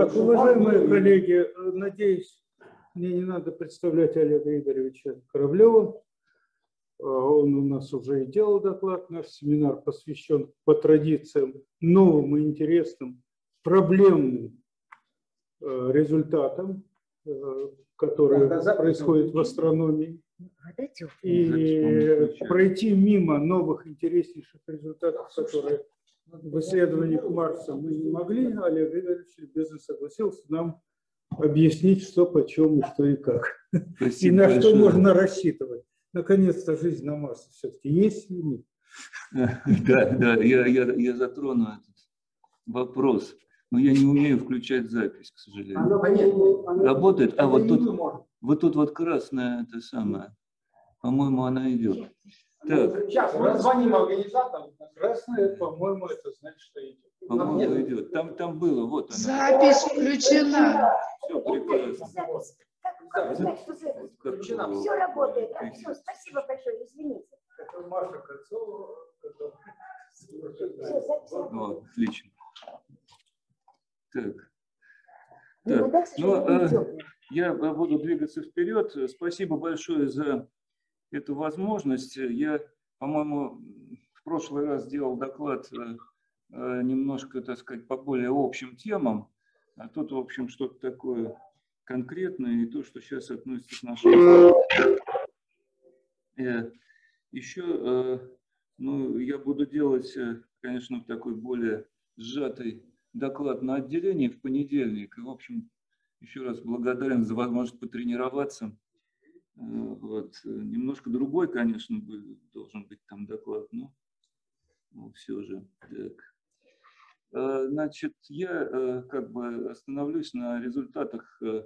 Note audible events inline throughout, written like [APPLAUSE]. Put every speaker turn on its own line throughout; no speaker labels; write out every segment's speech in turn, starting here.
Так, уважаемые коллеги, э, надеюсь, мне не надо представлять Олега Игоревича Кораблева. Э, Он у нас уже и делал доклад. Наш семинар посвящен по традициям новым и интересным проблемным э, результатам, которые происходят в астрономии. И пройти мимо новых интереснейших результатов, которые в исследованиях Марса мы не могли, Олег Игоревич любезно согласился нам объяснить, что, почем и что и как. Спасибо и на большое. что можно рассчитывать. Наконец-то жизнь на Марсе все-таки есть или нет? [LAUGHS]
Да, да, я, я, я затрону этот вопрос. Но я не умею включать запись, к сожалению. Она, Работает? А вот тут, вот тут вот красная, это самое. По-моему, она идет.
Так. Сейчас мы звоним организаторам. Красное, по-моему, это значит, что идет.
По-моему, идет. Там, там было, вот она.
Запись включена.
Все прекрасно. Запись.
Как узнать, что запись включена? Все работает. А, все, спасибо большое, извините.
Это Маша Кольцова.
Вот, отлично. Так. так. Ну, э, я буду двигаться вперед. Спасибо большое за эту возможность. Я, по-моему, в прошлый раз делал доклад э, э, немножко, так сказать, по более общим темам, а тут, в общем, что-то такое конкретное и то, что сейчас относится к нашему... Э, Еще ну, я буду делать, конечно, такой более сжатый доклад на отделении в понедельник. И, в общем, еще раз благодарен за возможность потренироваться вот. Немножко другой, конечно, должен быть там доклад, но ну, все же. Так. А, значит, я э, как бы остановлюсь на результатах э,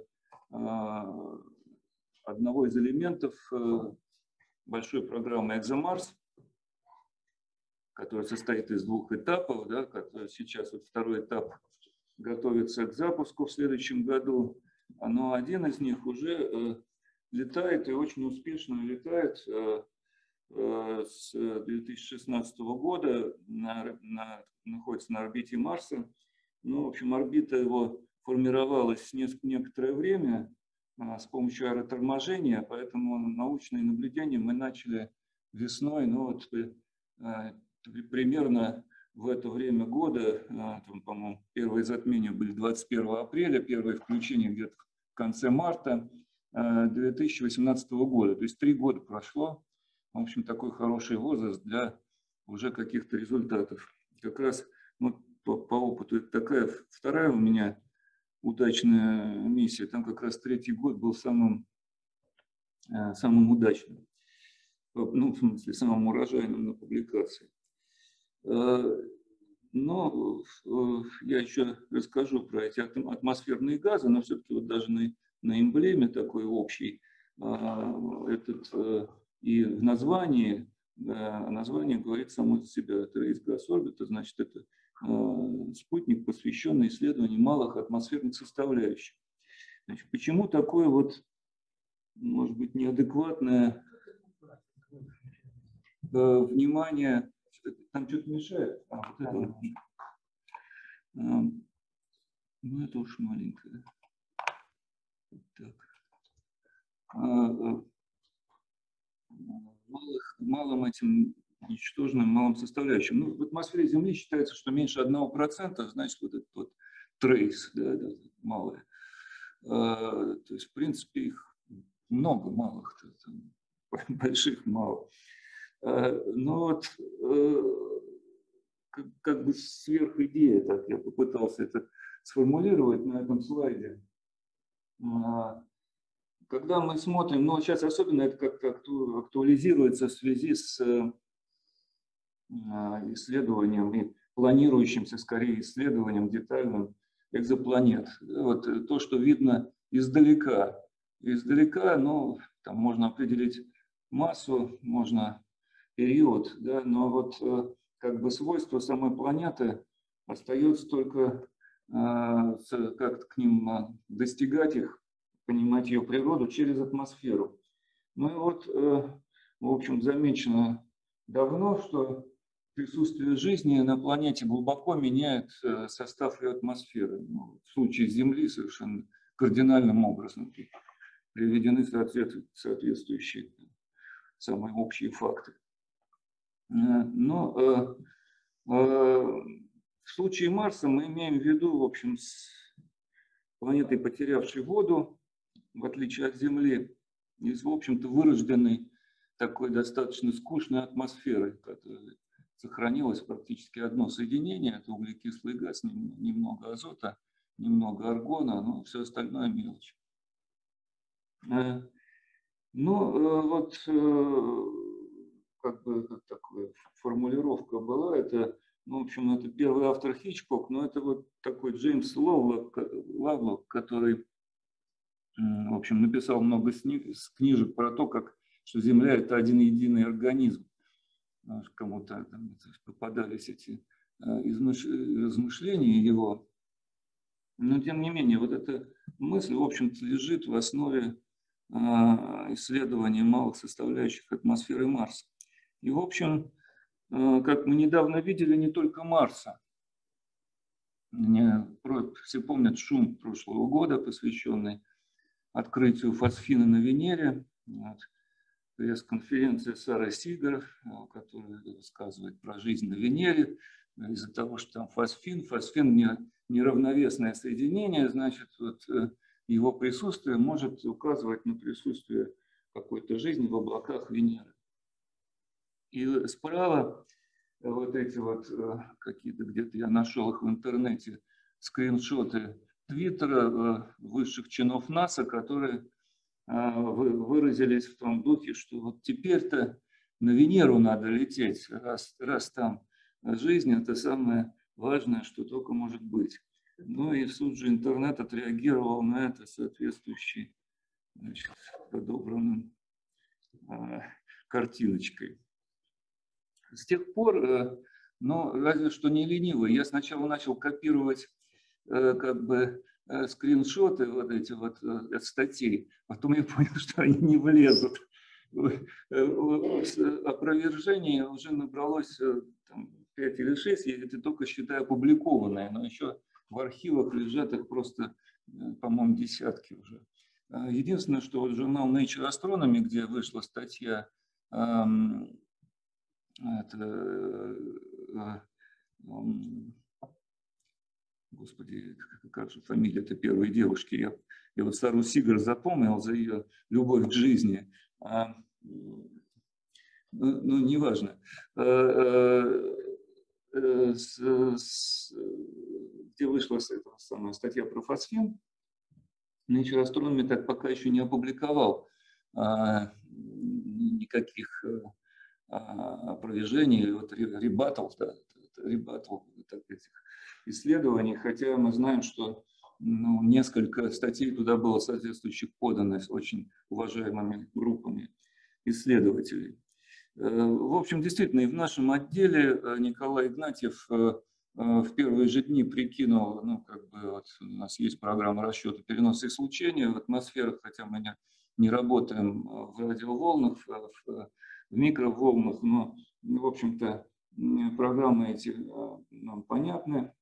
а, одного из элементов э, большой программы ExoMars, которая состоит из двух этапов. Да, сейчас вот второй этап готовится к запуску в следующем году. Но один из них уже летает и очень успешно летает э, э, с 2016 года, на, на, находится на орбите Марса. Ну, в общем, орбита его формировалась некоторое время с помощью аэроторможения, поэтому научные наблюдения мы начали весной, ну вот э, примерно в это время года, по-моему, первые затмения были 21 апреля, первое включение где-то в конце марта, 2018 года. То есть три года прошло. В общем, такой хороший возраст для уже каких-то результатов. Как раз вот по, по опыту это такая вторая у меня удачная миссия. Там как раз третий год был самым, э, самым удачным. Ну, в смысле, самым урожайным на публикации. Э, но э, я еще расскажу про эти атмосферные газы, но все-таки вот даже на на эмблеме такой общий, а, этот, э, и в названии, название говорит само за себя, это Gas Orbit, значит, это а, спутник, посвященный исследованию малых атмосферных составляющих. Значит, почему такое вот, может быть, неадекватное э, внимание, там что-то мешает, а, вот это, ну это уж маленькое. Так. А, а, малых, малым этим ничтожным, малым составляющим. Ну, в атмосфере Земли считается, что меньше 1%, значит, вот этот вот трейс, да, да, малые. А, то есть, в принципе, их много малых, там, [LAUGHS] больших мало. А, но вот э, как бы сверх идея, так я попытался это сформулировать на этом слайде. А, когда мы смотрим, ну сейчас особенно это как-то актуализируется в связи с а, исследованием и планирующимся скорее исследованием детальным экзопланет. Вот э, то, что видно издалека. Издалека, ну, там можно определить массу, можно период, да, но вот э, как бы свойства самой планеты остается только а, как к ним а, достигать их, понимать ее природу через атмосферу. Ну и вот, э, в общем, замечено давно, что присутствие жизни на планете глубоко меняет э, состав ее атмосферы. Ну, в случае Земли совершенно кардинальным образом приведены соответствующие самые общие факты. Но в случае Марса мы имеем в виду, в общем, с планетой, потерявшей воду, в отличие от Земли, и в общем-то, вырожденной такой достаточно скучной атмосферой, которая сохранилось практически одно соединение, это углекислый газ, немного азота, немного аргона, но все остальное мелочь. Э, ну, э, вот э, как бы как такая формулировка была, это ну, в общем, это первый автор Хичкок, но это вот такой Джеймс Лавлок, Лавлок который, в общем, написал много книжек про то, как, что Земля – это один единый организм. Кому-то попадались эти э, размышления его. Но, тем не менее, вот эта мысль, в общем-то, лежит в основе а, исследования малых составляющих атмосферы Марса. И, в общем, как мы недавно видели, не только Марса. Все помнят шум прошлого года, посвященный открытию фосфина на Венере. Вот. Пресс-конференция Сары Сигар, э, которая рассказывает про жизнь на Венере. Из-за того, что там фосфин, фосфин не, неравновесное соединение, значит, вот, э, его присутствие может указывать на присутствие какой-то жизни в облаках Венеры. И справа вот эти вот э, какие-то, где-то я нашел их в интернете, скриншоты Твиттера э, высших чинов НАСА, которые э, выразились в том духе, что вот теперь-то на Венеру надо лететь, раз, раз там жизнь – это самое важное, что только может быть. Ну и суд же интернет отреагировал на это соответствующей значит, подобранным картиночкой. С тех пор, ну, разве что не ленивый, я сначала начал копировать э, как бы э, скриншоты вот эти вот от статей, потом я понял, [LAUGHS] что они не влезут. Опровержений уже набралось там, 5 или 6, я это только считаю опубликованные, но еще в архивах лежат их просто, по-моему, десятки уже. Единственное, что вот журнал Nature Astronomy, где вышла статья это, э, господи, как же фамилия это первой девушки, я, я вот Сару Сигар запомнил за ее любовь к жизни, а, ну, ну, неважно. Э, э, с, с, где вышла эта самая статья про фосфин, Nature Astronomy так пока еще не опубликовал. А, никаких а, опровержений, вот ребатл, да, ребатл этих исследований, хотя мы знаем, что ну, несколько статей туда было соответствующих подано с очень уважаемыми группами исследователей. Э, в общем, действительно, и в нашем отделе э, Николай Игнатьев э, в первые же дни прикинул, ну, как бы вот у нас есть программа расчета переноса излучения в атмосферах, хотя мы не, не работаем в радиоволнах, в в микроволнах, но, в общем-то, программы эти а, нам понятны,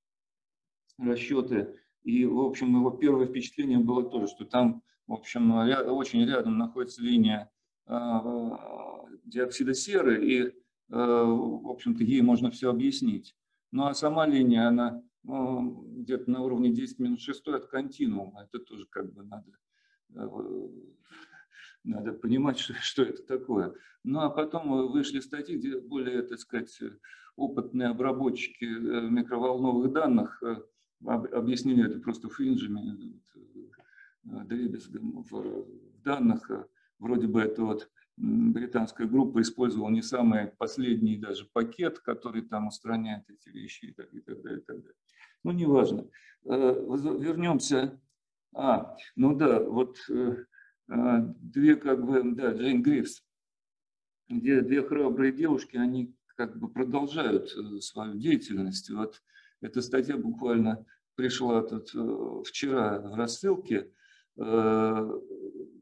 расчеты. И, в общем, его первое впечатление было тоже, что там, в общем, очень рядом находится линия а, диоксида серы, и, а, в общем-то, ей можно все объяснить. Ну а сама линия, она где-то на уровне 10 минус 6 от континуума. Это тоже как бы надо надо понимать, [LAUGHS] что, что это такое. Ну а потом вышли статьи, где более, так сказать, опытные обработчики э, микроволновых данных э, объяснили это просто фринжами, э, дребезгом в данных. Вроде бы это вот британская группа использовала не самый последний даже пакет, который там устраняет эти вещи и так, и так далее. И так далее. Ну, неважно. Вернемся. А, ну да, вот две как бы, да, Джейн Грифс, где две храбрые девушки, они как бы продолжают э, свою деятельность. Вот эта статья буквально пришла тут э, вчера в рассылке. Э,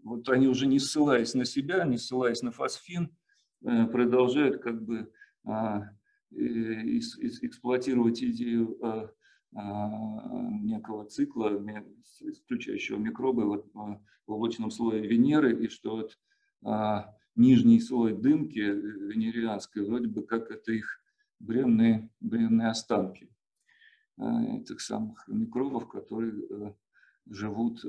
вот они уже не ссылаясь на себя, не ссылаясь на фосфин, продолжают как бы а, эксплуатировать идею некого цикла, исключающего микробы в облачном слое Венеры, и что вот нижний слой дымки венерианской вроде бы как это их бренные, бренные останки этих самых микробов, которые живут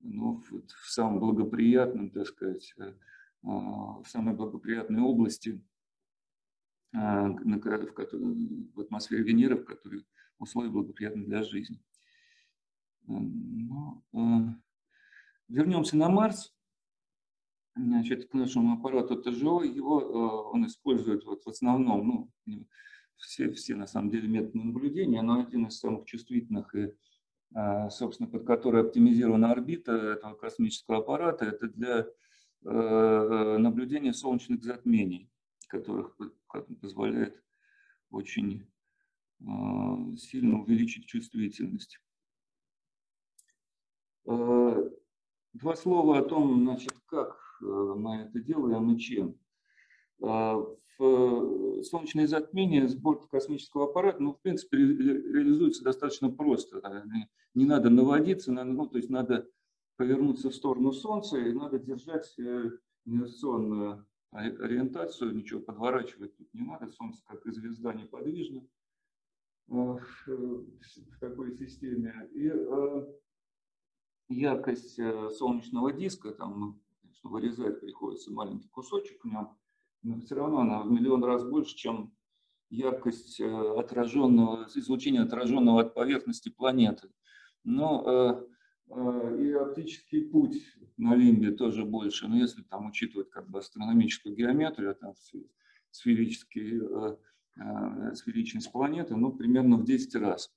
ну, в самом благоприятном, так сказать, в самой благоприятной области в атмосфере Венеры, в которой условия благоприятны для жизни. Но, ну, вернемся на Марс. Значит, к нашему аппарату ТЖО, его он использует вот в основном, ну, все, все на самом деле методы наблюдения, но один из самых чувствительных и, собственно, под который оптимизирована орбита этого космического аппарата, это для наблюдения солнечных затмений, которых позволяет очень сильно увеличить чувствительность. Два слова о том, значит, как мы это делаем и чем. В солнечное затмение с борта космического аппарата, ну, в принципе, реализуется достаточно просто. Не надо наводиться, ну, то есть надо повернуться в сторону Солнца и надо держать э, инерционную ориентацию, ничего подворачивать тут не надо, Солнце как и звезда неподвижно э, в такой системе. И э, яркость солнечного диска, там, ну, конечно, вырезать приходится маленький кусочек в нем, но все равно она в миллион раз больше, чем яркость отраженного, излучения отраженного от поверхности планеты. Но Э, и оптический путь на лимбе тоже больше, но если там учитывать как бы астрономическую геометрию, там сферический, э, э, сферичность планеты, ну, примерно в 10 раз.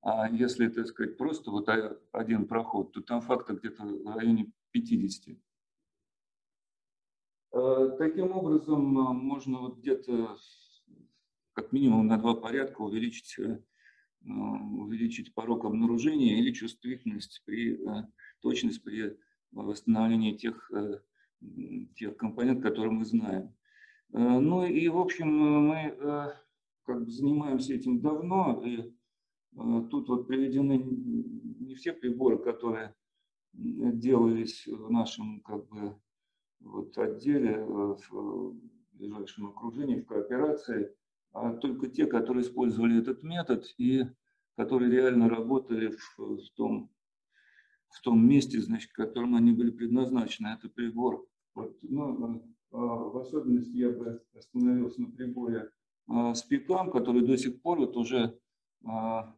А если, так сказать, просто вот один проход, то там фактор где-то в районе 50. Таким образом, можно вот где-то как минимум на два порядка увеличить Э, увеличить порог обнаружения или чувствительность при э, точность при восстановлении тех, э, тех компонентов, которые мы знаем. Ну и, в общем, мы как бы занимаемся этим давно, и тут вот приведены не все приборы, которые делались в нашем как бы вот отделе, в ближайшем окружении, в кооперации, а только те, которые использовали этот метод и которые реально работали в, в, том, в том месте, значит, в котором они были предназначены. Это прибор. Вот, ну, в особенности я бы остановился на приборе а, спикам, который до сих пор вот уже а,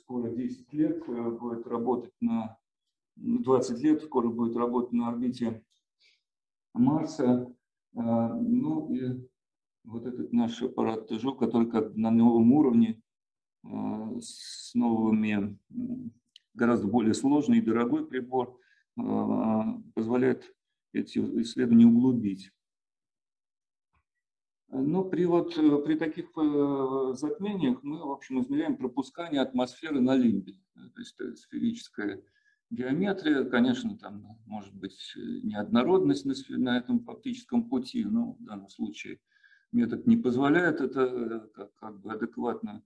скоро 10 лет э, будет работать на 20 лет, скоро будет работать на орбите Марса. Ну и вот этот наш аппарат ТЖО, который как на новом уровне, с новыми, гораздо более сложный и дорогой прибор, позволяет эти исследования углубить. Но при, вот, при таких э, затмениях мы, в общем, измеряем пропускание атмосферы на лимбе. То есть сферическая геометрия, конечно, там может быть неоднородность на этом оптическом пути, но в данном случае – метод не позволяет это э, как, как бы адекватно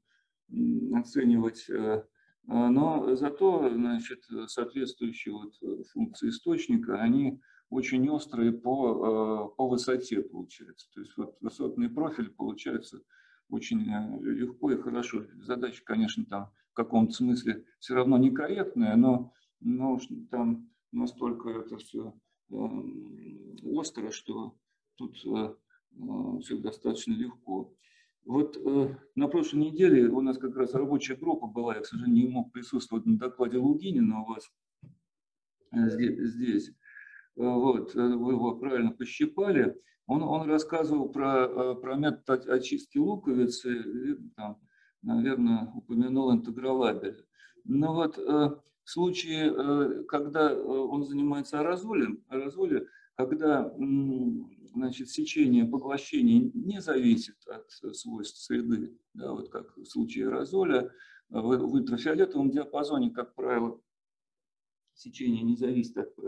оценивать, э, но зато значит, соответствующие вот функции источника, они очень острые по, э, по высоте получается. То есть вот высотный профиль получается очень легко и хорошо. Задача, конечно, там в каком-то смысле все равно некорректная, но, но там настолько это все остро, что тут Э, все достаточно легко. Вот э, на прошлой неделе у нас как раз рабочая группа была, я, к сожалению, не мог присутствовать на докладе Лугинина у вас э, здесь. Вот, вы его правильно пощипали. Он, он рассказывал про, про метод очистки луковицы, и, там, наверное, упомянул интегралабель. Но вот в случае, когда он занимается аэрозолем, аэрозоле, когда значит, сечение поглощения не зависит от свойств среды, да, вот как в случае аэрозоля, в ультрафиолетовом диапазоне, как правило, сечение не зависит от,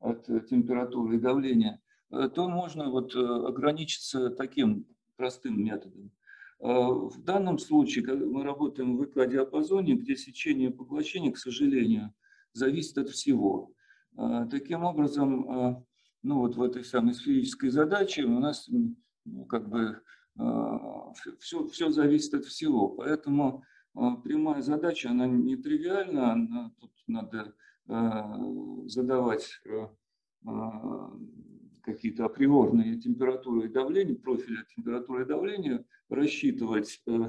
от температуры и давления, то можно вот ограничиться таким, простым методом. В данном случае как мы работаем в экодиапазоне, где сечение и поглощение, к сожалению, зависит от всего. Таким образом, ну вот в этой самой сферической задаче у нас ну, как бы все, все зависит от всего. Поэтому прямая задача, она нетривиальна, она, тут надо задавать какие-то априорные температуры и давления, профили температуры и давления, рассчитывать э,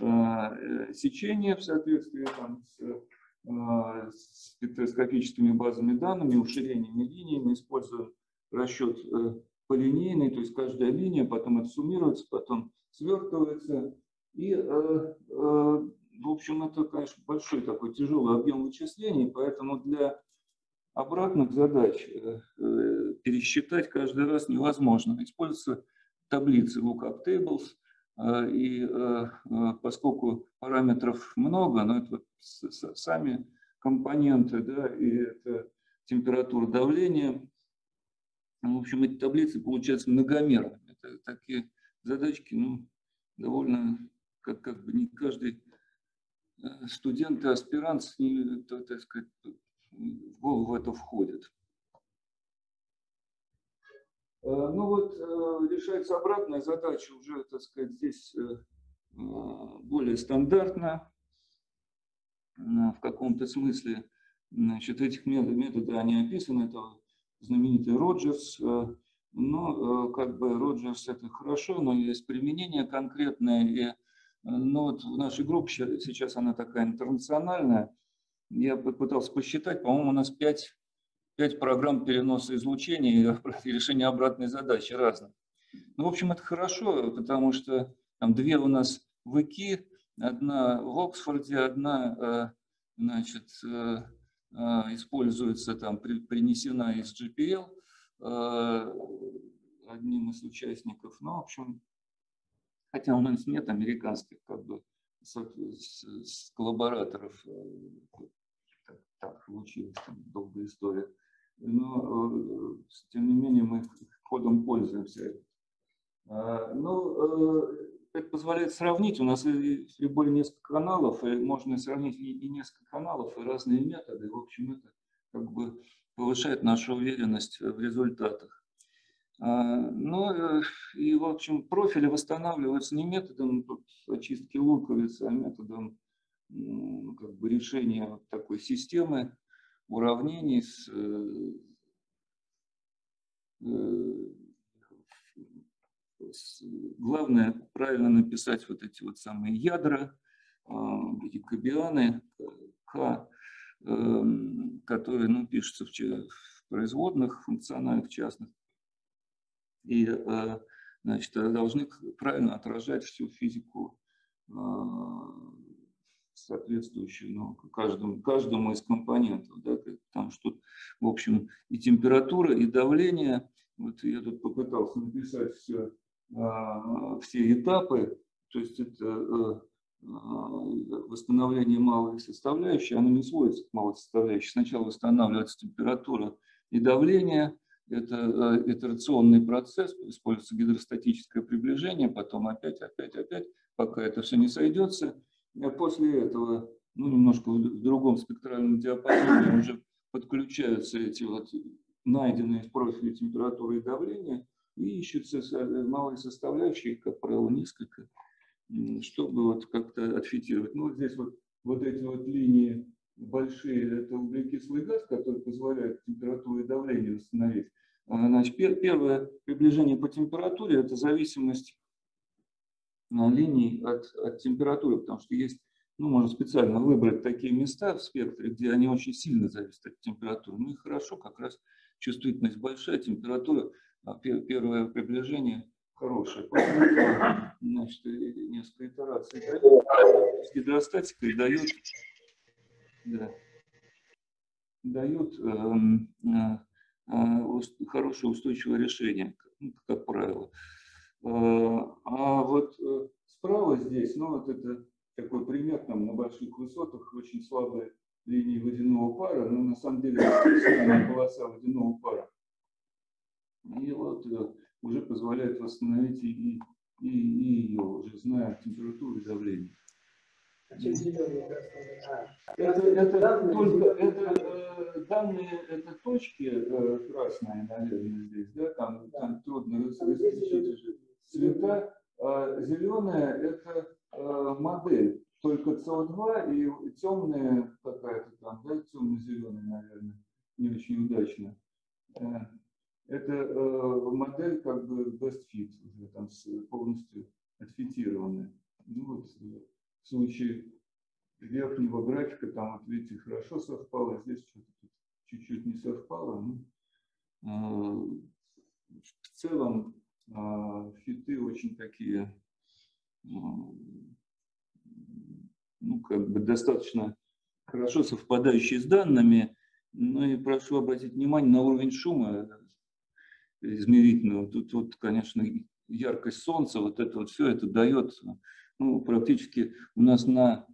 э, сечение в соответствии там, с, э, спектроскопическими базами данными, уширениями линиями, используя расчет полинейный, то есть каждая линия, потом это суммируется, потом свертывается. И, в общем, это, конечно, большой такой тяжелый объем вычислений, поэтому для обратных задач э, э, пересчитать каждый раз невозможно. Используются таблицы lookup tables, э, и поскольку параметров много, но это сами компоненты, да, и это температура давления, в общем, эти таблицы получаются многомерными. Это такие задачки, ну, довольно, как, как бы не каждый студент и аспирант, так сказать, в голову это входит. Э, ну вот э, решается обратная задача уже, так сказать, здесь э, более стандартно в каком-то смысле. Значит, этих методов, методы, они описаны, это знаменитый Роджерс, но как бы Роджерс это хорошо, но есть применение конкретное. И, ну вот в нашей группе сейчас она такая интернациональная, я пытался посчитать, по-моему, у нас 5, 5 программ переноса излучения и решения обратной задачи разных. Ну, в общем, это хорошо, потому что там две у нас в ИКИ, одна в Оксфорде, одна, э, значит, э, э, используется там, принесена из GPL одним из участников. Ну, в общем, хотя у нас нет американских как бы с, с, с коллабораторов так получилось, там долгая история. Но, э, тем не менее, мы ходом пользуемся. А, ну, э, это позволяет сравнить. У нас при более несколько каналов, и можно сравнить и несколько каналов, и разные методы. В общем, это как бы повышает нашу уверенность в результатах. Ну, и, в общем, профили восстанавливаются не методом очистки луковицы, а методом как бы решение такой системы уравнений с, э, э, главное правильно написать вот эти вот самые ядра, а, эти кабианы, К, эм, которые ну, пишутся в производных, функциональных, частных, и э, значит, должны правильно отражать всю физику а, соответствующую ну, каждому, каждому из компонентов. Да, там что, в общем, и температура, и давление. Вот я тут попытался написать все, все этапы. То есть это восстановление малой составляющей, оно не сводится к малой составляющей. Сначала восстанавливается температура и давление, это итерационный процесс, используется гидростатическое приближение, потом опять, опять, опять, пока это все не сойдется. После этого, ну, немножко в другом спектральном диапазоне уже подключаются эти вот найденные в профиле температуры и давления, и ищутся малые составляющие, как правило, несколько, чтобы вот как-то отфитировать. Ну, вот здесь вот, вот эти вот линии большие, это углекислый газ, который позволяет температуру и давление восстановить. А, значит, первое приближение по температуре – это зависимость линий от, от температуры, потому что есть, ну, можно специально выбрать такие места в спектре, где они очень сильно зависят от температуры. Ну и хорошо, как раз чувствительность большая, температура, а первое приближение хорошее. Значит, несколько итераций дает, с гидростатикой дают, да, дают э, э, э, хорошее устойчивое решение, ну, как правило. Э, а вот э, справа здесь, ну вот это такой пример, там на больших высотах очень слабые линии водяного пара, но на самом деле полоса водяного пара. И вот э, уже позволяет восстановить и и, и ее уже, зная температуру и давление. Это, это
данные,
только это, э, данные, это точки э, красные, наверное, здесь, да, там, там трудно различить цвета. А зеленая это э, модель, только СО2 и темная какая-то там, да, темно-зеленая, наверное, не очень удачно. Это модель как бы best fit, уже там полностью отфитированная. Ну вот в случае верхнего графика, там, вот видите, хорошо совпало, здесь что-то тут чуть-чуть не совпало. Ну, э, в целом э, фиты очень такие, э, ну, как бы достаточно хорошо совпадающие с данными. Ну и прошу обратить внимание на уровень шума измерительного. Тут, вот, конечно, яркость солнца, вот это вот все это дает, ну, практически у нас на,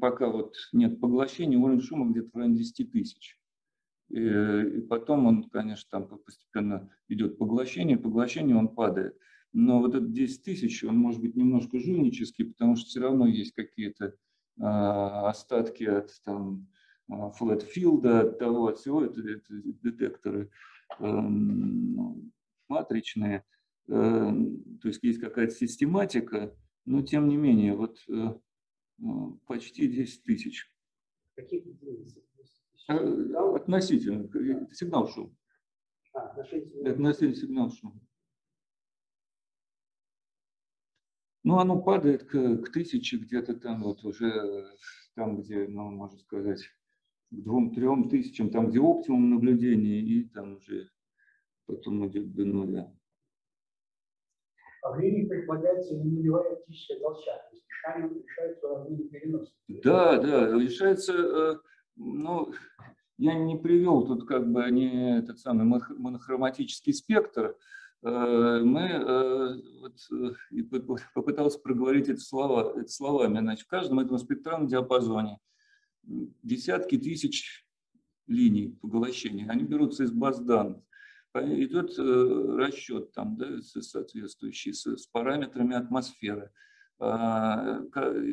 пока вот нет поглощения, уровень шума где-то в районе 10 тысяч. И, и потом он, конечно, там постепенно идет поглощение, поглощение он падает. Но вот этот 10 тысяч, он может быть немножко жульнический, потому что все равно есть какие-то а, остатки от там, а, флетфилда, от того, от всего, это, это детекторы эм, матричные, Эм, то есть есть какая-то систематика, но тем не менее, вот э, почти 10 тысяч.
Каких?
Э,
Да,
Относительно, э, сигнал шум.
а, относительно.
Относительно сигнал шум. Ну, оно падает к, к тысяче где-то там вот уже, там, где, ну, можно сказать, к двум-трем тысячам, там, где оптимум наблюдения, и там уже потом идет до нуля.
А в линии предполагается нулевая оптическая толща. То есть решаем- решается уравнение переноса.
Да, да, решается, э, ну, я не привел тут как бы не этот самый монох- монохроматический спектр. Э, Мы э, вот, попытался проговорить это, слова, это словами. Значит, в каждом этом спектральном диапазоне десятки тысяч линий поглощения. Они берутся из баз данных. По- Идет э, расчет там, да, со- соответствующий с, с параметрами атмосферы. А,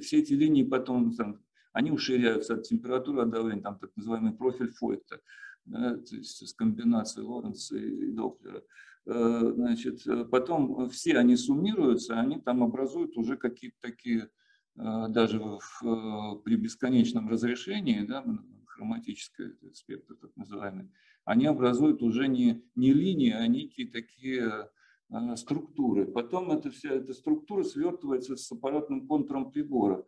Все эти линии потом там, они уширяются от температуры, от давления, там так называемый профиль Фойта, да, то есть с комбинацией Лоренца и Доплера. Э, Значит, потом все они суммируются, они там образуют уже какие-то такие, э, даже в, при бесконечном разрешении, да, хроматический спектр так называемый, они образуют уже не, не линии, а некие такие э, структуры. Потом эта вся эта структура свертывается с аппаратным контуром прибора.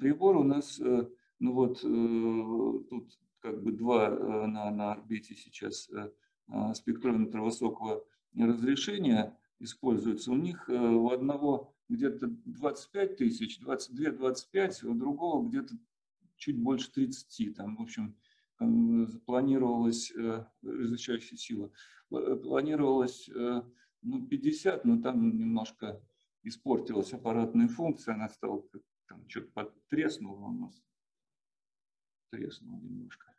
Прибор у нас, э, ну вот, э, тут как бы два э, на, на орбите сейчас э, спектрометра высокого разрешения используются. У них у одного где-то 25 тысяч, 22-25, у другого где-то чуть больше 30. Там, в общем, э, планировалась э, различающая сила. Пла- Планировалось э, ну, 50, но там немножко испортилась аппаратная функция, она стала там что-то подтреснула у нас. Треснула немножко.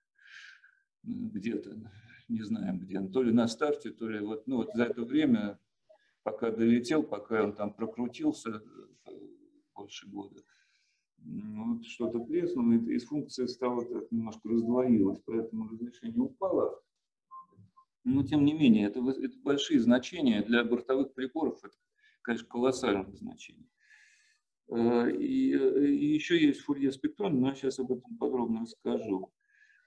Где-то, не знаем где. То ли на старте, то ли вот, ну, вот за это время, пока долетел, пока он там прокрутился э, больше года, вот что-то треснуло, и из функции стало так немножко раздвоилось, поэтому разрешение упало. Но тем не менее, это, это большие значения для бортовых приборов, это, конечно, колоссальное значение. Э, И, и еще есть фурье спектрон, но я сейчас об этом подробно расскажу.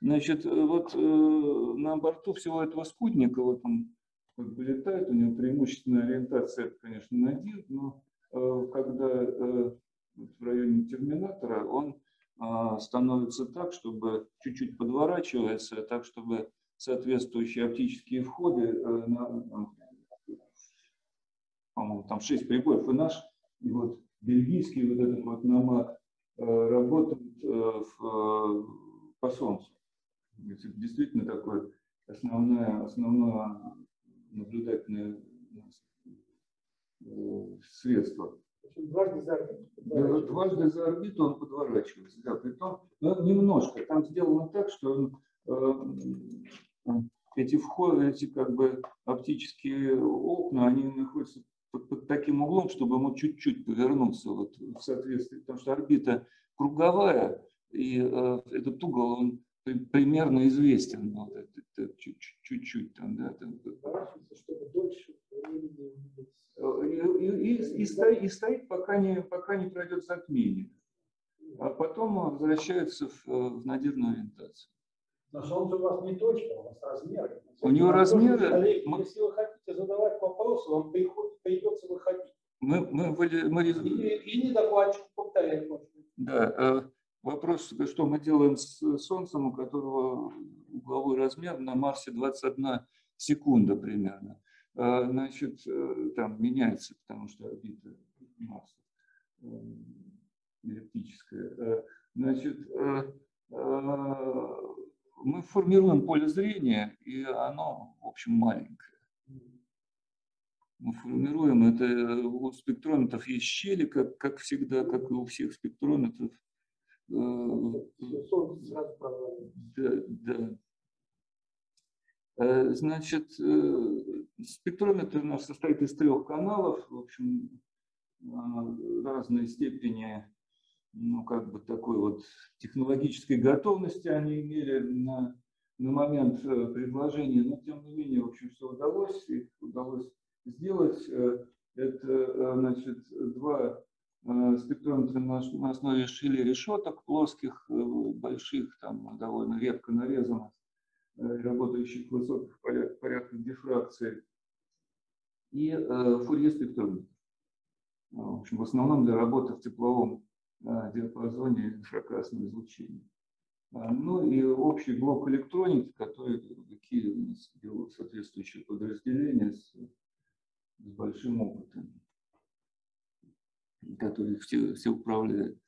Значит, э, вот э, на борту всего этого спутника, вот он как бы летает, у него преимущественная ориентация, конечно, на один, но когда в районе терминатора, он а, становится так, чтобы чуть-чуть подворачивается, так, чтобы соответствующие оптические входы, э, по-моему, там 6 приборов, и наш, и вот бельгийский вот этот вот намат э, работает э, в, по Солнцу. Это действительно такое основное, основное наблюдательное средство.
Общем, Дважды за орбиту
Да, вот дважды за орбиту он подворачивается. Да, притом, ну, немножко. Там сделано так, что э, эти входы, эти как бы оптические окна, они находятся под, под таким углом, чтобы ему чуть-чуть повернуться вот, в соответствии, потому что орбита круговая, и э, этот угол, он при- примерно известен, вот, чуть-чуть там, да, там. Э, и, и- и- стоит, и стоит, пока не, пока не пройдет затмение. А потом возвращается в, в надежную ориентацию.
Но солнце у вас не точка, у вас размеры.
У него размеры, мы-
Если вы хотите задавать вопросы, вам приход- придется выходить.
Мы, мы, мы
И, и не докладчику повторять. быть.
Да, э, вопрос, что мы делаем с Солнцем, у которого угловой размер на Марсе 21 секунда примерно. А, Значит, э, там меняется, потому что орбита Марса э, эллиптическая. Э, Значит, э, э, мы формируем поле зрения, и оно, в общем, маленькое. Мы формируем это, э, у спектрометров есть щели, как, как всегда, как и у всех спектрометров. Да, да. Э, Значит, э, спектрометр у нас состоит из трех каналов, в общем, э, разной степени, ну, как бы такой вот технологической готовности они имели на, на момент э, предложения, но тем не менее, в общем, все удалось, их удалось сделать. Э, Это, э, значит, два э, спектрометра на ос- на основе шили решеток плоских, э, больших, там довольно редко нарезанных, э, работающих в высоких поряд- порядках дифракции, и фурье спектрометр. В общем, в основном для работы в тепловом диапазоне инфракрасного излучения. Ну и общий блок электроники, который такие у нас делают соответствующие подразделения с, с большим опытом, которые все, все управляют.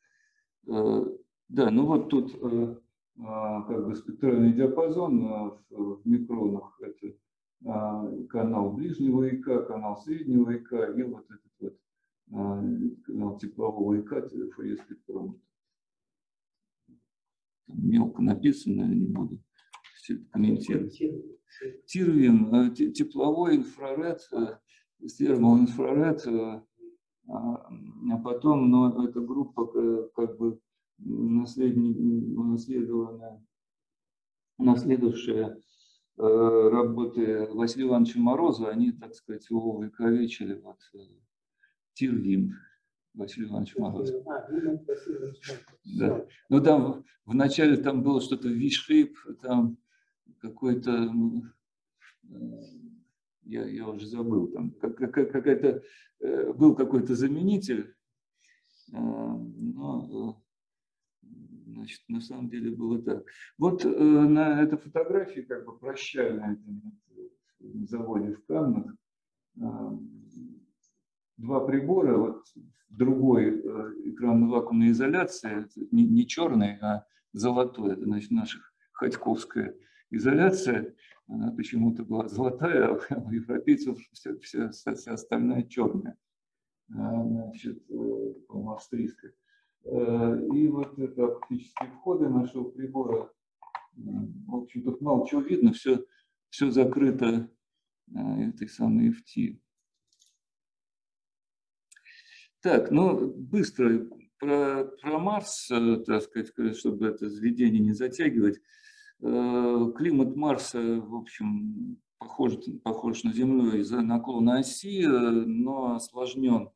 Э, Да, ну вот тут э, а, как бы спектральный диапазон а, в микронах. Это а, канал ближнего ИК, канал среднего ИК и вот этот вот а, канал теплового ИК, фурье спектрометр. Там Мелко написано, не буду это комментировать. Тирвин, э, те- тепловой инфраред, э, термоинфраред, э, а а потом, но эта группа э, как бы унаследованная, наследовавшая э, работы Василия Ивановича Мороза, они, так сказать, его увековечили вот э, Тирвин Василий Иванович Мороз.
А,
Да.
Морозов.
Ну там в начале там было что-то V-shape, там какой-то, я, я уже забыл, там как- как- какая-то, э, был какой-то заменитель, э, но э, значит, на самом деле было так. Вот на этой фотографии, как бы прощальной на заводе в Каннах, два прибора, вот другой экранно-вакуумной изоляции, не, не черный, а золотой, это значит наших Ходьковская изоляция, она почему-то была золотая, а у [LAUGHS] европейцев вся, вся, вся остальная черная, А, значит, э, австрийская. Э, И вот это оптические входы нашего прибора, в общем, тут мало чего видно, все, все закрыто э, этой самой FT. Так, ну, быстро про, про Марс, так сказать, чтобы это заведение не затягивать. Э, Климат Марса, в общем, похож, похож на Землю из-за наклона оси, э, но осложнен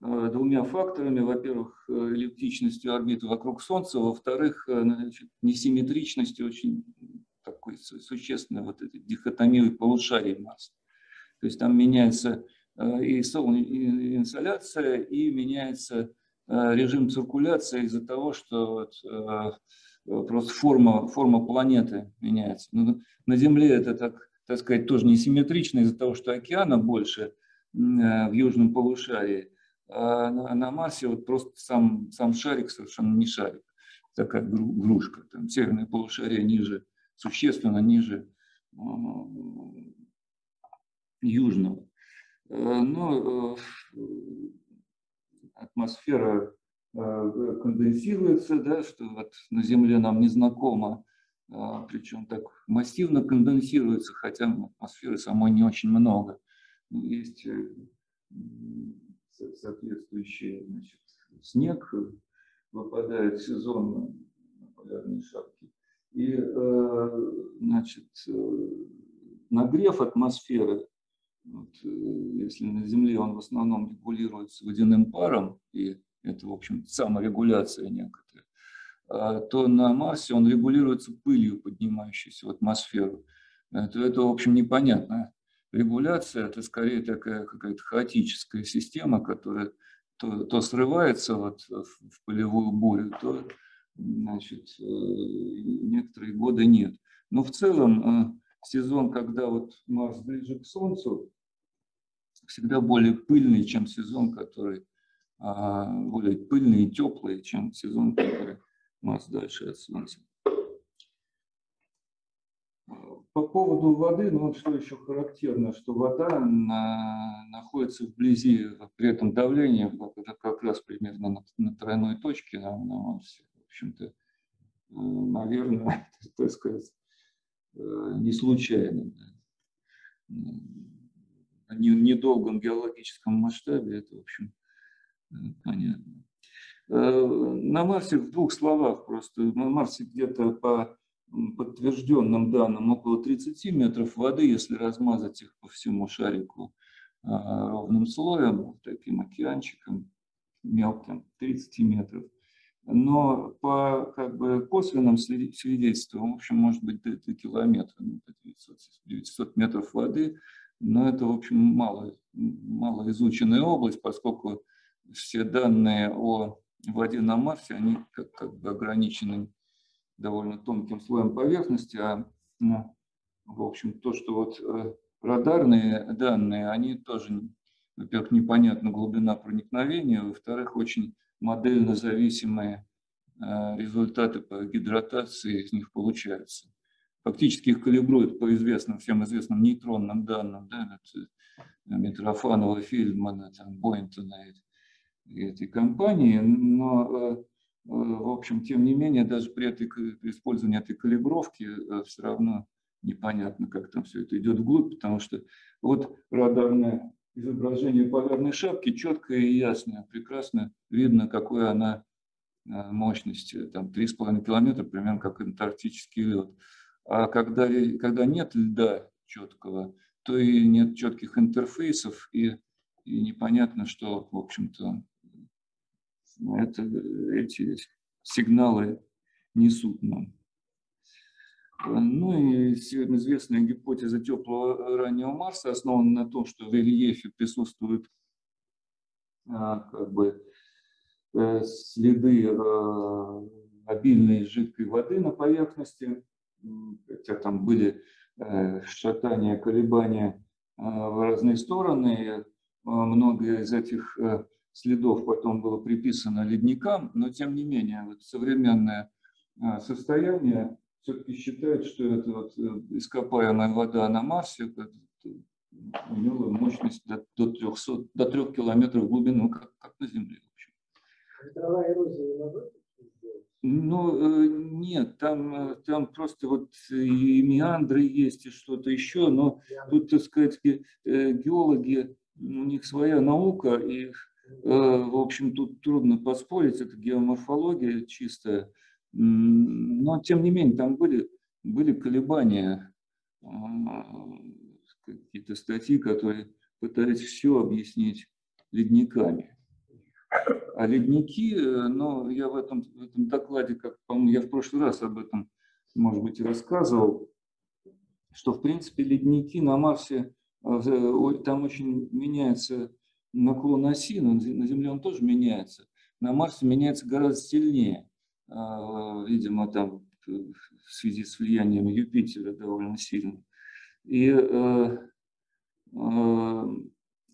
э, двумя факторами. Во-первых, эллиптичностью орбиты вокруг Солнца, во-вторых, несимметричностью очень такой су- существенной вот этой дихотомии полушарий Марса. То есть там меняется и солне- и инсоляция, и меняется режим циркуляции из-за того, что вот, просто форма, форма планеты меняется. Ну, на Земле это, так, так сказать, тоже несимметрично из-за того, что океана больше э, в южном полушарии. А на, Марсе вот просто сам, сам шарик совершенно не шарик, такая гру- грушка. Там северное полушарие ниже, существенно ниже южного. Э, Но э, атмосфера э, конденсируется, да, что вот на Земле нам не знакомо, а, причем так массивно конденсируется, хотя атмосферы самой не очень много. Ну, Есть э, соответствующий значит, снег выпадает сезонно на полярные шапки. И значит, нагрев атмосферы, вот, если на Земле он в основном регулируется водяным паром, и это, в общем, саморегуляция некоторая, а, то на Марсе он регулируется пылью, поднимающейся в атмосферу. Это, это в общем, непонятно. Регуляция – это скорее такая какая-то хаотическая система, которая то, то срывается вот в полевую бурю, то значит, э, некоторые годы нет. Но в целом э, сезон, когда вот Марс ближе к Солнцу, всегда более пыльный, чем сезон, который более пыльный и теплый, чем сезон, который Марс дальше от Солнца. По поводу воды, ну вот что еще характерно, что вода на, находится вблизи, при этом давление как раз примерно на, на тройной точке на, на Марсе. В общем-то, э, наверное, [LAUGHS] так сказать, э, не случайно. На недолгом геологическом масштабе это, в общем, понятно. На Марсе в двух словах просто. На Марсе где-то по подтвержденным данным около 30 метров воды, если размазать их по всему шарику а, ровным слоем, таким океанчиком мелким, 30 метров. Но по как бы, косвенным свидетельствам, в общем, может быть до, до километра, 900, ну, 900 метров воды, но это, в общем, мало, мало изученная область, поскольку все данные о воде на Марсе, они как, как бы ограничены довольно тонким слоем поверхности, а ну, в общем то, что вот э, радарные данные, они тоже, во-первых, непонятна глубина проникновения, во-вторых, очень модельно зависимые э, результаты по гидратации из них получаются. Фактически их калибруют по известным, всем известным нейтронным данным, да, это Митрофанова, Фельдмана, там, Бойнтона этой компании, но э, Э, в общем, тем не менее, даже при, этой, при использовании этой калибровки э, все равно непонятно, как там все это идет вглубь, потому что вот радарное изображение полярной шапки четкое и ясное, прекрасно видно, какой она мощности, там 3,5 километра, примерно как антарктический лед. А когда, когда нет льда четкого, то и нет четких интерфейсов, и, и непонятно, что, в общем-то, это, эти сигналы несут нам. Ну и сегодня известная гипотеза теплого раннего Марса основана на том, что в рельефе присутствуют а, как бы э, следы обильной жидкой воды на поверхности, хотя там были э, шатания, колебания в разные стороны. Многое из этих э, следов потом было приписано ледникам, но тем не менее вот современное а, состояние все-таки считает, что это вот э, ископаемая вода на Марсе имела мощность до, до 300, до 3 километров глубину, как, как на Земле. В общем.
Ветровая эрозия
ну, э, нет, там, э, там просто вот и меандры есть, и что-то еще, но тут, так сказать, геологи, у них своя наука, и в общем, тут трудно поспорить, это геоморфология чистая. Но, тем не менее, там были, были колебания, а, какие-то статьи, которые пытались все объяснить ледниками. А ледники, э, ну, я в этом, в этом докладе, как, по-моему, я в прошлый раз об этом, может быть, и рассказывал, что, в принципе, ледники на Марсе, э, там очень меняется наклон оси, на Земле он тоже меняется, на Марсе меняется гораздо сильнее. А, видимо, там в связи с влиянием Юпитера довольно сильно. И э, э,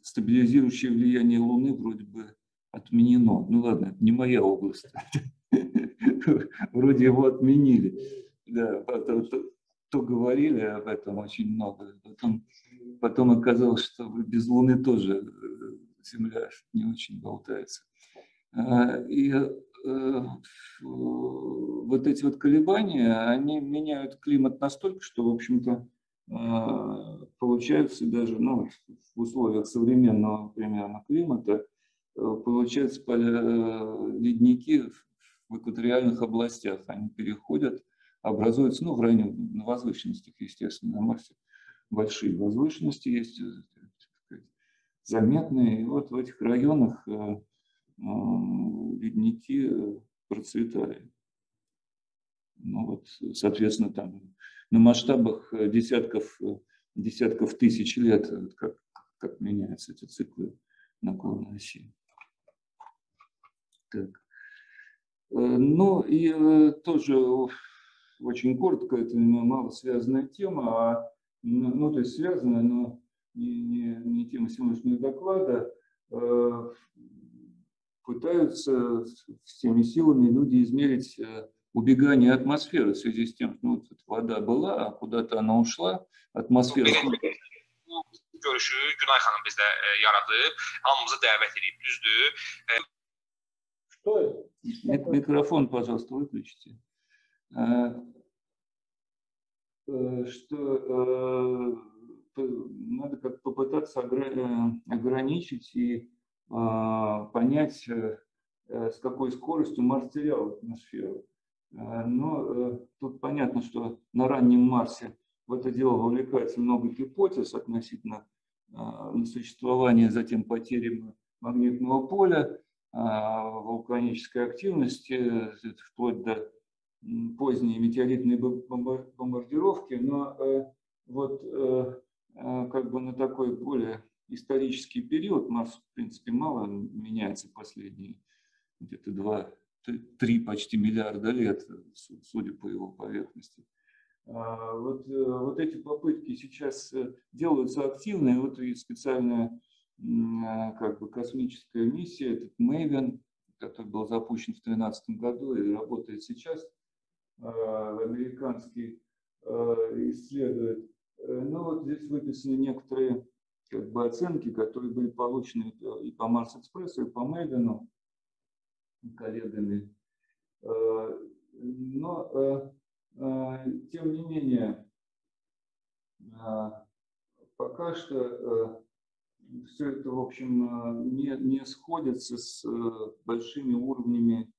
стабилизирующее влияние Луны вроде бы отменено. Ну ладно, это не моя область. [LAUGHS] Вроде его отменили. Да, то, говорили об этом очень много. Потом, потом оказалось, что без Луны тоже земля не очень болтается. А, и э, вот эти вот колебания, они меняют климат настолько, что, в общем-то, э, получаются даже ну, в условиях современного примерно климата, э, получаются э, ледники в экваториальных областях. Они переходят, образуются ну, в районе на возвышенностях, естественно, на Марсе большие возвышенности есть, э, заметные. И вот в этих районах э, ледники э, процветали. Ну вот, соответственно, там на масштабах э, десятков, десятков тысяч лет, как, как меняются эти циклы наклона оси. Так. Ну и тоже очень коротко, это мало связанная тема, а, ну, ну, то есть связанная, но не, не, не тема сегодняшнего доклада. Э, Пытаются всеми силами люди измерить э, убегание атмосферы в связи с тем, что ну, вот вода была, а куда-то она ушла, атмосфера.
Bu görüşü Günay xanım bizdə e, yaradıb, hamımızı dəvət edib, düzdür?
Мик- Микрофон, пожалуйста, выключите. Э, Что надо как попытаться э, ограничить и а, понять, э, э, с какой скоростью Марс терял атмосферу. Э, Но э, тут понятно, что на раннем Марсе в это дело вовлекается много гипотез относительно существования, затем потери магнитного поля, вулканической активности, э, вплоть до поздней метеоритной бом- бомба- бомбардировки, но э, вот э, э, как бы на такой более исторический период Марс, в принципе, мало меняется последние где-то два, три почти миллиарда лет, э, су- судя по его поверхности. А, Вот, э, вот эти попытки сейчас э, делаются активно, и вот и специальная как бы космическая миссия, этот Мэйвен, который был запущен в 2013 году и работает сейчас, а, американский, исследует. Э, Ну вот здесь выписаны некоторые как бы, оценки, которые были получены э, и по Марс-экспрессу, и по Мэйвену коллегами. Э, Но, тем не менее, пока что все это, в общем, не, не сходится с большими уровнями,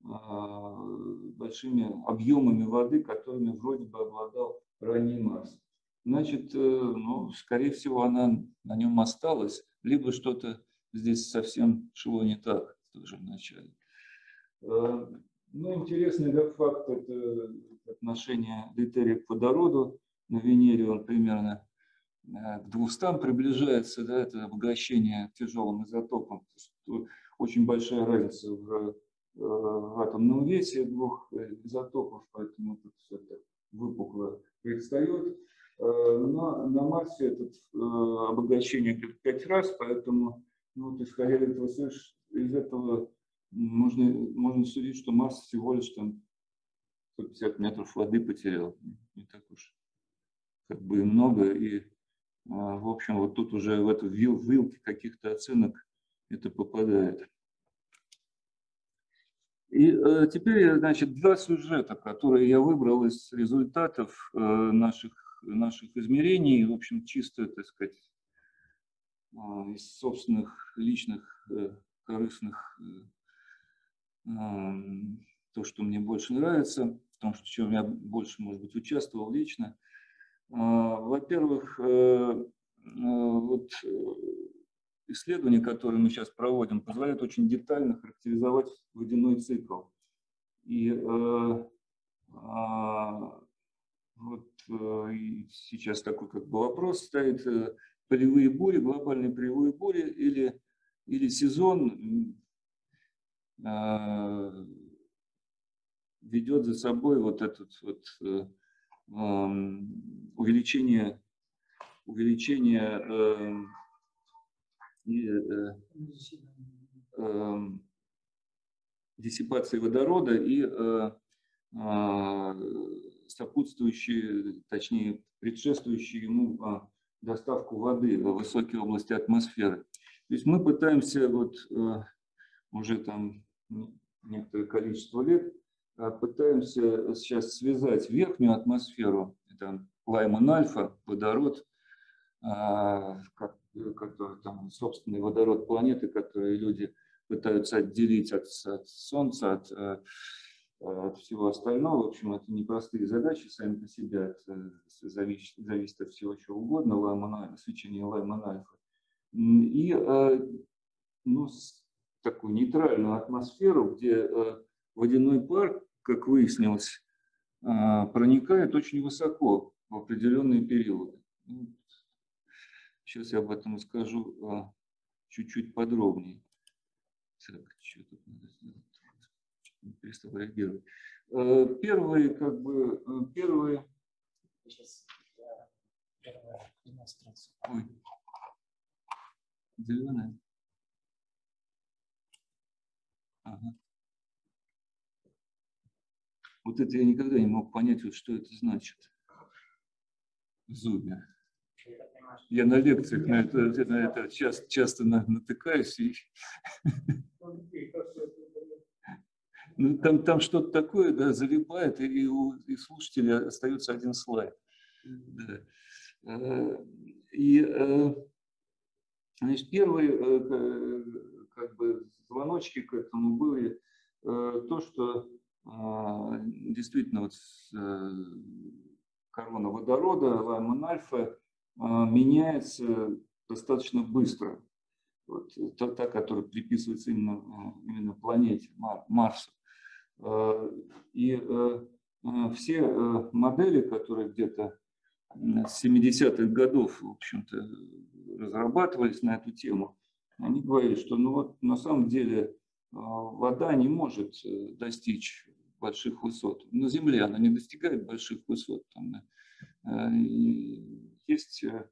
большими объемами воды, которыми вроде бы обладал ранний Марс. Значит, э, ну, скорее всего, она на нем осталась, либо что-то здесь совсем шло не так тоже вначале. Э, Ну, интересный да, факт – это отношение дейтерия к водороду. На Венере он примерно э, к 200 приближается, да, это обогащение тяжелым изотопом. Очень большая разница в, в атомном весе двух изотопов, поэтому тут все это выпукло предстает. Э, Но на Марсе это обогащение где-то пять раз, поэтому ну, вот исходя из этого, из этого можно, можно судить, что Марс всего лишь там 150 метров воды потерял. Не так уж как бы и много. И, а, в общем, вот тут уже в эту вил, вилки каких-то оценок это попадает. И э, теперь, значит, два сюжета, которые я выбрал из результатов э, наших, наших измерений, в общем, чисто, так сказать, э, из собственных личных э, корыстных э, то, что мне больше нравится, в том, что чем я больше, может быть, участвовал лично. А, Во-первых, э, вот исследования, которые мы сейчас проводим, позволяют очень детально характеризовать водяной цикл. И а, вот э, сейчас такой как бы вопрос стоит, э, полевые бури, глобальные полевые бури или, или сезон а, ведет за собой вот этот вот э, ам, увеличение, увеличение эм, э, эм, диссипации водорода и э, сопутствующие, точнее, предшествующие ему а, доставку воды в высокие области атмосферы. То есть мы пытаемся вот э, уже там некоторое количество лет а, пытаемся сейчас связать верхнюю атмосферу, это Лайман альфа, водород, а, который там собственный водород планеты, который люди пытаются отделить от, от Солнца, от, от всего остального. В общем, это непростые задачи сами по себе, это зависит, зависит от всего чего угодно, Лайман, свечение Лайман альфа. И э, ну, такую нейтральную атмосферу, где э, водяной пар, как выяснилось, проникает очень высоко в определенные периоды. Сейчас я об этом скажу чуть-чуть подробнее. Так, что тут надо сделать? Перестал реагировать. Э, первые, как бы, э, первые... Сейчас первая демонстрация. Ой. Зеленая. Ага. Вот это я никогда не мог понять, вот что это значит. В. Я на лекциях на это, на это часто, часто натыкаюсь. И... Ну, там, там что-то такое да, залипает, и у и слушателя остается один слайд. Да. Э, и э, значит, первые э, как бы звоночки к этому были то, что действительно вот корона водорода, Лайман альфа, меняется достаточно быстро. Вот, та, та, которая приписывается именно, именно планете Марсу. А, и э, все э, модели, которые где-то с 70-х годов, в общем-то, разрабатывались на эту тему, они говорили, что ну вот на самом деле вода не может э, достичь больших высот. На Земле она не достигает больших высот. Там, есть э,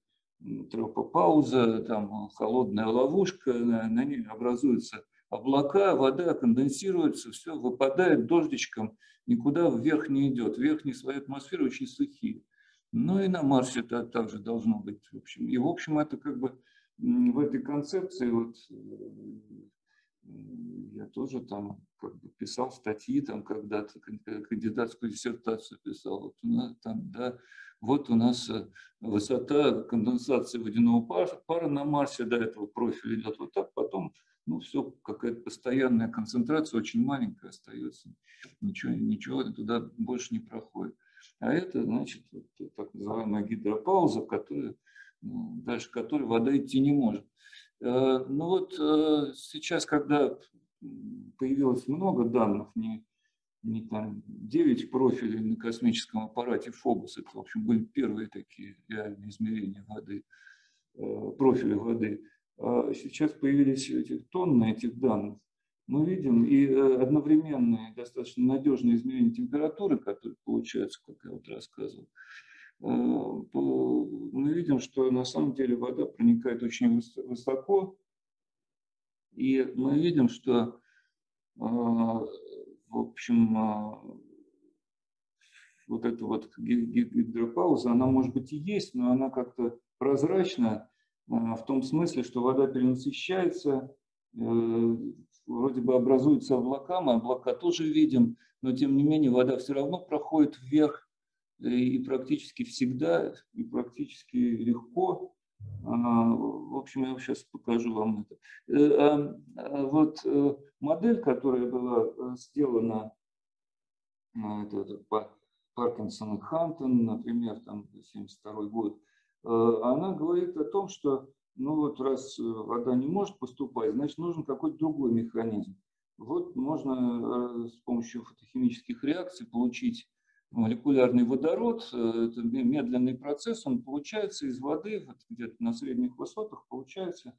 тропопауза, там холодная ловушка, на ней образуются облака, вода конденсируется, все выпадает дождичком, никуда вверх не идет. Верхние слои атмосферы очень сухие. Ну и на Марсе это также должно быть. В общем. И в общем это как бы в этой концепции вот э, я тоже там как бы писал статьи там когда-то, кандидатскую диссертацию писал. Вот у нас там, да, вот у нас э, высота конденсации водяного пара, пара на Марсе до этого профиля идет вот так, потом ну, все, какая-то постоянная концентрация, очень маленькая остается, ничего, ничего туда больше не проходит. А это, значит, вот, так называемая гидропауза, которая, ну, дальше которой вода идти не может. Э, ну вот э, сейчас, когда появилось много данных, не не там 9 профилей на космическом аппарате Фобос. Это, в общем, были первые такие реальные измерения воды, э, профиля воды. А сейчас появились эти тонны этих данных. Мы видим и э, одновременные, достаточно надежные измерения температуры, которые получаются, как я вот рассказывал. Э, мы видим, что на самом деле вода проникает очень высоко. И мы видим, что в общем, а, вот эта вот гидропауза, она может быть и есть, но она как-то прозрачна а, в том смысле, что вода перенасыщается, э, вроде бы образуются облака, мы облака тоже видим, но тем не менее вода все равно проходит вверх и практически всегда, и практически легко. А, в общем, я сейчас покажу вам это. Э, вот э, модель, которая была э, сделана, это, это Паркинсон и Хантон, например, там 72 год, она говорит о том, что ну вот раз вода не может поступать, значит нужен какой-то другой механизм. Вот можно с помощью фотохимических реакций получить молекулярный водород, э, это медленный процесс, он получается из воды, где-то на средних высотах, получается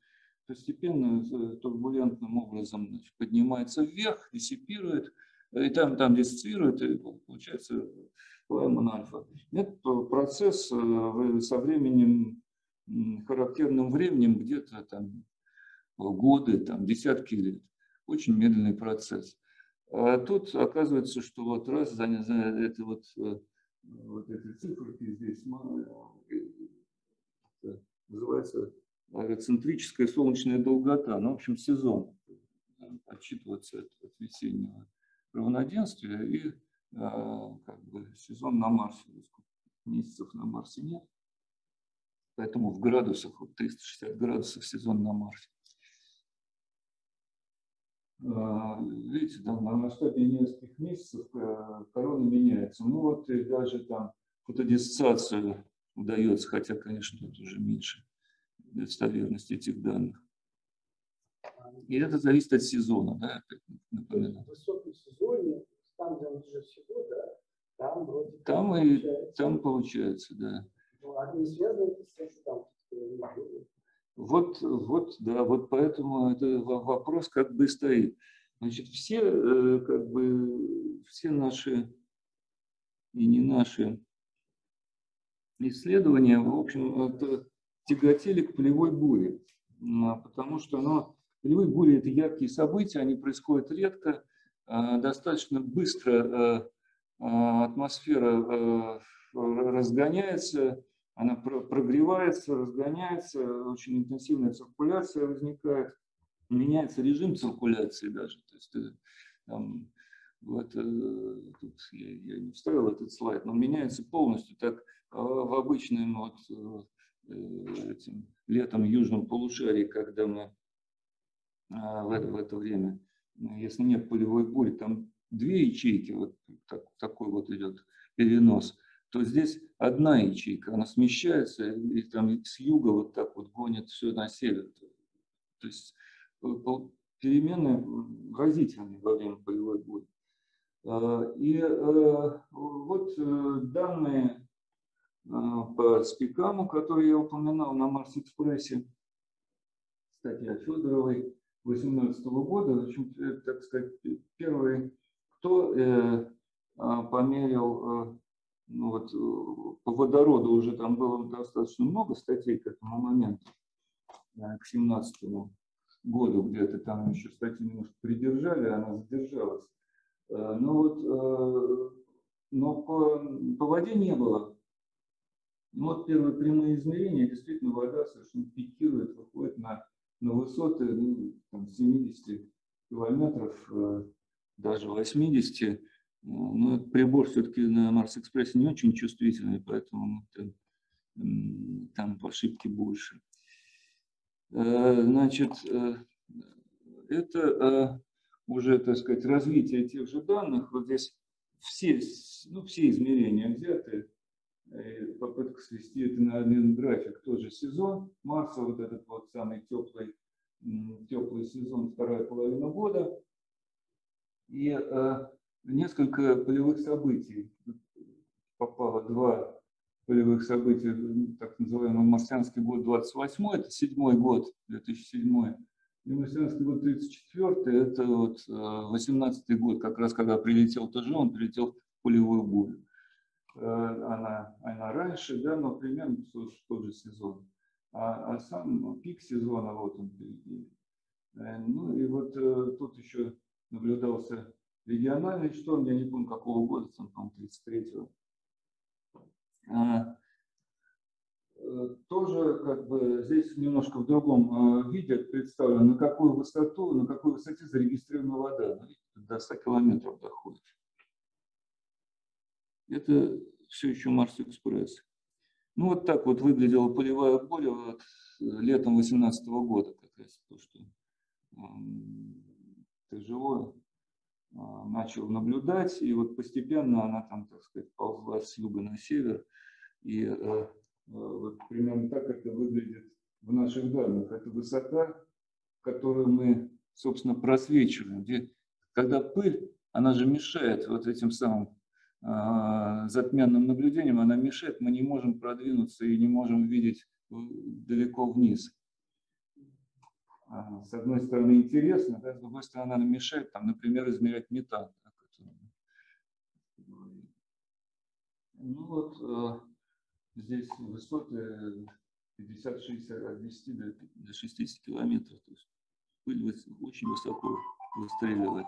постепенно э, турбулентным образом поднимается вверх, диссипирует, и там, там диссоциирует, и получается Лайман альфа. Этот процесс э, со временем, характерным временем, где-то там годы, там десятки лет. Очень медленный процесс. А тут оказывается, что вот раз за, за это вот, э, вот эти циферки здесь э, называется аэроцентрическая солнечная долгота, ну, в общем, сезон. Отчитываться от, весеннего равноденствия и как бы сезон на Марсе. месяцев на Марсе нет. Поэтому в градусах, вот 360 градусов сезон на Марсе. А, видите, там на масштабе нескольких месяцев э, корона меняется. Ну вот и даже там фотодиссоциацию удается, хотя, конечно, тут уже меньше достоверность этих данных. И это зависит от сезона, да, напоминаю.
В высоком сезоне, там, где он уже всего, да, там вроде
Там и
получается.
там получается, да.
Ну, а не связано с тем, что там
Вот, вот, да, вот поэтому это во- вопрос как бы стоит. Значит, все, э, как бы, все наши и не наши исследования, в общем, это тяготели к полевой буре, а потому что ну, полевые бури – это яркие события, они происходят редко, достаточно быстро э, а, атмосфера э, разгоняется, она про- прогревается, разгоняется, очень интенсивная циркуляция возникает, меняется режим циркуляции даже. То есть, э, там, вот, э, тут я, я не вставил этот слайд, но меняется полностью так а, в обычном вот, э, э, этим, летом южном полушарии, когда мы а, в это, в это время, если нет полевой бури, там две ячейки, вот так- такой вот идет перенос, то здесь одна ячейка, она смещается, и там с юга вот так вот гонит все на север. То есть э, перемены разительные во время полевой бури. А, И э, вот э, данные по спикаму, которые я упоминал на Марс-экспрессе, статья Федоровой 2018 года, э, так сказать, первый, кто э, а, померил, э, ну вот, э, по водороду уже там было достаточно много статей к этому моменту, э, к 17 году где-то там еще статью немножко придержали, она задержалась. Э, Но вот, э, но по, по воде не было. Ну вот первые прямые измерения, действительно вода совершенно пикирует, выходит на, на высоты ну, там, 70 километров, э, даже 80. Э, Но этот прибор все-таки на Марс-экспрессе не очень чувствительный, поэтому м, там ошибки больше. Э, Значит, э, это э, уже, так сказать, развитие тех же данных. Вот здесь все, ну, все измерения взяты. Э, Попытка свести это на один график. Тоже сезон Марса, вот этот вот самый теплый, теплый сезон, вторая половина года. И э, несколько полевых событий. Попало два полевых событий, так называемый марсианский год 28, это седьмой год, 2007, и марсианский год 34, это вот 18 год, как раз когда прилетел тоже, он прилетел в полевую бурю. Э, Она, она раньше, да, но примерно тот, же сезон. А, а сам пик сезона, вот он впереди. Э, Ну и вот э, тут еще наблюдался региональный шторм, я не помню какого года, там, по-моему, 33-го. А, Тоже как бы здесь немножко в другом виде представлено, на какую высоту, на какой высоте зарегистрирована вода. Ну, До 100 километров доходит. Это все еще Марс-экспресс. Ну вот так вот выглядела полевая буря вот, э, летом 2018 года, как раз то, что ты живое а, начал наблюдать, и вот постепенно она там, так сказать, ползла с юга на север, и э, э, вот примерно так это выглядит в наших данных. Это высота, которую мы, собственно, просвечиваем. Где, когда пыль, она же мешает вот этим самым затменным наблюдением, она мешает, мы не можем продвинуться и не можем видеть э, далеко вниз. А, С одной стороны интересно, да, с другой стороны она мешает, там, например, измерять метан. Ну вот э, здесь высоты 50-60 от 10 до, до 60 километров. То есть пыль очень высоко выстреливает.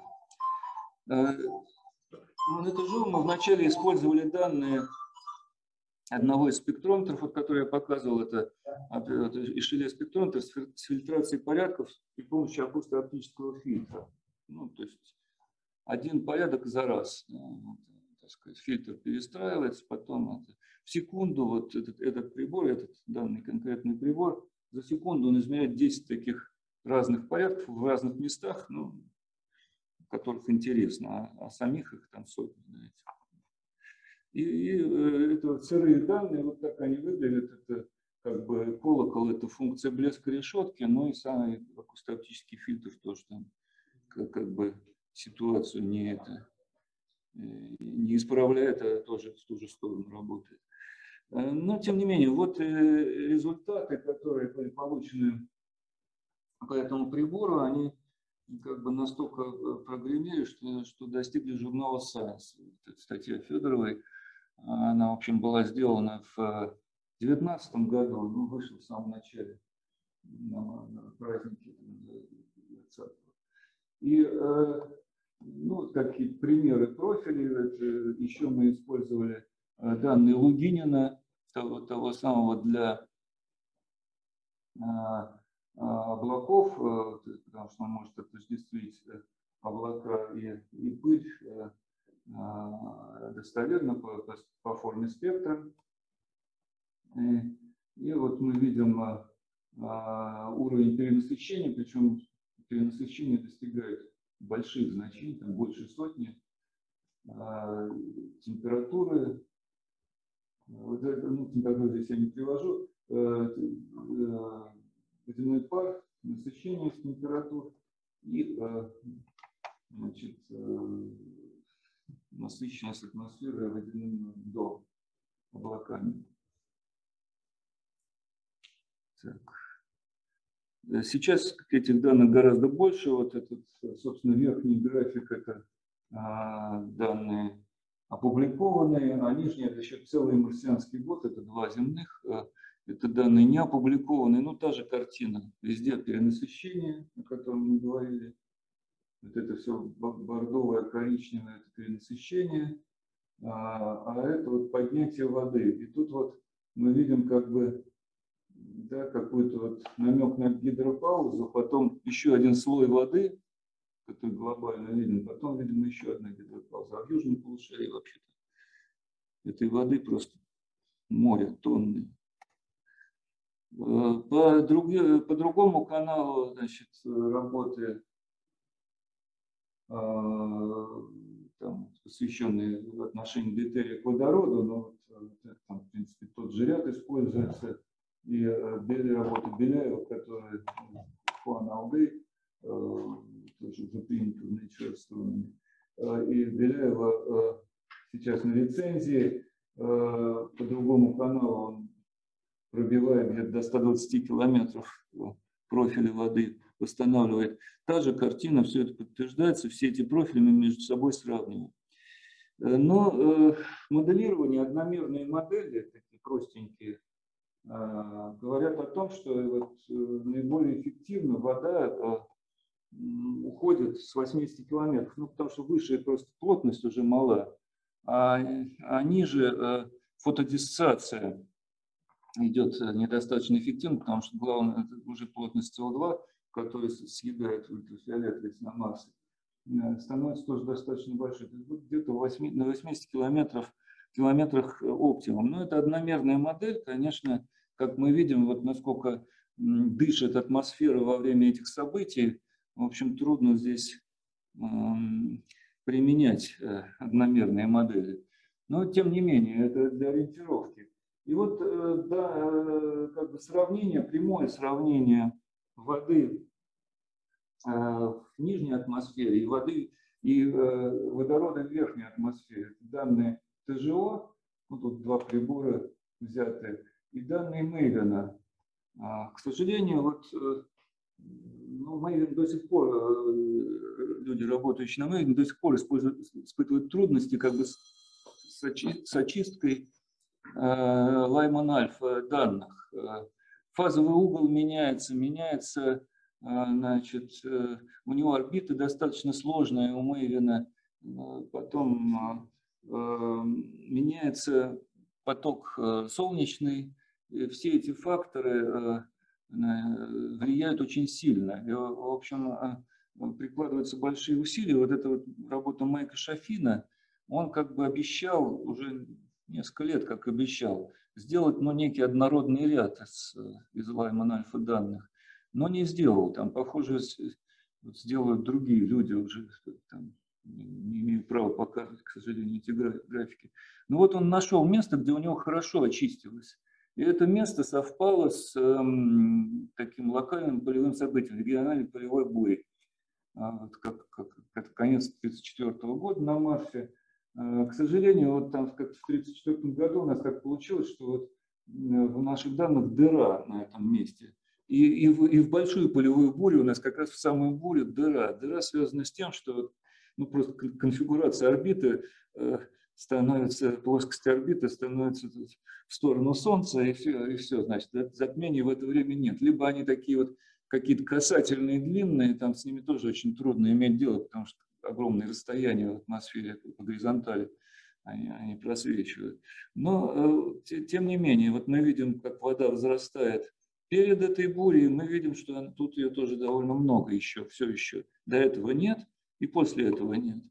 Э, ну, это же мы вначале использовали данные одного из спектрометров, вот, который я показывал, это от эшеле спектрометров с фи- с фильтрацией порядков при помощи акустооптического фильтра. Ну, то есть один порядок за раз. э, так сказать, фильтр перестраивается, потом это в секунду вот этот, этот прибор, этот данный конкретный прибор, за секунду он измеряет 10 таких разных порядков в разных местах, ну, которых интересно, а, а самих их там сотни, знаете. И, и э, это сырые данные, вот как они выглядят, это как бы колокол, это функция блеска решетки, но и самый акустоптический фильтр тоже там как, как бы ситуацию не это э, не исправляет, а тоже в ту же сторону работает. Э, но, тем не менее, вот результаты, которые были получены по этому прибору, они как бы настолько э, прогремели, что, что достигли журнала Science. Это статья Федоровой, она, в общем, была сделана в 2019 году, ну, вышла в самом начале на, на празднике 20 И, э, ну, такие примеры профилей, еще мы использовали э, данные Лугинина, того, того самого для облаков, э, потому что он может отождествить э, облака и, и пыль э, а, достоверно по, по, по форме спектра. И, и вот мы видим а, уровень перенасыщения, причем перенасыщение достигает больших значений, там больше сотни, температуры, вот ну, температуру здесь я не привожу, водяной пар, насыщение с температур и э, значит, э, насыщенность атмосферы водяным до облаками. Так. Э, сейчас этих данных гораздо больше. Вот этот, собственно, верхний график – это данные опубликованные, а нижний – это еще целый марсианский год, это два земных. Это данные не опубликованные, но та же картина. Везде перенасыщение, о котором мы говорили. Вот это все бордовое, коричневое, это перенасыщение. А, а это вот поднятие воды. И тут вот мы видим как бы да, какой-то вот намек на гидропаузу, потом еще один слой воды, который глобально виден, потом видим еще одна гидропауза. А в южном полушарии вообще-то этой воды просто море, тонны. Э, по, друг, по другому каналу значит, работы, а, там, посвященные отношению дейтерия к водороду, но э, там, в принципе, тот же ряд используется, и э, работа Беляева, которая Хуан Алдей, тоже уже принята в Nature Astronomy, и Беляева сейчас на лицензии, по другому каналу он пробивая где-то до 120 километров профиля воды, восстанавливает. Та же картина, все это подтверждается, все эти профили мы между собой сравниваем. Э, но э, моделирование, одномерные модели, такие простенькие, э, говорят о том, что вот, наиболее эффективно вода уходит с 80 километров, ну, потому что выше просто плотность уже мала, а, а ниже фотодиссоциация идет э, недостаточно эффективно, потому что главное это уже плотность СО2, которая съедает ультрафиолет весь на Марсе, э, становится тоже достаточно большой. Где-то на 80 километров, километрах э, оптимум. Но это одномерная модель, конечно, как мы видим, вот насколько дышит атмосфера во время этих событий, в общем, трудно здесь применять одномерные модели. Но, тем не менее, это для ориентировки. И вот э, да, э, как бы сравнение, прямое сравнение воды э, в нижней атмосфере и воды и водорода в верхней атмосфере. Данные ТЖО, ну, тут два прибора взяты, и данные Мейдена. А, к сожалению, вот ну, Мейден до сих пор, люди, работающие на Мейден, до сих пор испытывают трудности как бы с очисткой Лайман Альфа данных. Фазовый угол меняется, меняется, значит, у него орбита достаточно сложная у Мэйвина, потом меняется поток солнечный, все эти факторы влияют очень сильно. И, в общем, прикладываются большие усилия. Вот эта вот работа Майка Шафина, он как бы обещал уже несколько лет, как обещал, сделать ну, некий однородный ряд из, из Лайман альфа данных, но не сделал. Там, похоже, сделают другие люди уже, там, не имею права показывать, к сожалению, эти графики. Но вот он нашел место, где у него хорошо очистилось. И это место совпало с э, таким локальным полевым событием, региональной полевой бурей. А, вот как, как, как конец 1934 года на Марсе. А, к сожалению, вот там как в 1934 году у нас так получилось, что вот в наших данных дыра на этом месте. И, и, в, и в большую полевую бурю у нас как раз в самую бурю дыра. Дыра связана с тем, что ну, просто конфигурация орбиты э, становится, плоскость орбиты становится в сторону Солнца, и все, и все, значит, затмений в это время нет. Либо они такие вот какие-то касательные, длинные, там с ними тоже очень трудно иметь дело, потому что огромные расстояния в атмосфере по горизонтали они, они просвечивают. Но, э, тем не менее, вот мы видим, как вода возрастает перед этой бурей, мы видим, что тут ее тоже довольно много еще, все еще. До этого нет, и после этого нет.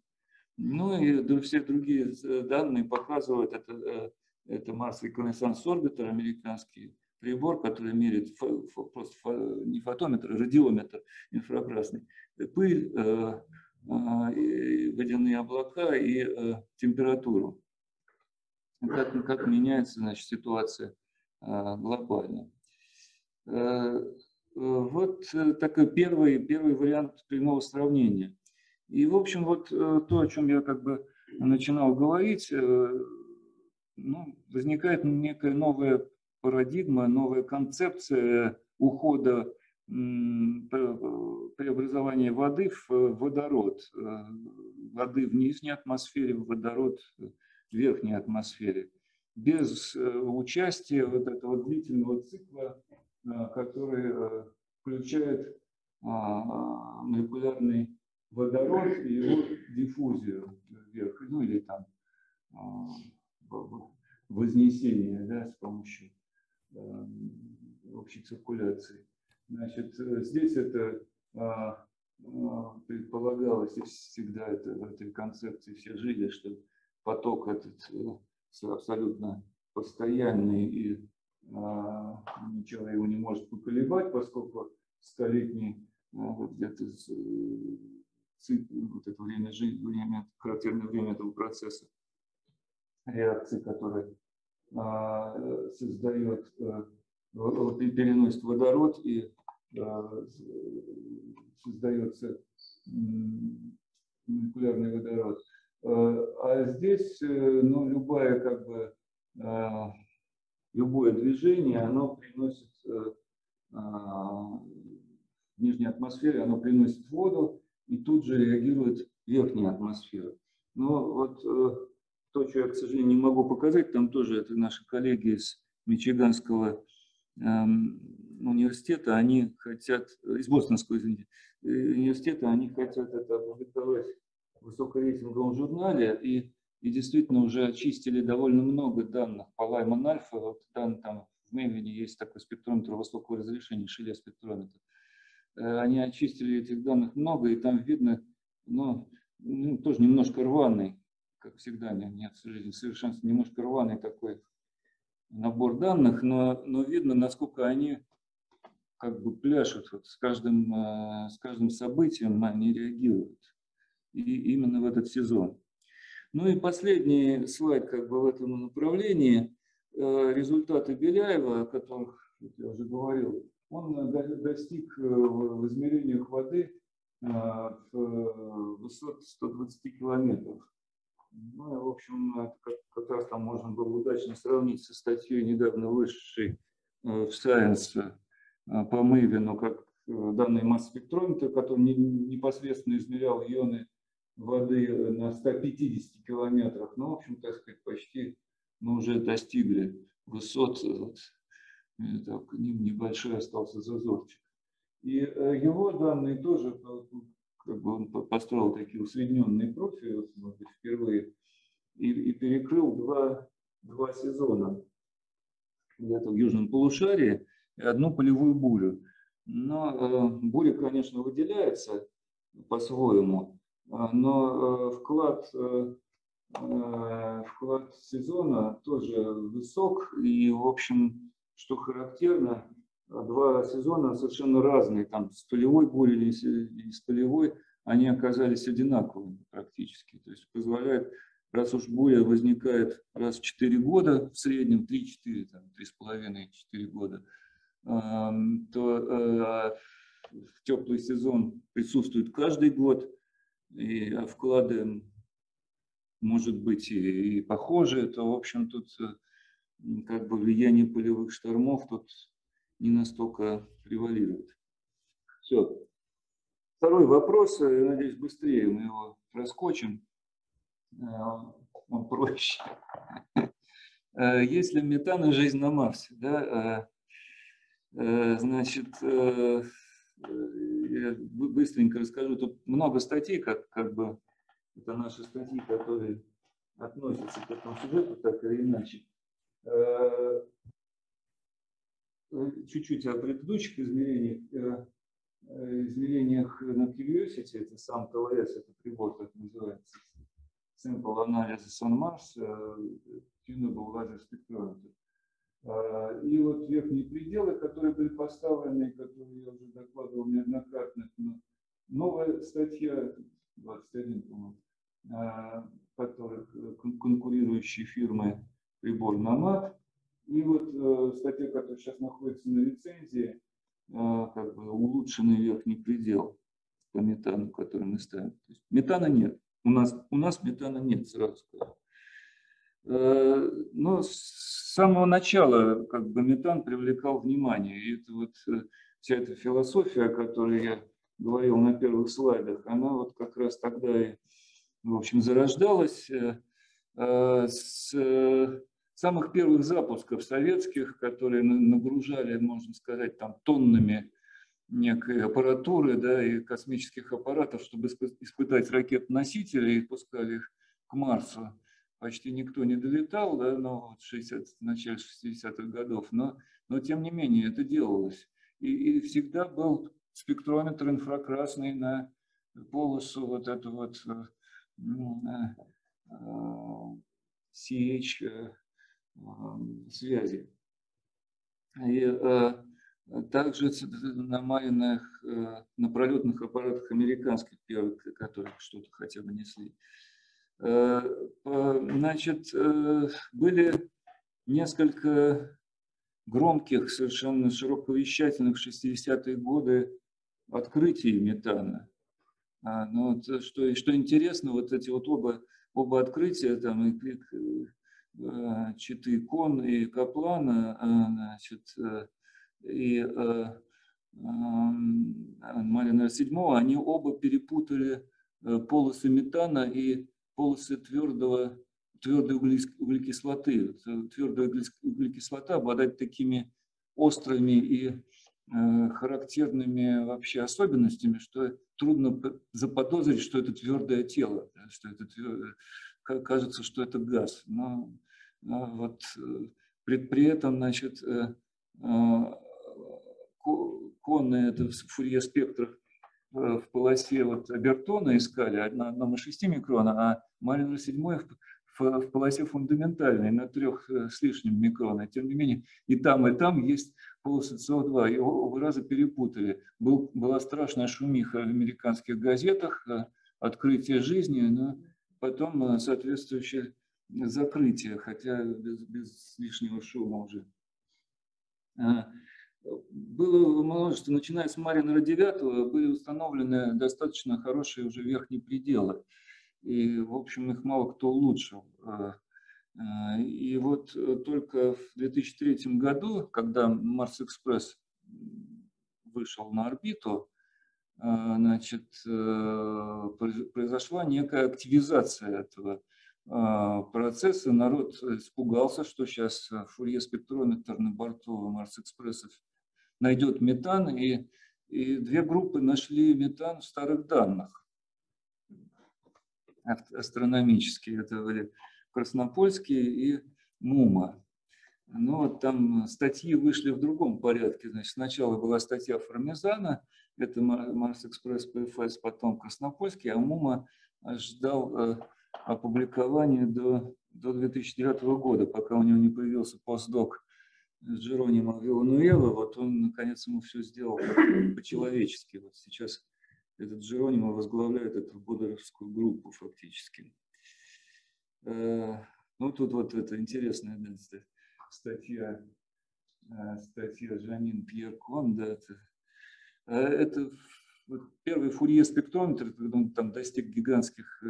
Ну и все другие э, данные показывают, это, э, это Mars Reconnaissance Orbiter американский прибор, который меряет просто не фотометр, а радиометр инфракрасный, пыль, э, водяные облака и температуру. Как, как меняется значит, ситуация глобально. Вот такой первый, первый вариант прямого сравнения. И, в общем, вот э, то, о чем я как бы начинал говорить, э, ну, возникает некая новая парадигма, новая концепция ухода преобразования воды в водород, э, воды в нижней атмосфере, в водород в верхней атмосфере, без участия вот этого длительного цикла, который включает а, молекулярный водород и его диффузию вверх, ну или там а, вознесение да, с помощью а, общей циркуляции. Значит, здесь это а, предполагалось, и всегда это в этой концепции все жили, что поток этот э, абсолютно постоянный и ничего его не может поколебать, поскольку столетний где-то цикл, вот это время жизни, время, характерное время этого процесса, реакции, которая а, создает, а, переносит водород и а, создается молекулярный водород. А здесь ну, любая, как бы, любое движение, оно приносит в нижней атмосфере, оно приносит воду, и тут же реагирует верхняя атмосфера. Но вот э, то, что я, к сожалению, не могу показать, там тоже это наши коллеги из Мичиганского э, университета, они хотят, из Бостонского, извините, э, университета, они хотят это опубликовать в высокорейтинговом журнале, и, и действительно уже очистили довольно много данных по Лайман Альфа, вот там, там в Мейвине есть такой спектрометр высокого разрешения, Шиле спектрометр. Э, они очистили этих данных много, и там видно, ну, ну тоже немножко рваный, как всегда, нет, совершенство, немножко рваный такой набор данных, но, но видно, насколько они как бы пляшут вот с, каждым, э, с каждым событием, они реагируют. И именно в этот сезон. Ну и последний слайд как бы в этом направлении. Э, результаты Беляева, о которых я уже говорил, он достиг э, в измерениях воды высот 120 километров. Ну, в общем, как, раз там можно было удачно сравнить со статьей, недавно вышедшей в Science по Мэйвину, как данный масс-спектрометр, который непосредственно измерял ионы воды на 150 километрах. Ну, в общем, так сказать, почти мы уже достигли высот так, небольшой остался зазорчик. И э, его данные тоже, как бы он построил такие усредненные профили, вот, может впервые, и, и перекрыл два, два сезона где-то в южном полушарии одну полевую бурю. Но э, буря, конечно, выделяется по-своему, а, но э, вклад э, э, вклад сезона тоже высок. И, в общем, что характерно, два сезона совершенно разные. Там с полевой бурей и с полевой они оказались одинаковыми практически. То есть позволяет, раз уж буря возникает раз в 4 года, в среднем 3-4, там, 3,5-4 года, то э, теплый сезон присутствует каждый год, и вклады, может быть, и, и похожие, то, в общем, тут э, как бы влияние полевых штормов тут не настолько превалирует. Все. Второй вопрос, э, я надеюсь, быстрее мы его проскочим. Он проще. [LAUGHS] Есть ли метан и жизнь на Марсе? Да? Значит, я быстренько расскажу. Тут много статей, как, как бы это наши статьи, которые относятся к этому сюжету, так или иначе. Э, чуть-чуть о предыдущих измерениях. Э, измерениях на Curiosity, это сам ТЛС, это прибор, так называется, Simple Analysis on Mars, Tunable Laser Spectrometer. А, и вот верхние пределы, которые были поставлены, которые я уже докладывал неоднократно, новая статья, 21, по-моему, а, которых конкурирующие фирмы прибор «Намат», и вот э, статья, которая сейчас находится на лицензии, а, как бы улучшенный верхний предел по метану, который мы ставим. То есть метана нет. У нас, у нас метана нет, сразу скажу. Э, но с самого начала как бы метан привлекал внимание. И это вот э, вся эта философия, о которой я говорил на первых слайдах, она вот как раз тогда и, в общем, зарождалась э, с самых первых запусков советских, которые нагружали, можно сказать, там тоннами некой аппаратуры да, и космических аппаратов, чтобы испытать ракет-носители и пускали их к Марсу почти никто не долетал, да, но вот 60, в начале 60-х годов, но, но тем не менее это делалось. И, и всегда был спектрометр инфракрасный на полосу вот эту вот э, э, CH э, связи. И также на майных, на пролетных аппаратах американских первых, которые что-то хотя бы несли. Э, значит, э, были несколько громких, совершенно широковещательных в 60-е годы открытий метана. А, Но ну вот, что, что интересно, вот эти вот оба, оба открытия, там и э, Читы Кон и Каплана, значит, и Марина седьмого, они оба перепутали полосы метана и полосы твердого, твердой углекислоты. Твердая углекислота обладает такими острыми и э, характерными вообще особенностями, что трудно заподозрить, что это твердое тело, что это твердое, кажется, что это газ. Но, но вот э, при, при этом, значит, э, конные это в фурье спектрах в полосе вот Бертона искали на одном из 6 микрона, а Малинер 7 в, в, в полосе фундаментальной на трех э, с лишним микрона. Тем не менее, и там, и там есть полосы СО2. Его оба раза перепутали. Был, была страшная шумиха в американских газетах, э, открытие жизни, но потом э, соответствующее закрытие, хотя без, без лишнего шума уже. Было множество, начиная с Маринера 9, были установлены достаточно хорошие уже верхние пределы. И, в общем, их мало кто улучшил. А, а, и вот только в 2003 году, когда Марс Экспресс вышел на орбиту, а, значит, э, произошла некая активизация этого процесса. Народ испугался, что сейчас Фурье спектрометр на борту Марс Экспресса найдет метан, и, и две группы нашли метан в старых данных астрономические. Это были Краснопольские и МУМА. Но вот там статьи вышли в другом порядке. Значит, сначала была статья Формезана, это Марс Экспресс ПФС, потом Краснопольский, а МУМА ждал э, опубликования до, до 2009 года, пока у него не появился постдок Джеронима Вилануэва, вот он наконец ему все сделал [COUGHS] по-человечески. Вот сейчас этот Джеронимо возглавляет эту бодеровскую группу фактически. Э, ну, тут вот это интересная да, статья, э, статья Жанин Пьер Кон, да, это, э, это первый фурье спектрометр, когда он там достиг гигантских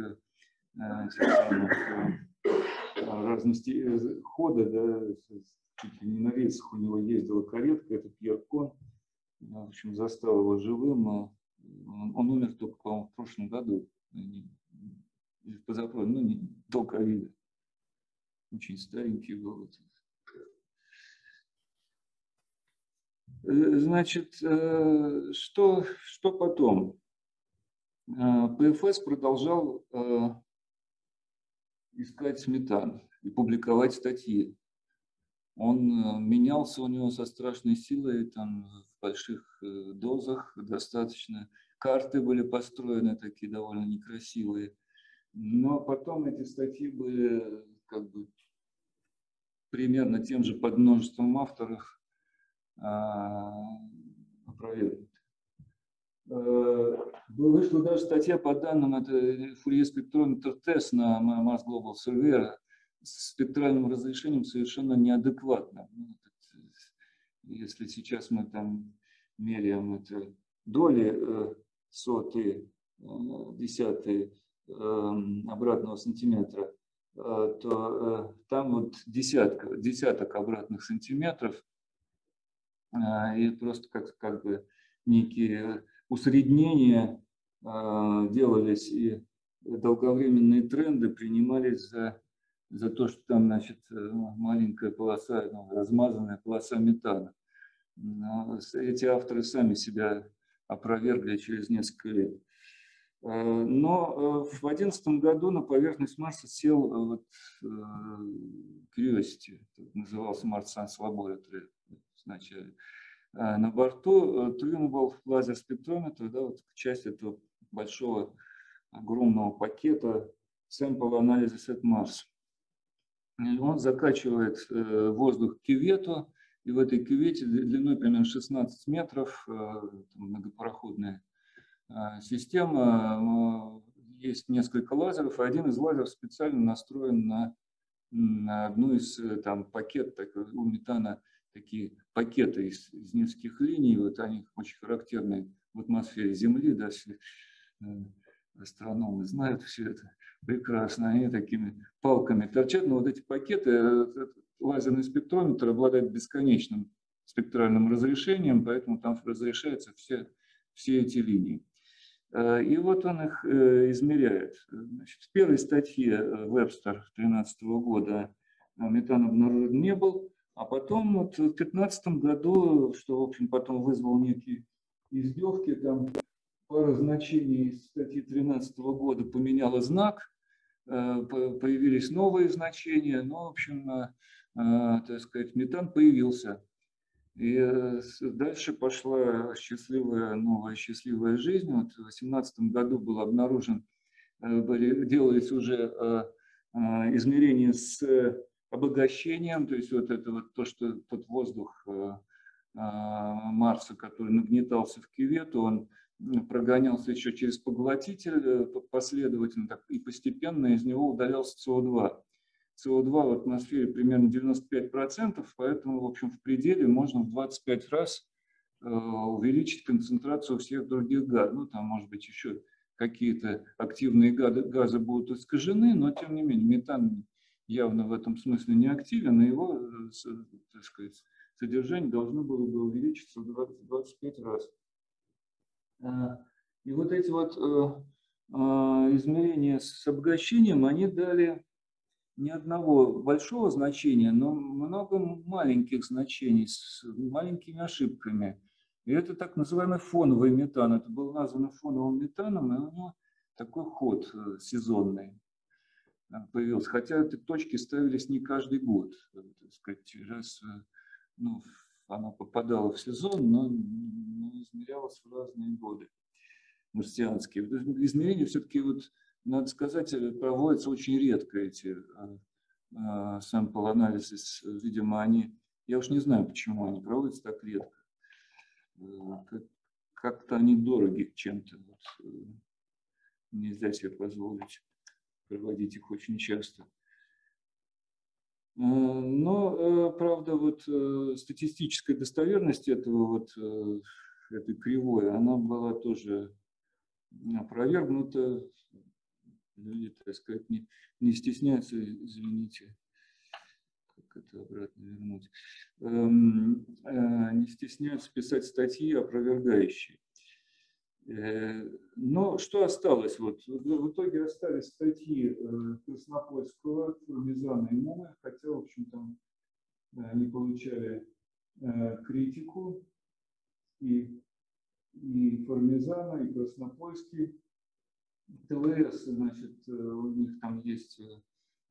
разности хода, да, чуть ли не на рельсах у него ездила каретка, это Пьер Кон, в общем, застал его живым, он, он умер только, по-моему, в прошлом году, или позапрошлом, ну, не, до ковида. Очень старенький был. Э, значит, э, что, что потом? Э, ПФС продолжал искать метан и публиковать статьи. Он менялся у него со страшной силой, там в больших дозах достаточно. Карты были построены такие довольно некрасивые. Но потом эти статьи были как бы примерно тем же подмножеством авторов а, опровергнуты. Э, вышла даже статья по данным, это Фурье спектрометр тест на Mars Global Surveyor спектральным разрешением совершенно неадекватно. Ну, если сейчас мы там меряем это доли э, сотые, э, десятые эм, обратного сантиметра, Э, то э, там вот десятка, десяток обратных сантиметров, э, и просто как, как бы некие усреднения делались, и долговременные тренды принимались за, за то, что там значит, маленькая полоса, ну, размазанная полоса метана. Но эти авторы сами себя опровергли через несколько лет. Э, но э, в 2011 году на поверхность Марса сел э, вот, Curiosity, назывался Mars Science Laboratory вначале. На борту Tunable лазер спектрометр, да, вот часть этого большого огромного пакета sample анализа от Марс. Он закачивает воздух к кювету, и в этой кювете длиной примерно 16 метров, многопроходная а, система, есть несколько лазеров, и один из лазеров специально настроен на, на одну из э, там, пакет, так, у метана такие пакеты из, из нескольких линий, вот они очень характерны в атмосфере Земли, да, все, э, астрономы знают все это прекрасно, они такими палками торчат, но вот эти пакеты, э, лазерный спектрометр обладает бесконечным спектральным разрешением, поэтому там разрешаются все, все эти линии. Э, и вот он их э, измеряет. Значит, в первой статье Вебстер э, 2013 года метан обнаружен не был, а потом вот в 2015 году, что, в общем, потом вызвало некие издевки, там значений из статьи 2013 года поменяла знак, появились новые значения, но, в общем, так сказать, метан появился. И э, дальше пошла счастливая, новая счастливая жизнь. Вот в 2018 году был обнаружен, э, делались уже э, измерения с обогащением, то есть вот это вот то, что тот воздух Марса, который нагнетался в кювету, он прогонялся еще через поглотитель последовательно так, и постепенно из него удалялся СО2. СО2 в атмосфере примерно 95%, поэтому, в общем, в пределе можно в 25 раз э, увеличить концентрацию всех других газов. Ну, там, может быть, еще какие-то активные газы, будут искажены, но, тем не менее, метан явно в этом смысле не активен, и его, э, так сказать, содержание должно было бы увеличиться в 20, 25 раз. А, и вот эти вот э, измерения с обогащением, они дали ни одного большого значения, но много маленьких значений с маленькими ошибками. И это так называемый фоновый метан. Это был названо фоновым метаном, и у него такой ход э, сезонный э, появился. Хотя эти точки ставились не каждый год. Так сказать, раз ну, оно попадало в сезон, но измерялось в разные годы марсианские. Измерения все-таки вот надо сказать, э, проводятся очень редко эти sample анализис. Видимо, они, я уж не знаю, почему они проводятся так редко. Как-то они дороги чем-то. Вот, нельзя себе позволить проводить их очень часто. Но, правда, вот статистическая достоверность этого вот, этой кривой, она была тоже опровергнута. Люди, так сказать, не, не стесняются, извините, как это обратно вернуть, эм, э, не стесняются писать статьи опровергающие. Э, но что осталось? Вот, в итоге остались статьи э, Краснопольского, Фурмизана и Мумы, хотя, в общем-то, они получали критику и и Формизана, и Краснопольский. ТВС, значит, э, у них там есть э,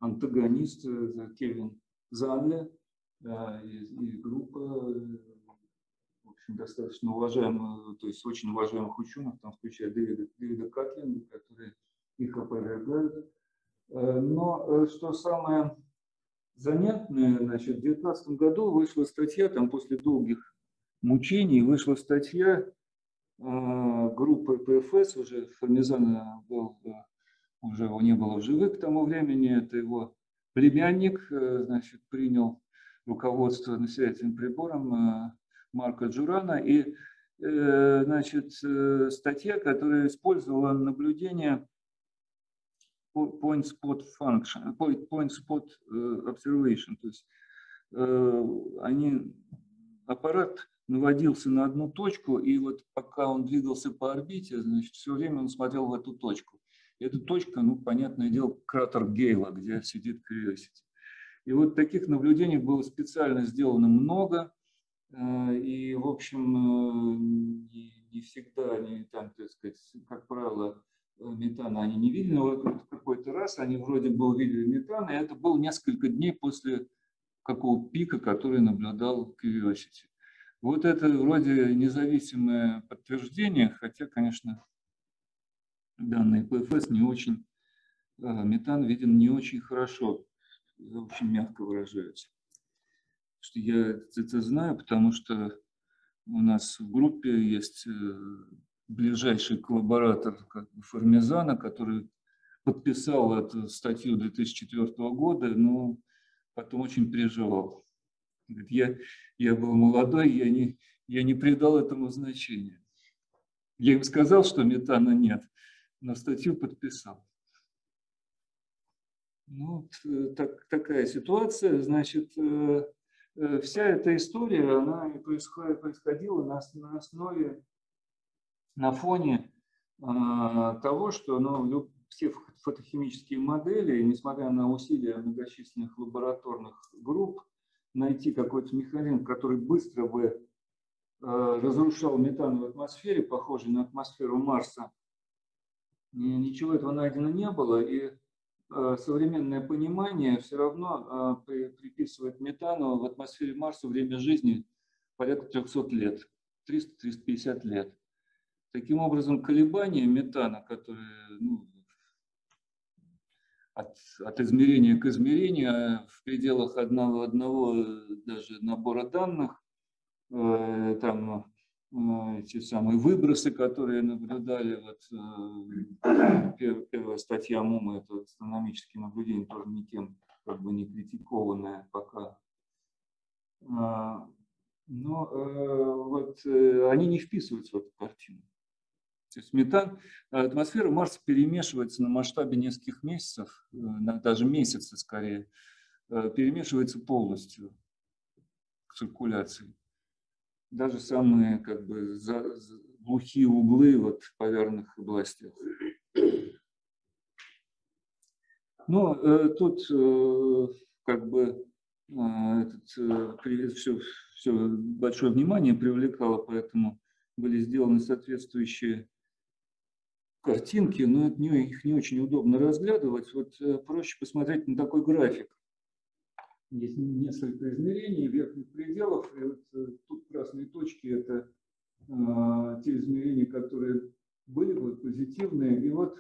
антагонист э, Кевин Занле и, группа, в общем, достаточно уважаемых, то есть очень уважаемых ученых, там включая Дэвида, Дэвида Катлинга, которые их опровергают. Но что самое занятное, значит, в 2019 году вышла статья, там после долгих мучений вышла статья а, группы ПФС, уже Фармезана был, э, уже его не было в живых к тому времени, это его племянник, э, значит, принял руководство населительным прибором э, Марка Джурана, и, значит, статья, которая использовала наблюдение point spot function, point spot observation, то есть они, аппарат наводился на одну точку, и вот пока он двигался по орбите, значит, все время он смотрел в эту точку. Эта точка, ну, понятное дело, кратер Гейла, где сидит Curiosity. И вот таких наблюдений было специально сделано много, э, и, в общем, э, не, не всегда они там, так сказать, как правило, э, метана они не видели, но вот какой-то раз они вроде бы увидели метан, и это было несколько дней после какого пика, который наблюдал Curiosity. Вот это вроде независимое подтверждение, хотя, конечно, данные ПФС не очень, а, метан виден не очень хорошо, очень мягко выражаются. Что я это знаю, потому что у нас в группе есть э, ближайший коллаборатор Формизана, который подписал эту статью 2004 года, но потом очень переживал. Говорит, я, я был молодой, я не, я не придал этому значения. Я им сказал, что метана нет, но статью подписал. Ну, э, так, такая ситуация. Значит, э, э, вся эта история, она происходила на, на основе, на фоне того, что ну, все фотохимические модели, несмотря на усилия многочисленных лабораторных групп, найти какой-то механизм, который быстро бы э, разрушал метан в атмосфере, похожий на атмосферу Марса. Ничего этого найдено не было, и э, современное понимание все равно э, приписывает метану в атмосфере Марса время жизни порядка 300 лет, 300-350 лет. Таким образом, колебания метана, которые ну, от, от измерения к измерению а в пределах одного, одного даже набора данных, э, там э, эти самые выбросы, которые наблюдали, вот э, первая статья МУМа, это астрономические наблюдения, тоже никем как бы не критикованная пока. А, но вот они не вписываются в эту картину. Метан, э, атмосфера Марса перемешивается на масштабе нескольких месяцев, э, даже месяца скорее, э, перемешивается полностью к циркуляции. Даже самые как бы за, за, глухие углы вот, в поверхностных областях. Но э, тут э, как бы э, этот, э, все, все большое внимание привлекало, поэтому были сделаны соответствующие картинки, но не, их не очень удобно разглядывать. Вот э, проще посмотреть на такой график. Есть несколько измерений верхних пределов. И вот э, тут красные точки – это а, те измерения, которые были вот, позитивные. И вот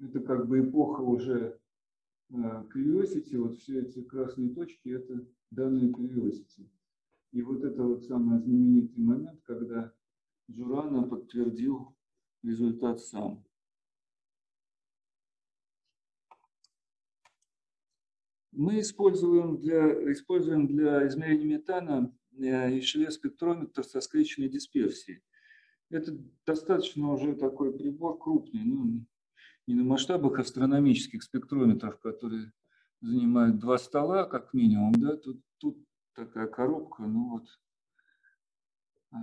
это как бы эпоха уже Curiosity, вот все эти красные точки – это данные Curiosity. И вот это вот самый знаменитый момент, когда Джурана подтвердил результат сам. Мы используем для, используем для измерения метана Ишеле спектрометр со скрещенной дисперсией. Это достаточно уже такой прибор крупный, ну, не на масштабах астрономических спектрометров, которые занимают два стола как минимум, да, тут, тут такая коробка, ну вот, а,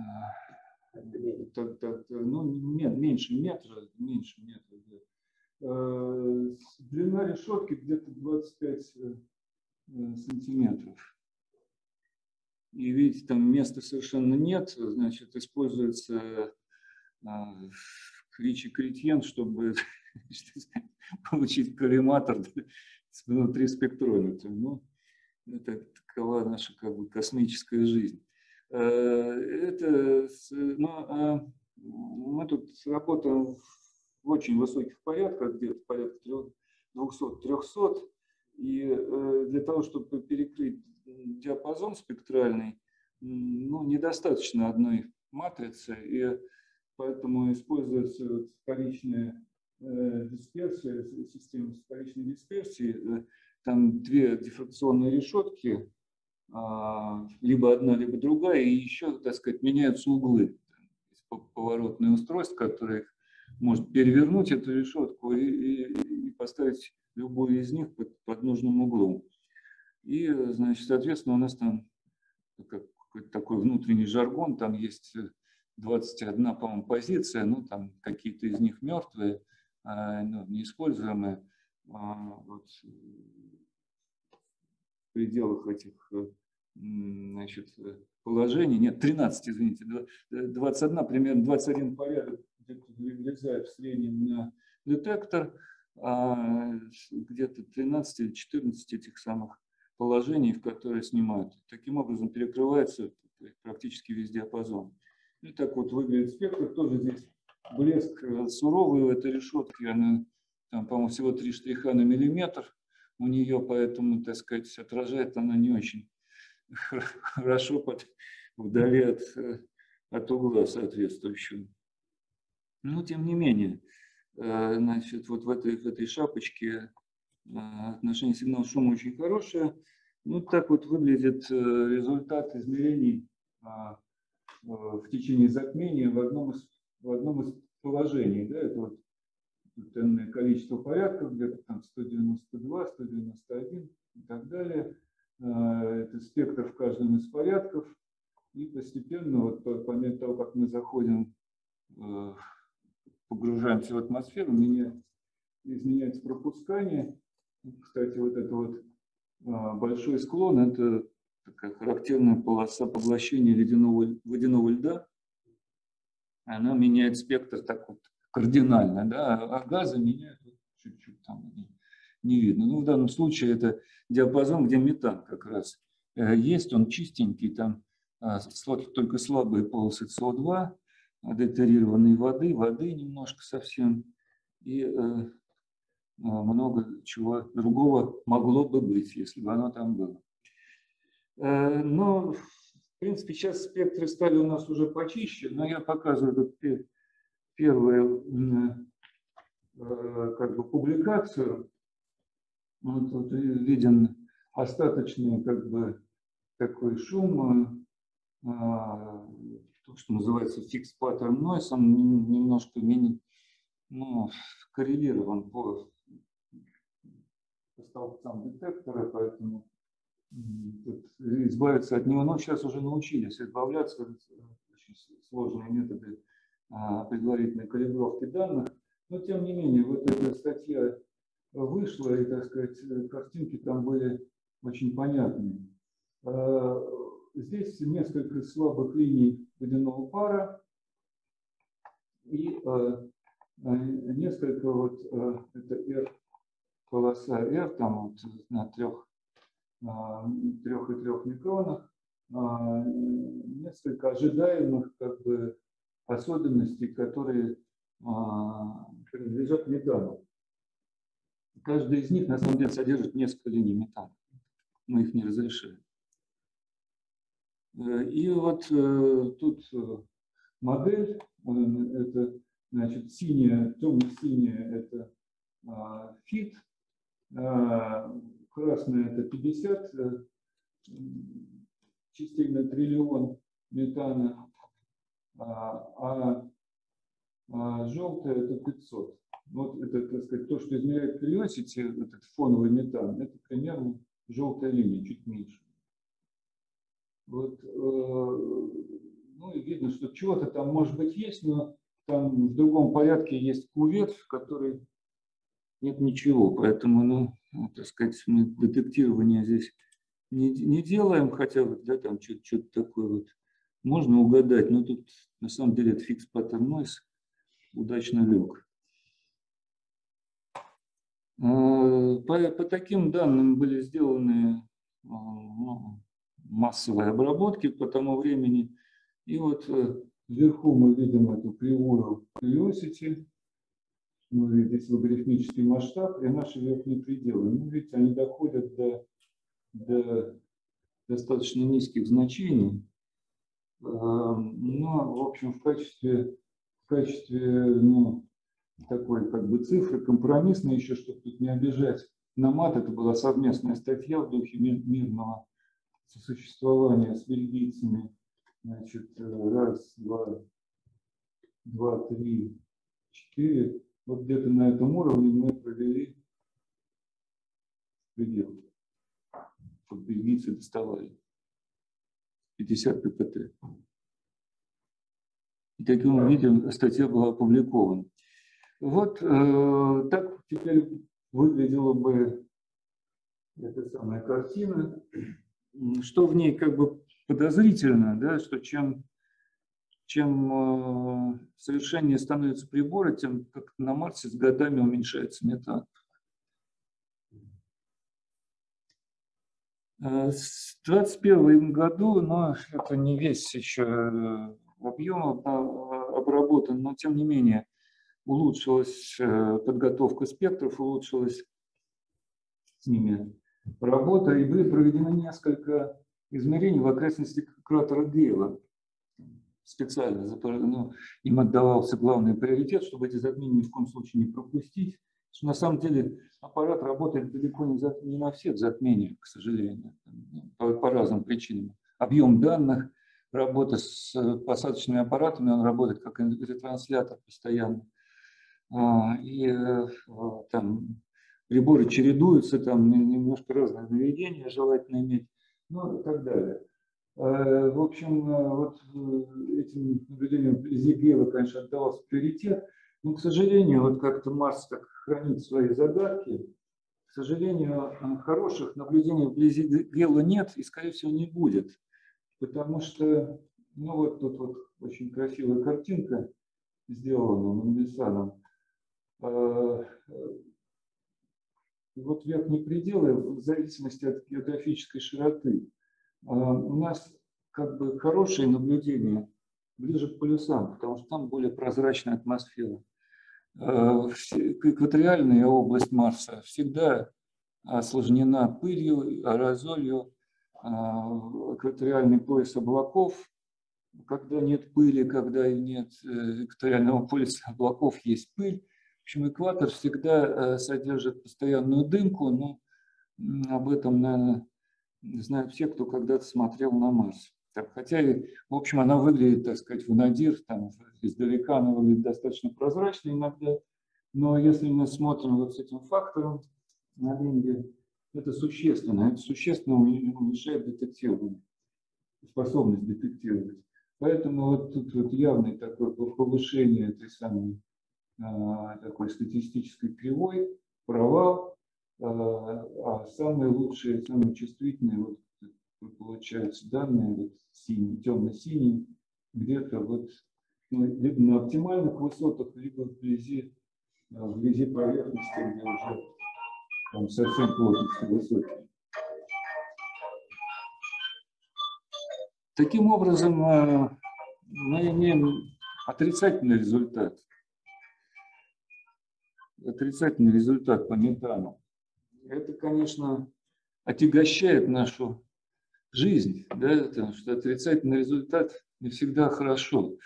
так, так, ну, нет, меньше метра, меньше метра. Да. Э, длина решетки где-то 25 э, сантиметров. И видите, там места совершенно нет, значит, используется а, Ричи Кретьен, чтобы [LAUGHS] получить коллиматор внутри спектрометра. Ну, это такова наша как бы космическая жизнь. Э, это, ну, а мы тут работаем в очень высоких порядках, где-то порядка 200-300, и э, для того, чтобы перекрыть диапазон спектральный, ну, недостаточно одной матрицы, и поэтому используется вот вторичная э, дисперсия, система вторичной дисперсии. Там две дифракционные решетки, а, либо одна, либо другая, и еще, так сказать, меняются углы. Поворотное устройство, которое может перевернуть эту решетку и, и, и поставить любую из них под, под нужным углом. И, значит, соответственно, у нас там какой-то такой внутренний жаргон, там есть 21, по-моему, позиция, ну, там какие-то из них мертвые, а, ну, неиспользуемые. А, вот, в пределах этих значит, положений, нет, 13, извините, 21, примерно 21 порядок влезает в среднем на детектор, а где-то 13 или 14 этих самых положений, в которые снимают. Таким образом перекрывается практически весь диапазон. И так вот выглядит спектр. Тоже здесь блеск э, суровый у этой решетки. Она, там, по-моему, всего три штриха на миллиметр у нее, поэтому, так сказать, отражает она не очень [LAUGHS] хорошо под, вдали от, э, от угла соответствующего. Но, тем не менее, э, значит, вот в этой, в этой шапочке отношение сигнал шума очень хорошее. Ну, так вот выглядит результат измерений а, в течение затмения в одном из, в одном из положений. Да, это вот энное количество порядков, где-то там 192, 191 и так далее. Это спектр в каждом из порядков. И постепенно, вот по, по мере того, как мы заходим, э, погружаемся в атмосферу, меняется, изменяется пропускание. Кстати, вот это вот а, большой склон, это такая характерная полоса поглощения ледяного, водяного льда. Она меняет спектр так вот кардинально, да, а газы меняют чуть-чуть там не, не видно. Ну, в данном случае это диапазон, где метан как раз э, есть, он чистенький, там а, только слабые полосы СО2, детерированной воды, воды немножко совсем, и э, а, много чего другого могло бы быть, если бы оно там было. Э, но, в принципе, сейчас спектры стали у нас уже почище, но я показываю тут первую э, как бы, публикацию. Вот тут виден остаточный как бы такой шум, э, то, что называется fixed pattern noise, он немножко менее, ну, коррелирован по, по столбцам детектора, поэтому избавиться от него. Но сейчас уже научились избавляться, очень сложные методы а, предварительной калибровки данных. Но тем не менее, вот эта статья вышла, и, так сказать, картинки там были очень понятные. А, здесь несколько слабых линий водяного пара и а, несколько вот это R, полоса R, там вот на трех трех и трех микронах несколько ожидаемых как бы, особенностей, которые принадлежат метану. каждый из них на самом деле содержит несколько линий метана. Мы их не разрешили. Э, И вот э, тут э, модель, это значит синяя, темно-синяя это а, фит, а, красная это 50 э, м, частей на триллион метана, а, а, а желтая это 500. Вот это, так сказать, то, что измеряет Curiosity, этот фоновый метан, это примерно желтая линия, чуть меньше. Вот, э, ну и видно, что чего-то там может быть есть, но там в другом порядке есть кувет, в который нет ничего. Поэтому, ну, ну, так сказать, мы детектирование здесь не, не делаем, хотя вот, да, там что-то такое вот можно угадать, но тут на самом деле этот фикс паттерн нойс удачно лег. Э, По, по таким данным были сделаны массовые обработки по тому времени. И вот э, вверху мы видим эту кривую Curiosity. Мы видим здесь логарифмический масштаб и наши верхние пределы. Ну, видите, они доходят до, до достаточно низких значений. Э, Но, в общем, в качестве, в качестве ну, такой как бы цифры компромиссной, еще чтобы тут не обижать на мат, это была совместная статья в духе ми- мирного сосуществования с бельгийцами. Значит, э, раз, два, два, три, четыре. Вот где-то на этом уровне мы провели предел. Вот бельгийцы доставали. 50 ППТ. И таким видом статья была опубликована. Вот э, так теперь выглядела бы эта самая картина. Что в ней как бы подозрительно, да, что чем, чем э, совершеннее становятся приборы, тем как на Марсе с годами уменьшается метан. Э, В 2021 году, но это не весь еще э, объем об- обработан, но тем не менее улучшилась э, подготовка спектров, улучшилась с ними работа, и были проведены несколько измерений в окрестности кратера Гейла. Специально ну, им отдавался главный приоритет, чтобы эти затмения ни в коем случае не пропустить. Что на самом деле аппарат работает далеко не, за- не на всех затмениях, к сожалению, ну, по, по разным причинам. Объем данных, работа с э, посадочными аппаратами, он работает как ретранслятор постоянно. А, И э, там приборы чередуются, там не- немножко разное наведение желательно иметь, ну и так далее. Э, В общем, э, вот э, этим наблюдениям вблизи Гейла, конечно, отдавался приоритет, но, к сожалению, вот как-то Марс так хранит свои загадки. К сожалению, хороших наблюдений вблизи Гейла нет и, скорее всего, не будет, потому что, ну вот тут вот очень красивая картинка сделана Мандельсоном. Э, э, вот верхние пределы в зависимости от географической широты. А, У нас как бы хорошие наблюдения ближе к полюсам, потому что там более прозрачная атмосфера. Все- Экваториальная область Марса всегда осложнена пылью, аэрозолью, экваториальный пояс облаков, когда нет пыли, когда нет э, экваториального пояса облаков, есть пыль. В общем, экватор всегда э, содержит постоянную дымку, но об этом, наверное, знают все, кто когда-то смотрел на Марс. Хотя, в общем, она выглядит, так сказать, в надир, там, издалека она выглядит достаточно прозрачно иногда, но если мы смотрим вот с этим фактором на линзе, это существенно, это существенно уме- уменьшает детектирование, способность детектировать. Поэтому вот тут вот явное такое повышение этой самой такой статистической кривой, провал, а, а самые лучшие, самые чувствительные вот, получаются данные вот синие, темно-синие, где-то вот ну, либо на оптимальных высотах, либо вблизи, а, вблизи поверхности, где уже там совсем плотности высокие. Таким образом, мы имеем отрицательный результат. Отрицательный результат по метану. Это, конечно, отягощает нашу жизнь, да, потому что отрицательный результат не всегда хорошо.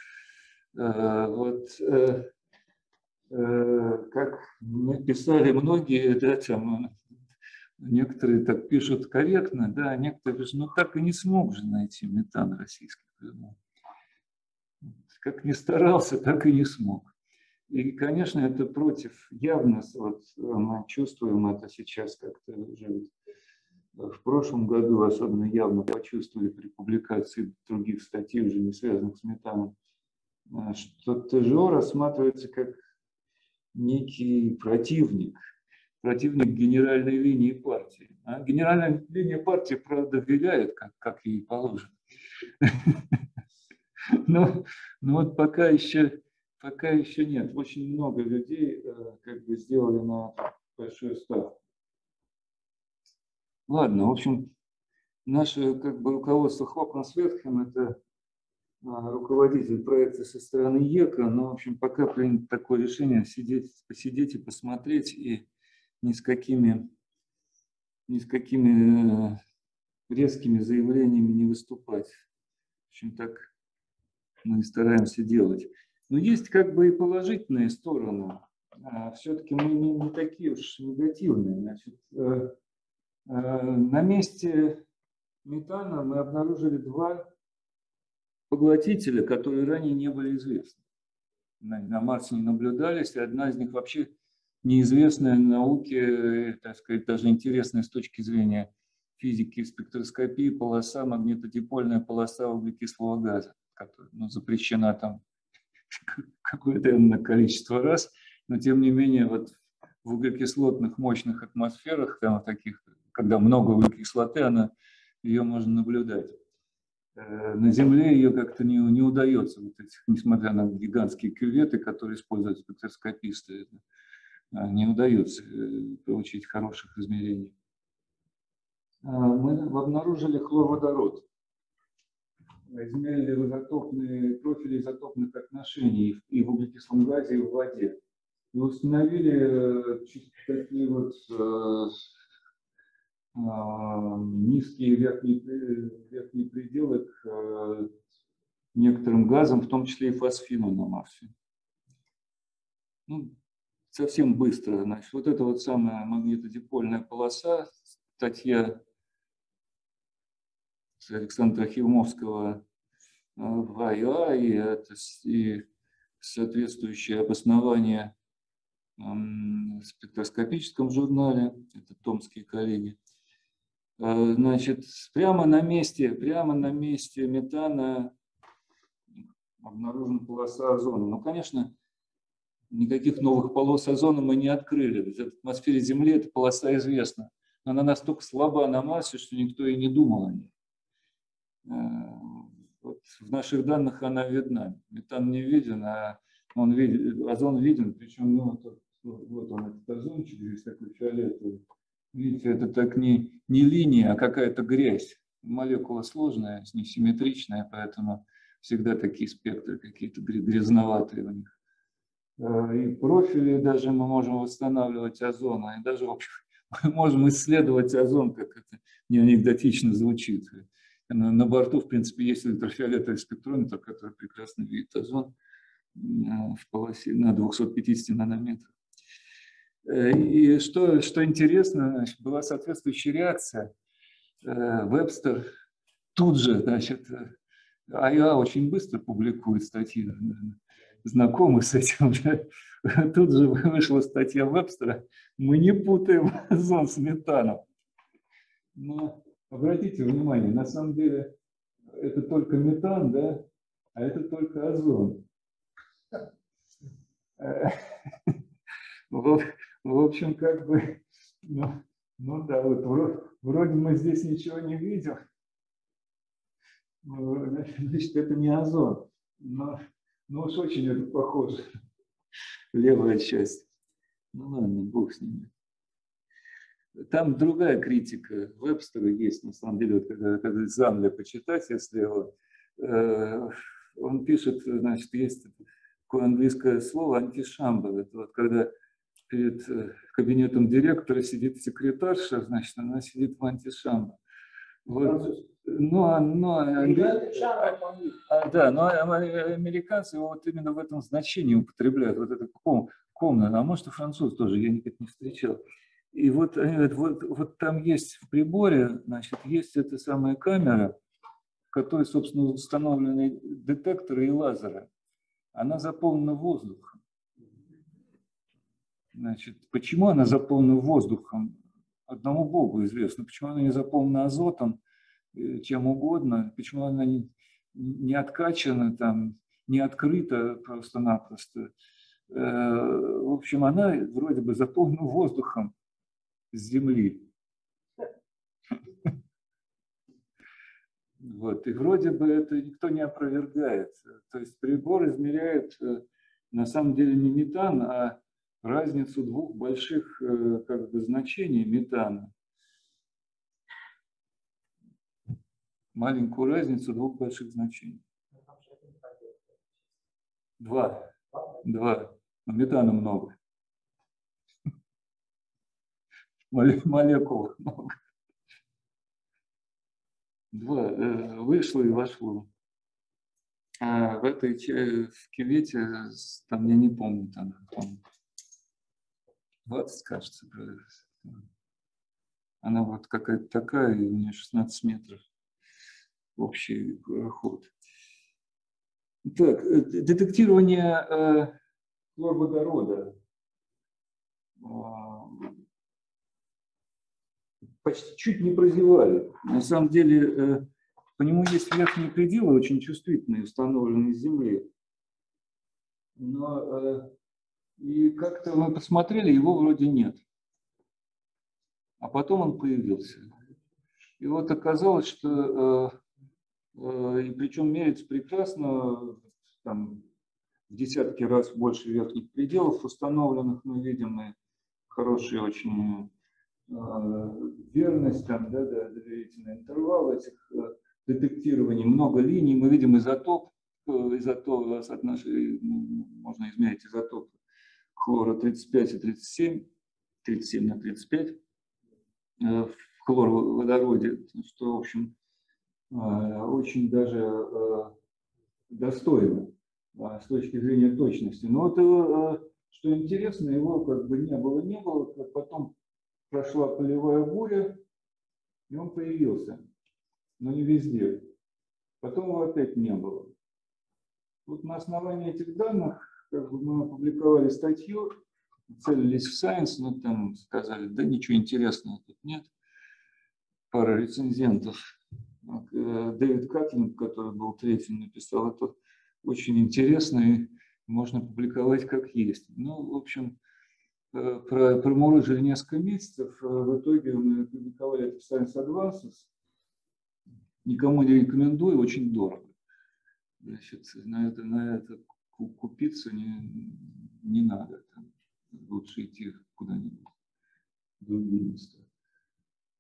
Э, вот э, э, как писали многие, да, там, некоторые так пишут корректно, да, некоторые пишут, ну так и не смог же найти метан российский. Как не старался, так и не смог. И, конечно, это против, явно вот, мы чувствуем это сейчас как-то уже в прошлом году особенно явно почувствовали при публикации других статей, уже не связанных с метаном, что ТЖО рассматривается как некий противник, противник генеральной линии партии. А генеральная линия партии, правда, виляет, как, как ей положено. [LAUGHS] Но, но вот пока еще, пока еще нет. Очень много людей э, как бы сделали на большую ставку. Ладно, в общем, наше как бы руководство Хоконс Ветхем – это а, руководитель проекта со стороны ЕКО, но, в общем, пока принято такое решение сидеть, посидеть и посмотреть, и ни с какими, ни с какими э, резкими заявлениями не выступать. В общем, так мы стараемся делать. Но есть как бы и положительные стороны. А, Все-таки мы не, не такие уж негативные. Значит, э, Э, на месте метана мы обнаружили два поглотителя, которые ранее не были известны. На Марсе не наблюдались, и одна из них вообще неизвестная науке, так сказать, даже интересная с точки зрения физики спектроскопии полоса, магнитодипольная полоса углекислого газа, которая ну, запрещена там какое-то количество раз, но тем не менее вот в углекислотных мощных атмосферах, там таких когда много углекислоты, она, ее можно наблюдать. Э, на Земле ее как-то не, не удается, вот этих, несмотря на гигантские кюветы, которые используют спектроскописты, а, не удается э, получить хороших измерений. Мы обнаружили хлорводород. Измерили изотопные, профили изотопных отношений и в углекислом газе, и в воде. И установили э, такие вот а, низкие верхние, верхние пределы к э, некоторым газам, в том числе и фосфину на Марсе. Ну, совсем быстро. Значит, вот это вот самая магнитодипольная полоса, статья Александра Хилмовского э, в АИА и, это, и соответствующее обоснование в спектроскопическом журнале, это томские коллеги. Э, значит, прямо на месте, прямо на месте метана обнаружена полоса озона. Ну, конечно, никаких новых полос озона мы не открыли. В атмосфере Земли эта полоса известна. Она настолько слаба на массе, что никто и не думал о ней. Э, вот в наших данных она видна. Метан не виден, а он виден, озон виден, причем ну, вот, он этот озончик здесь такой фиолетовый. Видите, это так не, не линия, а какая-то грязь. Молекула сложная, несимметричная, поэтому всегда такие спектры какие-то грязноватые у них. А, и профили даже мы можем восстанавливать озон, и даже в общем, [LAUGHS] мы можем исследовать озон, как это не анекдотично звучит. На, борту, в принципе, есть ультрафиолетовый спектрометр, который прекрасно видит озон в полосе на 250 нанометров. Э, и что, что интересно, была соответствующая реакция. Э, Вебстер тут же, значит, АИА очень быстро публикует статьи, знакомы с этим. [LAUGHS] Тут же вышла статья Вебстера «Мы не путаем [LAUGHS] озон с метаном». Но обратите внимание, на самом деле это только метан, да, а это только озон. Э, [LAUGHS] в общем, как бы, ну, ну да, вот вроде мы здесь ничего не видим. Ну, значит, это не озон. Но, но уж очень это похоже. Левая часть. Ну ладно, бог с ними. Там другая критика Вебстера есть, на самом деле, вот, когда, когда Замля почитать, если его, э, он пишет, значит, есть такое английское слово антишамбл, это вот когда перед э, кабинетом директора сидит секретарша, значит, она сидит в антишамбо. Вот. Но, но, а, да, но американцы его вот именно в этом значении употребляют, вот это ком, комната, а может и француз тоже, я никак не встречал. И вот, они говорят, вот, вот там есть в приборе, значит, есть эта самая камера, в которой, собственно, установлены детекторы и лазеры. Она заполнена воздухом. Значит, почему она заполнена воздухом? Одному Богу известно. Почему она не заполнена азотом, э, чем угодно, почему она не, не откачана, там, не открыта просто-напросто. Э, в общем, она вроде бы заполнена воздухом Земли. Вот. И вроде бы это никто не опровергает. То есть прибор измеряет э, на самом деле не метан, а разницу двух больших э, как бы, значений метана. Маленькую разницу двух больших значений. Два. Два. Но метана много. Молекул много. Два. Э, вышло и вошло. А в этой в кювете, там я не помню, там, помню. 20, кажется, она вот какая-то такая, и у нее 16 метров общий ход. Так, э, детектирование э, хлорводорода. Почти чуть не прозевали. На самом деле э, по нему есть верхние пределы, очень чувствительные, установленные с Земли. Но и как-то мы посмотрели, его вроде нет. А потом он появился. И вот оказалось, что, э, э, и причем мерится прекрасно, там, в десятки раз больше верхних пределов установленных, мы видим, и хорошие очень э, верность, там, да, да, доверительный интервал этих э, детектирований, много линий, мы видим изотоп, э, изотоп, соотношение, можно измерить изотоп хлора 35 и 37, 37 на 35 э, в хлороводороде, что, в общем, э, очень даже э, достойно с точки зрения точности. Но это, что интересно, его как бы не было, не было, потом прошла полевая буря, и он появился, но не везде. Потом его опять не было. Вот на основании этих данных как бы мы опубликовали статью, целились в Science, но там сказали, да ничего интересного тут нет. Пара рецензентов. Э, Дэвид Катлин, который был третьим, написал это очень интересно и можно публиковать как есть. Ну, в общем, промурыжили несколько месяцев. Э, в итоге мы опубликовали это в Science Advances. Никому не рекомендую, очень дорого. Значит, на это, на это купиться не, не надо. Там, лучше идти куда-нибудь в другие места.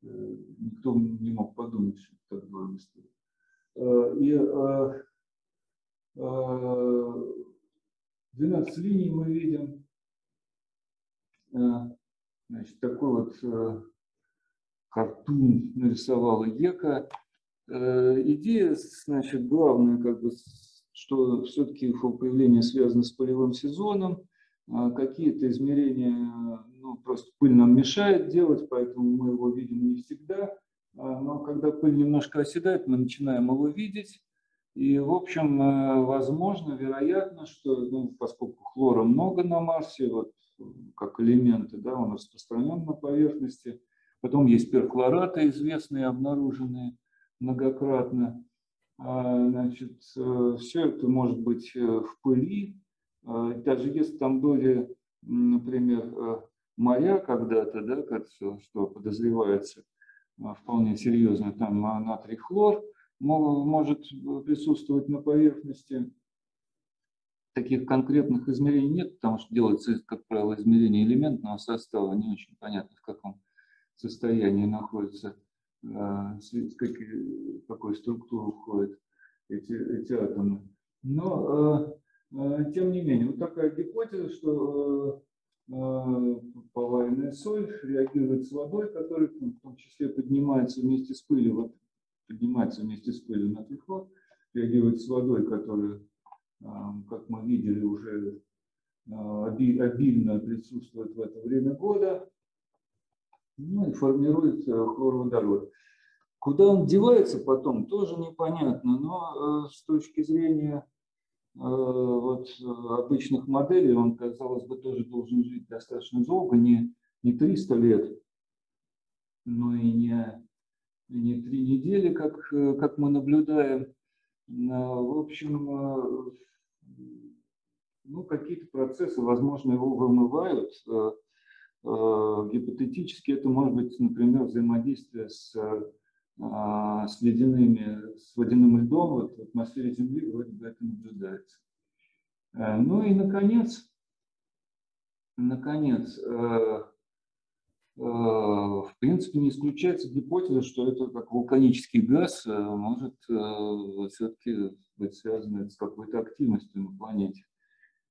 Э, никто не мог подумать, что так дорого стоит. Э, и 12 э, линий мы видим. Значит, такой вот картун нарисовала Ека. Идея, значит, главная, как бы что все-таки его появление связано с полевым сезоном, какие-то измерения ну, просто пыль нам мешает делать, поэтому мы его видим не всегда. Но когда пыль немножко оседает, мы начинаем его видеть. И, в общем, э, возможно, вероятно, что, ну, поскольку хлора много на Марсе, вот, как элементы, да, он распространен на поверхности. Потом есть перхлораты, известные, обнаруженные многократно. А, значит, э, все это может быть э, в пыли. А, даже если там были, например, э, моря когда-то, да, кажется, что подозревается вполне серьезно, там натрий хлор может присутствовать на поверхности. Таких конкретных измерений нет, потому что делается, как правило, измерение элементного состава, не очень понятно, в каком состоянии находится а, какой, какой структуру входят эти, эти атомы. Но, а, а, тем не менее, вот такая гипотеза, что поваренная соль реагирует с водой, которая в том числе поднимается вместе с пылью, вот, поднимается вместе с пылью на кислород, реагирует с водой, которая, как мы видели, уже обильно присутствует в это время года, ну и формирует хлорводород. Куда он девается потом, тоже непонятно, но э, с точки зрения э, вот, обычных моделей, он, казалось бы, тоже должен жить достаточно долго, не, не 300 лет, но и не, не 3 недели, как, как мы наблюдаем. В общем, ну, какие-то процессы, возможно, его вымывают. Гипотетически это может быть, например, взаимодействие с с, ледяными, с водяным льдом вот, в атмосфере Земли вроде бы это наблюдается. Э, ну и наконец, наконец, э, э, в принципе не исключается гипотеза, что это как вулканический газ может все-таки быть связано с какой-то активностью на планете.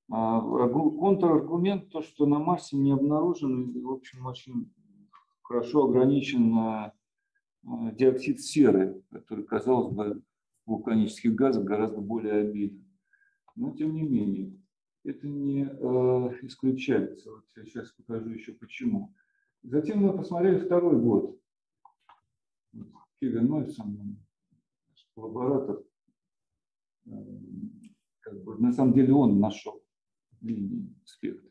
А, контраргумент то, что на Марсе не обнаружен, в общем, очень хорошо ограничен Э, диоксид серы, который, казалось бы, вулканических газах гораздо более обиден. Но тем не менее, это не э, исключается. Вот я сейчас покажу еще почему. Затем мы посмотрели второй год. Кевин Нойсон, коллаборатор, э, как бы, на самом деле он нашел линии спектра.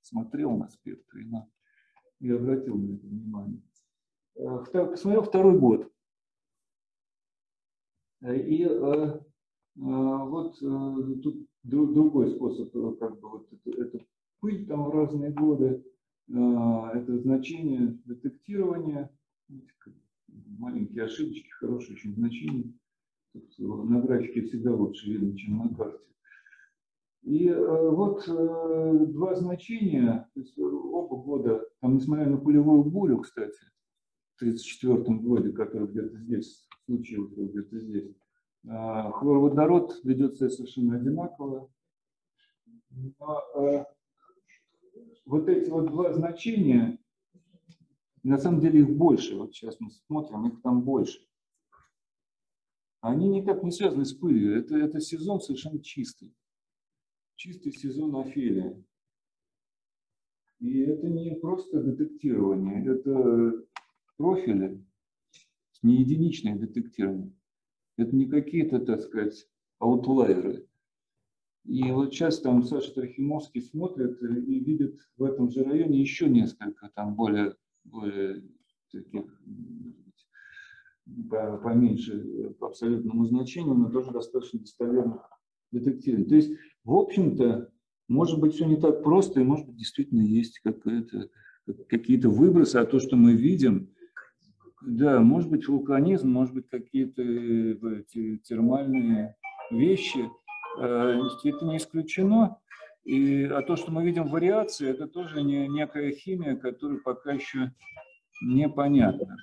Смотрел на спектр и, на, и обратил на это внимание. Э, посмотрел второй год. Э, и вот тут другой способ, как бы вот это, это пыль там в разные годы, это значение детектирования, маленькие ошибочки, хорошие очень значения. Тут на графике всегда лучше видно, чем на карте. И вот два значения, то есть оба года, там, несмотря на пулевую бурю, кстати, 1934 году, который где-то здесь случился, где-то здесь, а, хлороводород ведет себя совершенно одинаково. Но а, вот эти вот два значения, на самом деле их больше. Вот сейчас мы смотрим, их там больше. Они никак не связаны с пылью. Это, это сезон совершенно чистый. Чистый сезон Офелия. И это не просто детектирование, это профили, не единичное детектирование. Это не какие-то, так сказать, аутлайеры. И вот сейчас там Саша Трохимовский смотрит и видит в этом же районе еще несколько там более, более таких поменьше по абсолютному значению, но тоже достаточно достоверных детективов. То есть, в общем-то, может быть, все не так просто, и может быть, действительно есть какие-то выбросы, а то, что мы видим, да, может быть вулканизм, может быть какие-то э, термальные вещи. Э, это не исключено. И, а то, что мы видим вариации, это тоже не, некая химия, которая пока еще непонятна.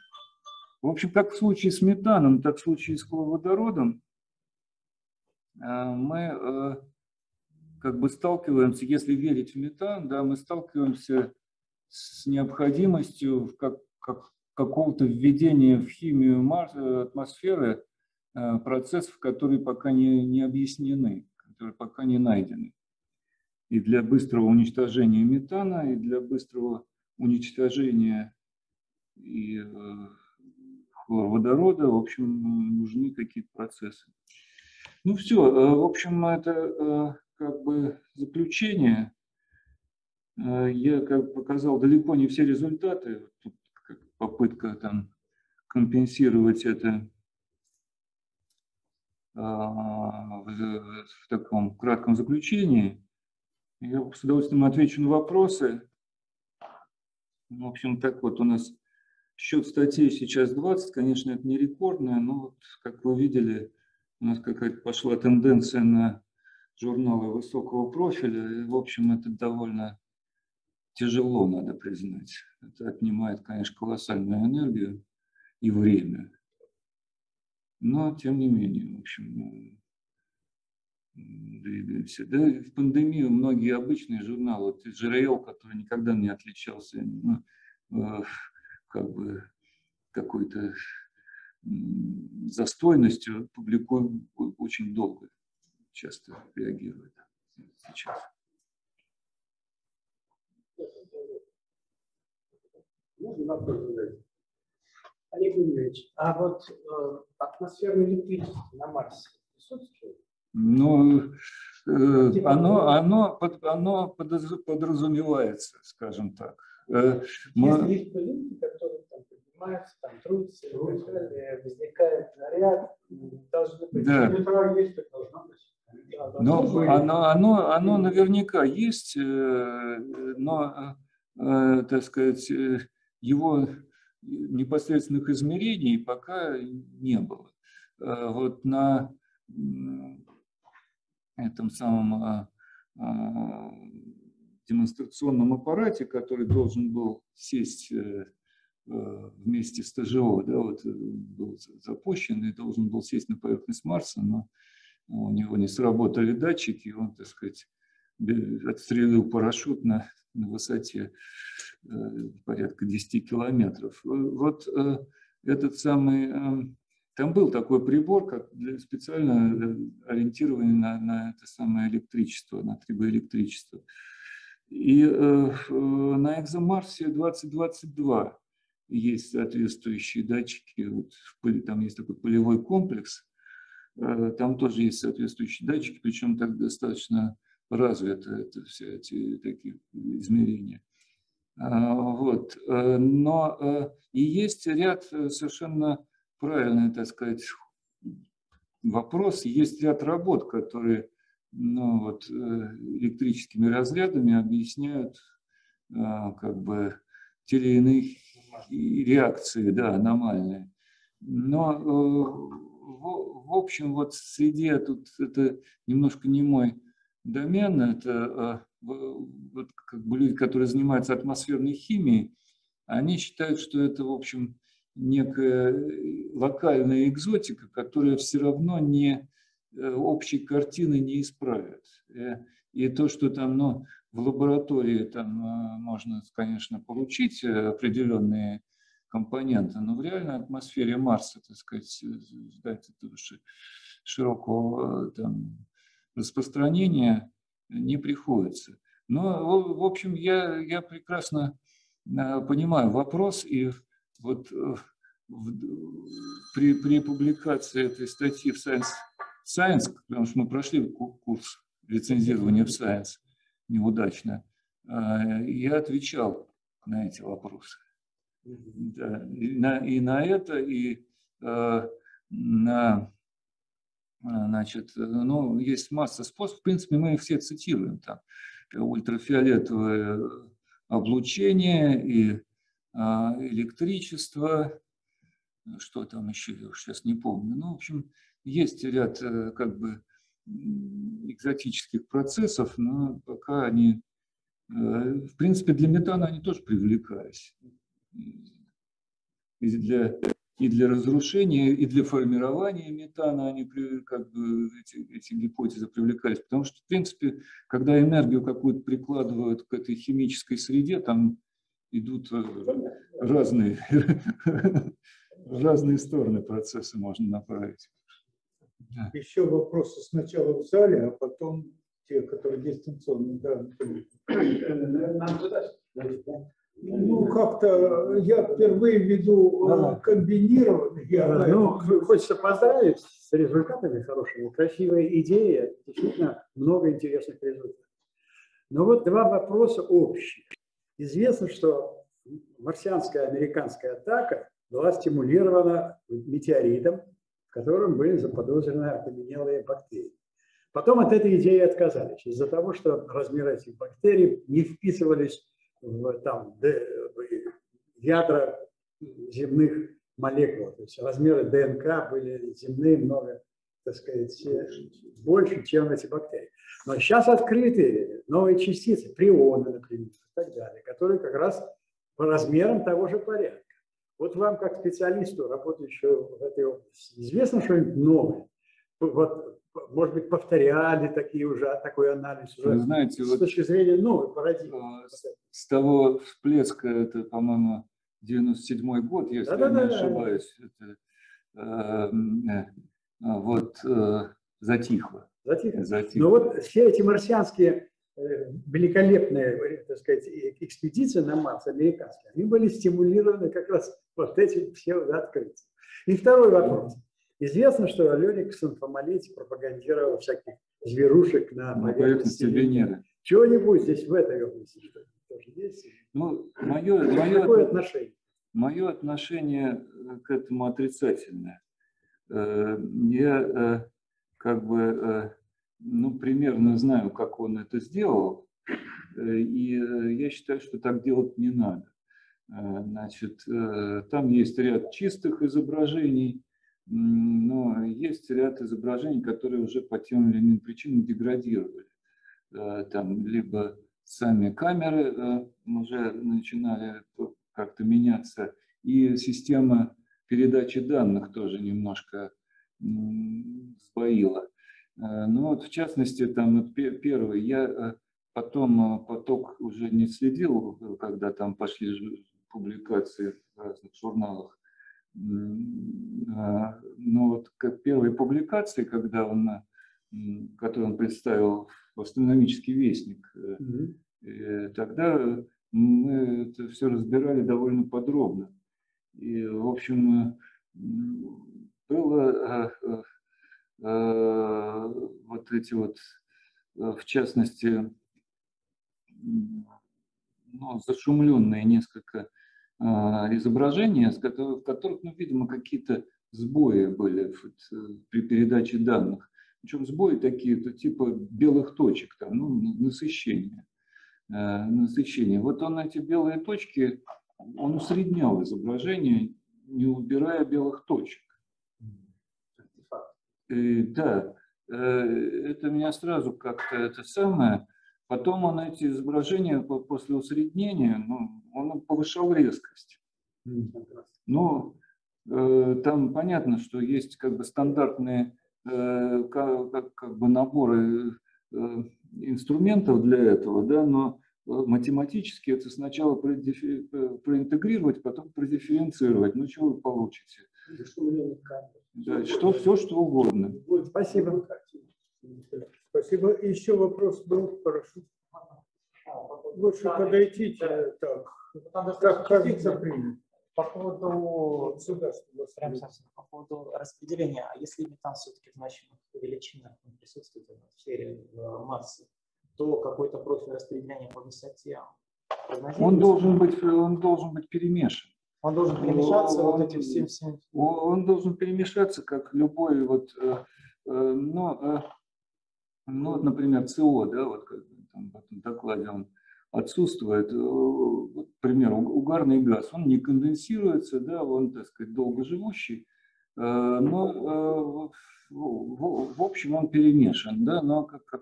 В общем, как в случае с метаном, так в случае с водородом, э, мы как бы сталкиваемся, если верить в метан, да, мы сталкиваемся с необходимостью как, как какого-то введения в химию э, атмосферы э, процессов, которые пока не, не объяснены, которые пока не найдены. И для быстрого уничтожения метана, и для быстрого уничтожения и э, водорода, в общем, нужны какие-то процессы. Ну все, в общем, это как бы заключение. Я как показал далеко не все результаты. Тут попытка там компенсировать это в таком кратком заключении. Я с удовольствием отвечу на вопросы. В общем, так вот у нас счет статей сейчас 20, конечно, это не рекордное, но вот, как вы видели, у нас какая-то пошла тенденция на журналы высокого профиля. И, в общем, это довольно тяжело, надо признать. Это отнимает, конечно, колоссальную энергию и время. Но, тем не менее, в общем, двигаемся. Да, в пандемию многие обычные журналы, вот ЖРЛ, который никогда не отличался ну, э, как бы какой-то застойностью, публикуем очень долго, часто реагирует сейчас.
Можно вопрос задать? Олег Владимирович, а вот э, атмосферное электричество на Марсе присутствует?
Ну, э, оно, оно, оно подразумевается, скажем так. Э,
мы... Есть пылинки, которые там поднимаются, там трутся, возникает заряд, должны быть.
Да. есть, так должно быть. Но оно, оно, оно наверняка есть, э, но, так сказать, его непосредственных измерений пока не было. Вот на этом самом а, а, демонстрационном аппарате, который должен был сесть э, э, вместе с ТЖО, да, вот э, был запущен и должен был сесть на поверхность Марса, но у него не сработали датчики, и он, так сказать, отстрелил парашют на, на высоте порядка 10 километров. Вот этот самый там был такой прибор, как для, специально э, ориентированный на, на это самое электричество, на трибоэлектричество. И э, э на экзомарсе 2022 есть соответствующие датчики. Вот там есть такой полевой комплекс, э, там тоже есть соответствующие датчики, причем так достаточно развито это все эти такие измерения. А, вот. Э, но и есть ряд совершенно правильный, так сказать, вопрос. Есть ряд работ, которые ну, вот, э, электрическими разрядами объясняют а, как бы те или иные реакции, да, аномальные. Но э, в, общем, вот среди, тут это немножко не мой домен, это а, вот, как бы люди, которые занимаются атмосферной химией, они считают, что это, в общем, некая э, локальная экзотика, которая все равно не э, общей картины не исправит. Э, и то, что там ну, в лаборатории там можно, конечно, получить определенные компоненты, но в реальной атмосфере Марса, так сказать, ждать этого широкого там, распространения не приходится. Но, в общем, я, я прекрасно понимаю вопрос и вот э, в, при, при публикации этой статьи в Science, Science, потому что мы прошли курс лицензирования в Science неудачно, а, я отвечал на эти вопросы. Да, и, на, и на это, и э, на, значит, ну, есть масса способов, в принципе, мы их все цитируем, там, ультрафиолетовое облучение и а, электричество, что там еще, я сейчас не помню. Ну, в общем, есть ряд э, как бы экзотических процессов, но пока они, э, в принципе, для метана они тоже привлекались. И для, и для разрушения, и для формирования метана они как бы эти, эти гипотезы привлекались. Потому что, в принципе, когда энергию какую-то прикладывают к этой химической среде, там идут э, разные, [LAUGHS] разные стороны процессы можно направить.
Да. Еще вопросы сначала в зале, а потом те, которые дистанционно. Да. Нам туда ну, как-то я впервые веду да. Э, комбинированный.
Да, ну, хочется поздравить с результатами хорошими. Красивая идея, действительно много интересных результатов. Но вот два вопроса общие. Известно, что марсианская американская атака была стимулирована метеоритом, в котором были заподозрены окаменелые бактерии. Потом от этой идеи отказались из-за того, что размеры этих бактерий не вписывались там, ядра земных молекул. То есть размеры ДНК были земные много, так сказать, больше, чем эти бактерии. Но сейчас открыты новые частицы, прионы, например, и так далее, которые как раз по размерам того же порядка. Вот вам, как специалисту, работающему в этой области, известно что-нибудь новое? Вот может быть, повторяли такие уже, такой анализ
Вы
уже
знаете,
с
вот
точки зрения новой парадигмы.
э, с- того всплеска, это, по-моему, 97 год, если я
Да-да-да,
не
да.
ошибаюсь, это, э, м, э, а вот э, затихло.
Затихло.
затихло.
Но вот все эти марсианские э, великолепные, так сказать, э- экспедиции на Марс американские, они были стимулированы как раз вот этим все открытием. И второй вопрос. Известно, что Леонид Ксенфомолетий пропагандировал всяких зверушек на
на
поверхности
Венеры.
Чего-нибудь здесь в этой области что тоже есть?
Ну, мое, мое,
Какое отношение?
Мое отношение э, к этому отрицательное. Э, Я э, как бы, ну, примерно знаю, как он это сделал, и я считаю, что так делать не надо. Значит, там есть ряд чистых изображений, но есть ряд изображений, которые уже по тем или иным причинам деградировали. Э, Там либо сами камеры э, уже начинали как-то меняться, и система передачи данных тоже немножко сбоила. Э, Ну вот, в частности, там первый, я потом поток уже не следил, когда там пошли публикации в разных журналах. А, Но вот как первые публикации, когда он, м, которые он представил в астрономический вестник, Э, Тогда мы это все разбирали довольно подробно. И, в общем, э, было вот эти вот, в частности, ну, зашумленные несколько изображения, с которых- в которых, ну, видимо, какие-то сбои были при передаче данных. Причем сбои такие, то типа белых точек, там, ну, насыщение э, насыщение. Вот он эти белые точки, он усреднял изображение, не убирая белых точек. Э, да, э, это меня сразу как-то это самое. Потом он эти изображения по- после усреднения, ну, он повышал резкость. Ну, э, там понятно, что есть как бы стандартные э, ка- как, как бы наборы э, инструментов для этого, да, но э, математически это сначала продифи- э, проинтегрировать, потом продифференцировать. Ну, что вы получите? Да, что, все, что угодно.
Спасибо.
Спасибо. Еще вопрос был, хорошо. Лучше подойдите так. Как кажется, принято.
По поводу прям совсем по поводу распределения, а если метан все-таки в значимых величинах он присутствует в атмосфере э, Марса, то какой-то профиль распределения по высоте прогнозируется?
Он должен быть, он должен быть перемешан.
Он должен перемешаться вот
Он-
эти все, все
Он он должен перемешаться, как любой вот, э, э, ну, э, ну, вот, например, СО, да, вот как там в этом докладе он отсутствует. Э, Вот, уг- угарный газ, он не конденсируется, да, он, так сказать, долгоживущий, э, но э, в, общем он перемешан, да, но как, как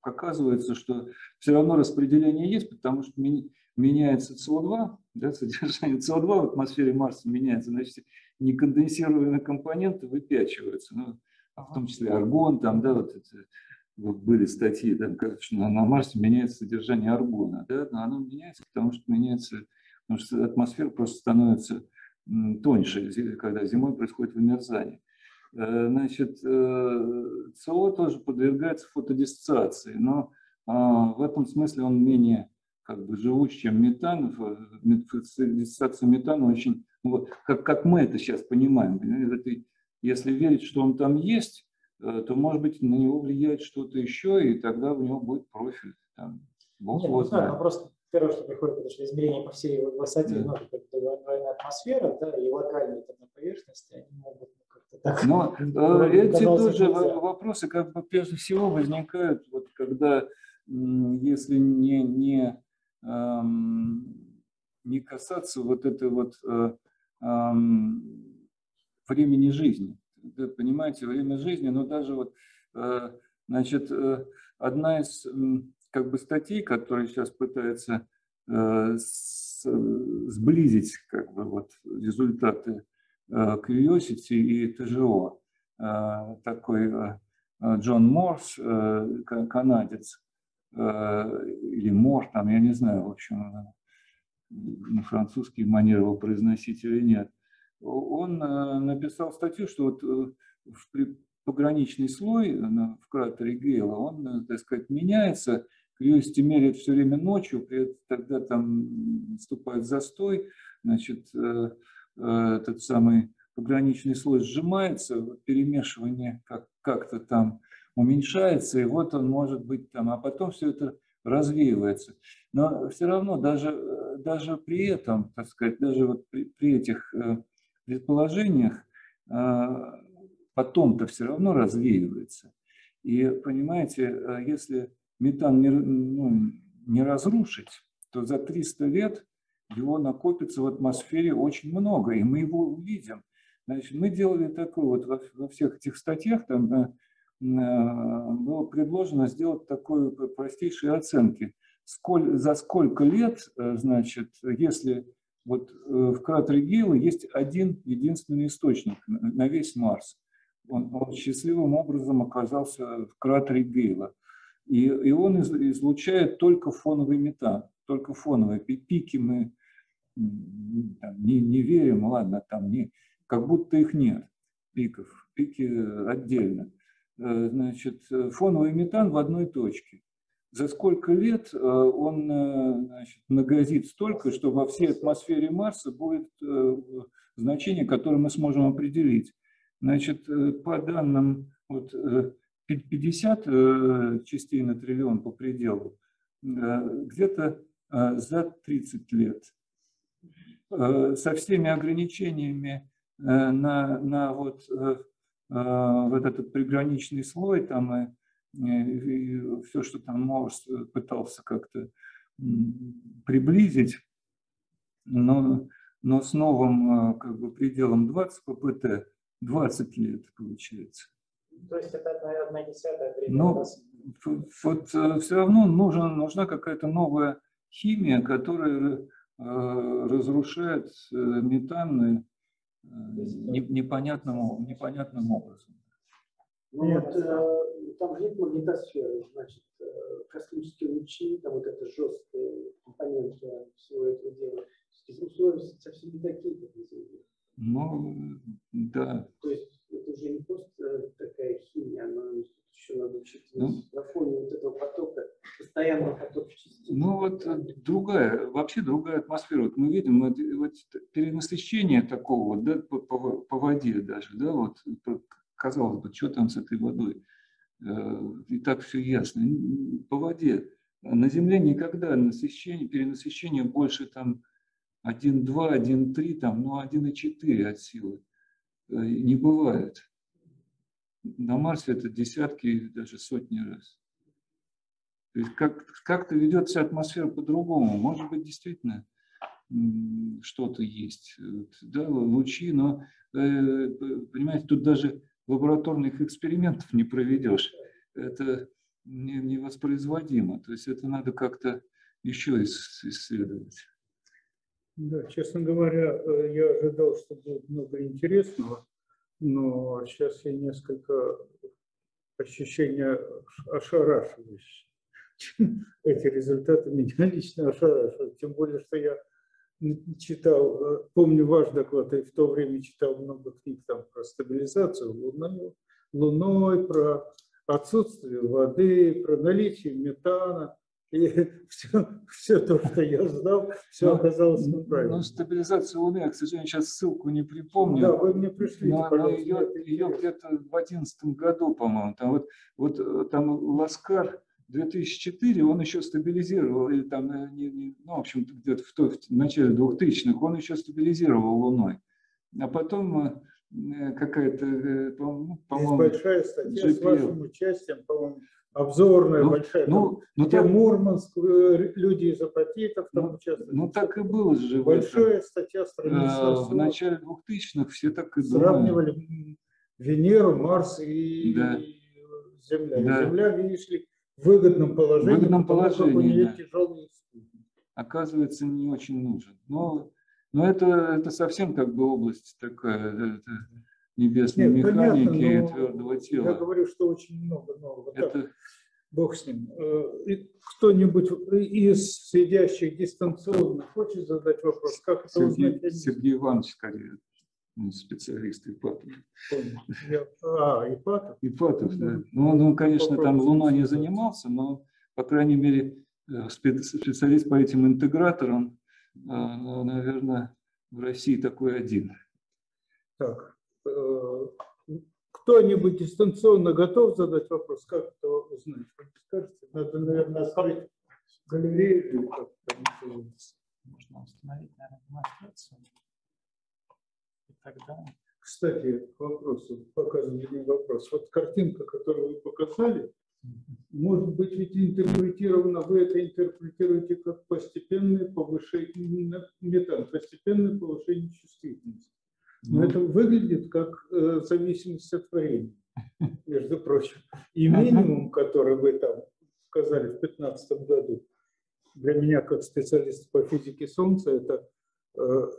оказывается, что все равно распределение есть, потому что меняется СО2, да, [LAUGHS] содержание СО2 в атмосфере Марса меняется, значит, неконденсируемые компоненты выпячиваются, ну, в том числе аргон, там, да, вот это, были статьи, там, как, что на, Марсе меняется содержание аргона, да, но оно меняется, потому что меняется, потому что атмосфера просто становится тоньше, когда зимой происходит вымерзание. Э, Значит, э, СО тоже подвергается фотодиссоциации, но а, в этом смысле он менее как бы живуч, чем метан. Фотодиссоциация метана очень, ну, как, как мы это сейчас понимаем, если верить, что он там есть, э, то, может быть, на него влияет что-то еще, и тогда у него будет профиль. Там, Бог
Нет,
его
ну, знаю,
знает.
но просто первое, что приходит, это же измерение по всей высоте,
Да.
ну, как двойная атмосфера, да, и локальные там, на поверхности, они могут ну, как-то так...
Но [LAUGHS] э, эти тоже
нельзя.
во- вопросы, как бы прежде всего возникают, вот когда, если не, не, эм, не касаться вот этой вот э, эм, времени жизни. Вы понимаете, время жизни, но даже вот, э, значит, э, одна из как бы статей, которая сейчас пытается э, сблизить как бы вот результаты э, Curiosity и ТЖО, э, такой э, э, Джон Морс, э, ка- канадец, э, или Мор, там, я не знаю, в общем, э, на французский манер его произносить или нет. Он э, написал статью, что вот э, в пограничный слой э, в кратере Гейла, он, так сказать, меняется, Кривости меряет все время ночью, тогда там наступает застой, значит, этот самый пограничный слой сжимается, перемешивание как- как-то там уменьшается, и вот он может быть там, а потом все это развеивается. Но все равно даже, даже при этом, так сказать, даже вот при, при этих предположениях э, потом-то все равно развеивается. И понимаете, э, если метан не, ну, не разрушить, то за 300 лет его накопится в атмосфере очень много, и мы его увидим. Значит, мы делали такое вот во, во всех этих статьях, там э, э, было предложено сделать такой простейшие оценки. Сколь, за сколько лет, э, значит, если вот э, в кратере Гейла есть один единственный источник на весь Марс. Он, он счастливым образом оказался в кратере Гейла. И, и он из- излучает только фоновый метан, только фоновые Пи- пики мы там, не, не верим, ладно, там не, как будто их нет, пиков, пики отдельно. Э, Значит, э, фоновый метан в одной точке. За сколько лет э, он э, значит, нагрозит столько, что во всей атмосфере Марса будет э, значение, которое мы сможем определить. Значит, по данным вот, э, пи- 50 э, частей на триллион по пределу, где-то за 30 лет. Со всеми ограничениями на, на вот, вот этот приграничный слой, там и, все, что там Морс пытался как-то приблизить, но, но с новым э, как бы, пределом 20 ППТ 20 лет получается.
То есть это одна, десятая
Ну, ф- вот все равно нужен, нужна какая-то новая химия, которая э, разрушает э, метан э, не- непонятным, непонятным образом.
Ну вот э, там же нет магнитосферы, значит, э, космические лучи, там вот это жесткая компонента всего этого дела. Условия совсем не такие, как на Земле.
Ну, да.
То есть это уже не просто такая химия, она еще надо учитывать
Ну.
на фоне вот этого потока, постоянного потока частиц.
Ну вот э, другая, вообще другая атмосфера. Вот мы видим вот, вот перенасыщение такого, да, по, по- по воде даже, да, вот казалось бы, что там с этой водой? Э, И так все ясно. По воде. На Земле никогда насыщение, перенасыщение больше там 1,2, 1,3, там, ну 1,4 от силы э, не бывает. На Марсе это десятки, даже сотни раз. То есть как, как-то ведет вся атмосфера по-другому. Может быть, действительно что-то есть. Да, лучи, но, э, понимаете, тут даже лабораторных экспериментов не проведешь. Это не- невоспроизводимо. То есть это надо как-то еще ис- исследовать.
Да, честно говоря, э, я ожидал, что будет много интересного, но сейчас я несколько ощущения ошарашивающие. [LAUGHS] Эти результаты меня лично ошарашивают. Тем более, что я читал, э, помню ваш доклад, и в то время читал много книг там про стабилизацию Луной, Луной про отсутствие воды, про наличие метана. И [LAUGHS] все, все то, что я знал, все
Ну,
оказалось
Ну,
неправильно.
стабилизация Луны, я, к сожалению, сейчас ссылку не припомню.
Да, вы мне пришлите,
Но, но ее, ее где-то в одиннадцатом году, по-моему, там вот, вот э, там Ласкар 2004, он еще стабилизировал, или там, э, ну, в общем, где-то в, в начале 2000-х, он еще стабилизировал Луной. А потом э, э, какая-то, ну,
Есть
по-моему,
большая статья с
GPL.
вашим участием, по-моему, обзорная
Ну,
большая,
ну, ну,
где
так,
Мурманск, люди из апатитов там
Ну,
участвуют.
ну так и было же.
Большая статья, страница
Э, В
40.
начале 2000-х все так и думали.
Сравнивали м, Венеру, Марс и
Да.
Земля.
Да.
Земля, видишь ли, в выгодном положении,
выгодном
как у
положении,
нее
да.
тяжелые
оказывается, не очень нужен. Но, но это, это совсем как бы область такая, это, небесной
Нет, понятно,
механики и
но
твердого
Я
тела.
говорю, что очень много нового. Так,
Это
Бог с ним. Э, и Кто-нибудь из сидящих дистанционно хочет задать вопрос? Как это узнать?
Сергей,
Я не
Сергей Иванович, скорее, специалист Ипатов.
А, Ипатов?
Ипатов, да.
Ну,
Ну, он, он, конечно, там Луной не занимался, но, по крайней мере, э, спе- специалист по этим интеграторам, э, ну, наверное, в России такой один.
Так. э, Кто-нибудь дистанционно готов задать вопрос? Как это узнать? Вы не скажете? Надо, наверное, открыть галерею.
Можно установить, наверное, демонстрацию. Тогда...
Кстати, к вопросу, показывали мне вопрос. Вот картинка, которую вы показали, может быть ведь интерпретировано, вы это интерпретируете как постепенное повышение, метан, постепенное повышение чувствительности. Но
Ну,
это выглядит как э, зависимость от времени, между прочим. И минимум, который вы там сказали в 2015 году, для меня как специалиста по физике Солнца, это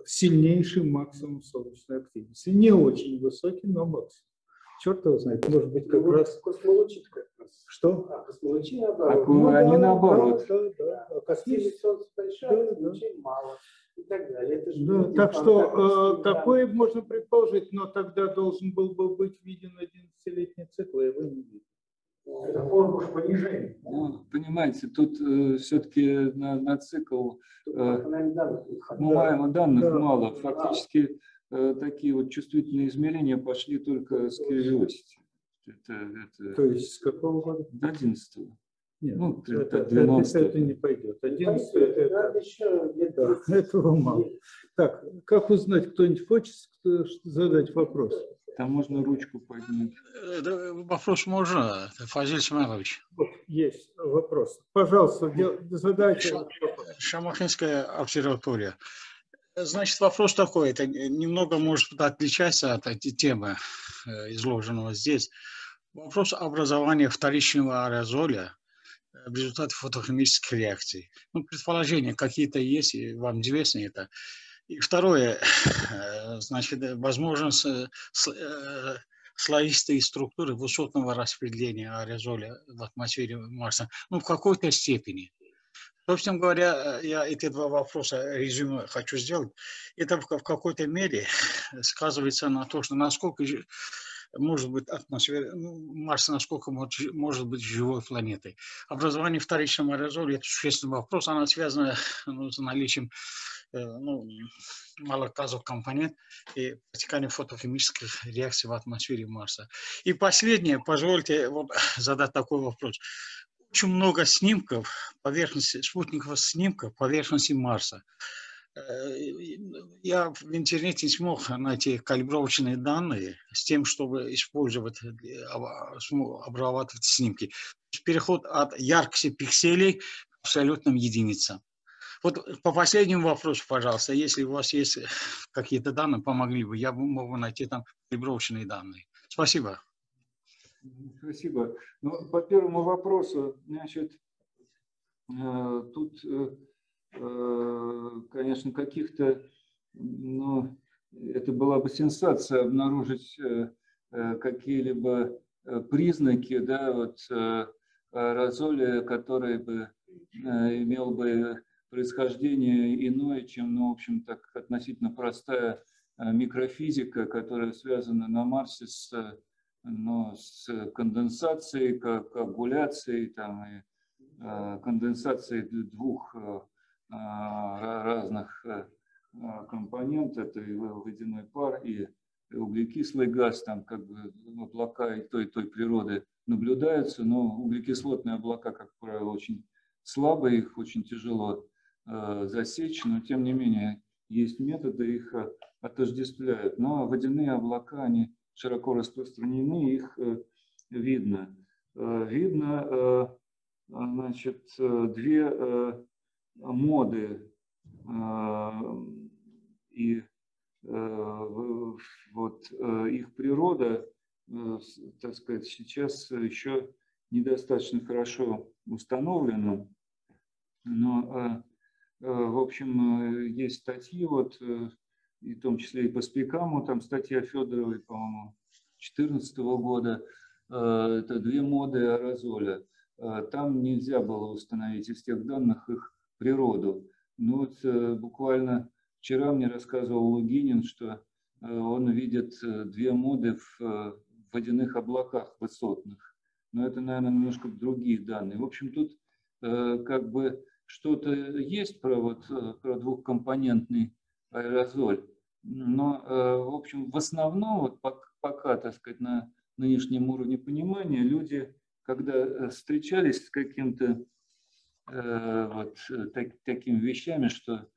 сильнейший максимум солнечной активности. Не очень высокий, но максимум. Черт его знает, может быть, как раз...
Космология как раз.
Что?
А, космология
Так,
наоборот.
вы- они наоборот.
Да, да, да. А космический-
Активность Солнца
Да, да.
мало. И так далее. Это же
Да, так что э, такое можно предположить, но тогда должен был бы быть виден 11-летний цикл, и его не видно.
Это формула понижения.
ну, понимаете, тут все-таки на, на цикл э,
данных.
Отмываемо данных
Да.
мало. Фактически э, такие вот чувствительные измерения пошли только с Curiosity. Это, это
То есть с какого года?
до 11
Нет,
Ну,
это,
это
это-
12.
это не пойдет. 11 это, это-
еще лет
да,
30.
этого мало. Так, как узнать, кто-нибудь хочет э, задать вопрос?
Там можно ручку поднять.
Вопрос можно, Фазиль Смайлович.
Вот есть вопрос. Пожалуйста, задайте.
Шамахинская обсерватория. Значит, вопрос такой, это немного может отличаться от этой темы, э, изложенного здесь. Вопрос образования вторичного аэрозоля э, в результате фотохимических реакций. Ну, предположения какие-то есть, и вам известно это. И второе, [LAUGHS] значит, э, возможность э, с- слоистой структуры высотного распределения аэрозоля в атмосфере Марса, ну, в какой-то степени. Собственно говоря, э, я эти два вопроса резюме хочу сделать. Это в ка- в какой-то мере [LAUGHS] сказывается на то, что насколько же может быть атмосфера, ну, Марс насколько может, может быть живой планетой. Образование вторичного аэрозоля – это существенный вопрос, она связана [LAUGHS] ну, с наличием ну, малоказов компонент и протеканием фотохимических реакций в атмосфере Марса. И последнее, позвольте вот [LAUGHS] задать такой вопрос. Очень много снимков поверхности, спутниковых снимков поверхности Марса. Э, Я в интернете не смог найти калибровочные данные с тем, чтобы использовать, обрабатывать снимки. Переход от яркости пикселей к абсолютным единицам. Вот по последнему вопросу, пожалуйста, если у вас есть какие-то данные, помогли бы, я бы мог бы найти там калибровочные данные. Спасибо.
Спасибо. Ну, по первому вопросу, значит, э, тут, э, э, конечно, каких-то, ну, это была бы сенсация обнаружить э, э, какие-либо э, признаки, да, вот э, аэрозоля, который бы э, имел бы происхождение иное, чем, ну, в общем, так относительно простая э, микрофизика, которая связана на Марсе с э, но с конденсацией, ко- коагуляцией там, и э, конденсацией двух э, разных э, а, компонент, это и водяной пар и углекислый газ, там как бы облака и той, и той природы наблюдаются, но углекислотные облака, как правило, очень слабые, их очень тяжело засечь, но тем не менее есть методы, их э, отождествляют. Но водяные облака, они широко распространены, их э, видно. Э, Видно, э, значит, э, две э, моды. э, И э, вот э, их природа, э, так сказать, сейчас еще недостаточно хорошо установлена. Но, э, э, в общем, э, есть статьи вот э, и в том числе и по спикаму, там статья Федоровой, по-моему, 2014 года, это две моды аэрозоля. Там нельзя было установить из тех данных их природу. Ну вот буквально вчера мне рассказывал Лугинин, что он видит две моды в водяных облаках высотных. Но это, наверное, немножко другие данные. В общем, тут как бы что-то есть про, вот, про двухкомпонентный аэрозоль. Но, э, в общем, в основном, вот пока, так сказать, на нынешнем уровне понимания, люди, когда э, встречались с каким-то э, вот так, такими вещами, что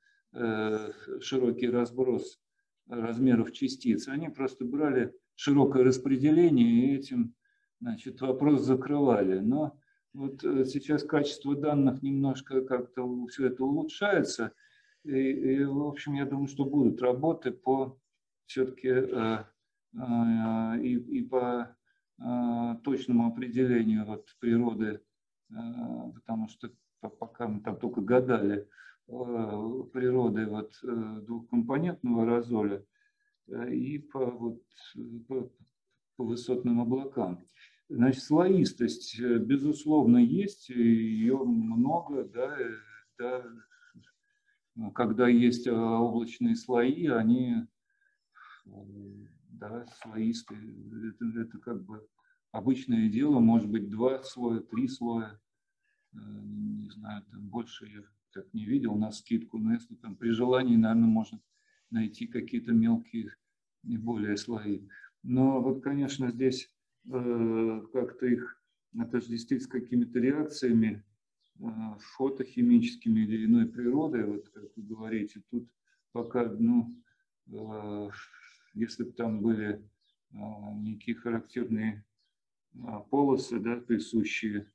широкий разброс размеров частиц, они просто брали широкое распределение и этим значит, вопрос закрывали. Но вот сейчас качество данных немножко как-то все это улучшается, и, и, в общем, я думаю, что будут работы по все-таки э, э, и, и по э, точному определению вот, природы, э, потому что пока мы там только гадали э, природы вот, э, двухкомпонентного разоля э, и по, вот, по, по высотным облакам. Значит, слоистость, э, безусловно, есть, ее много, да, э, да, когда есть э, облачные слои, они да, слоистые. Это, это как бы обычное дело, может быть, два слоя, три слоя. Не знаю, там больше я так не видел на скидку, но если там при желании, наверное, можно найти какие-то мелкие и более слои. Но вот, конечно, здесь как-то их отождествить с какими-то реакциями Э, фотохимическими или иной природой, вот как вы говорите, тут пока, ну, э, если бы там были э, некие характерные полосы, да, присущие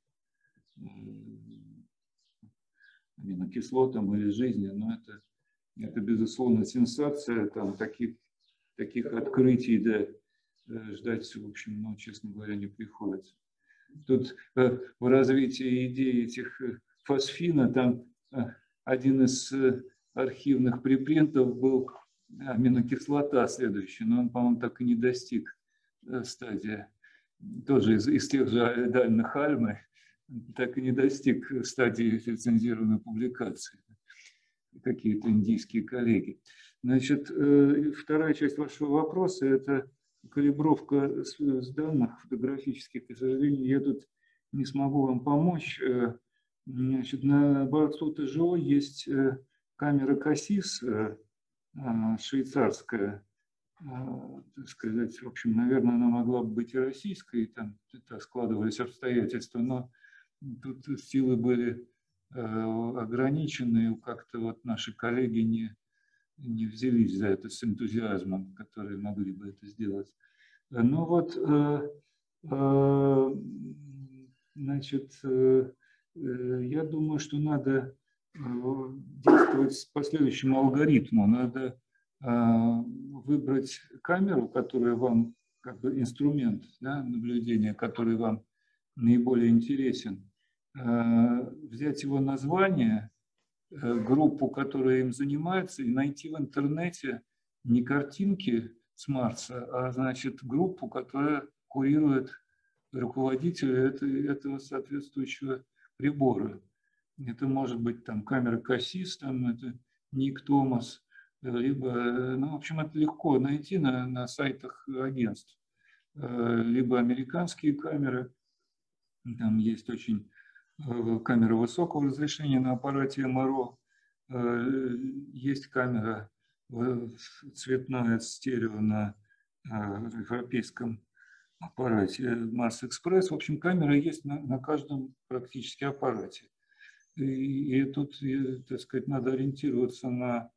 аминокислотам или жизни, но это, это безусловно сенсация, там таких, таких открытий, да, ждать, в общем, ну, честно говоря, не приходится. Тут э, в развитии идеи этих э, фосфина, там э, один из архивных припринтов был аминокислота следующий, но он, по-моему, так и не достиг стадии, тоже из, из тех же дальних альмы, так и не достиг стадии лицензированной публикации. Какие-то индийские коллеги. Значит, вторая часть вашего вопроса – это калибровка с данных фотографических, к сожалению, я тут не смогу вам помочь. Э, значит, на борту ТЖО есть э, камера Кассис э, швейцарская, так сказать, в общем, наверное, она могла бы быть и российской, там складывались обстоятельства, но тут силы были ограничены, как-то вот наши коллеги не не взялись за это с энтузиазмом, которые могли бы это сделать. Ну вот, э, э, значит, э, я думаю, что надо действовать по следующему алгоритму. Надо выбрать камеру, которая вам, как бы инструмент да, наблюдения, который вам наиболее интересен, взять его название, группу, которая им занимается, и найти в интернете не картинки с Марса, а значит группу, которая курирует руководителя этого соответствующего прибора. Это может быть там камера Кассис, там это Ник Томас, либо, ну, в общем, это легко найти на, на сайтах агентств. Э, либо американские камеры, там есть очень Э, камера высокого разрешения на аппарате МРО, э, есть камера цветная стерео на э, европейском аппарате Mars Express. В общем, камера есть на, на каждом практически аппарате. И, и тут, так сказать, надо ориентироваться на,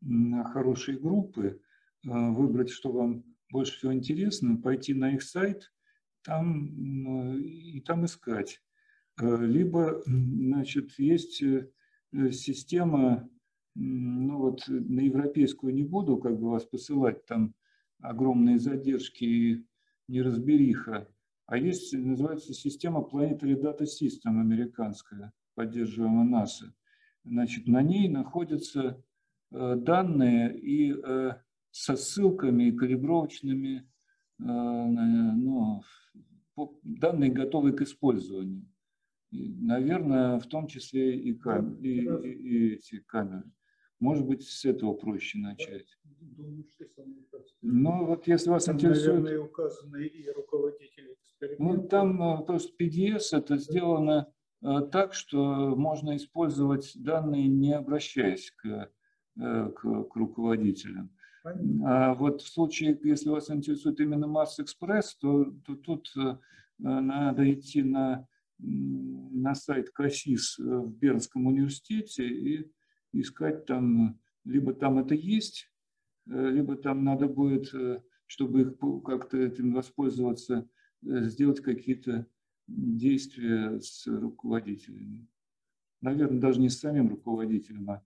на хорошие группы, выбрать, что вам больше всего интересно, пойти на их сайт там, и там искать. Э, либо, значит, есть э, система, ну вот на европейскую не буду как бы вас посылать, там огромные задержки и неразбериха, а есть, называется система Planetary Data System американская, поддерживаемая НАСА. Значит, на ней находятся э, данные и со ссылками и калибровочными, э, ну, данные готовы к использованию. Наверное, в том числе и, кам- и, и- и эти камеры. Может быть, с этого проще начать.
Думаю, что.
Но вот если вас
Там,
интересует...
наверное, указаны и руководители эксперимента.
Ну, там э, просто PDS это сделано э, так, что можно использовать данные, не обращаясь к, э, к, к руководителям.
Понятно.
А вот в случае, если вас интересует именно Mars Express, то, то тут надо идти на, на сайт КАСИС в Бернском университете и искать там, э, либо там это есть, э, либо там надо будет, э, чтобы их как-то этим воспользоваться, э, сделать какие-то действия с руководителями. Наверное, даже не с самим руководителем, а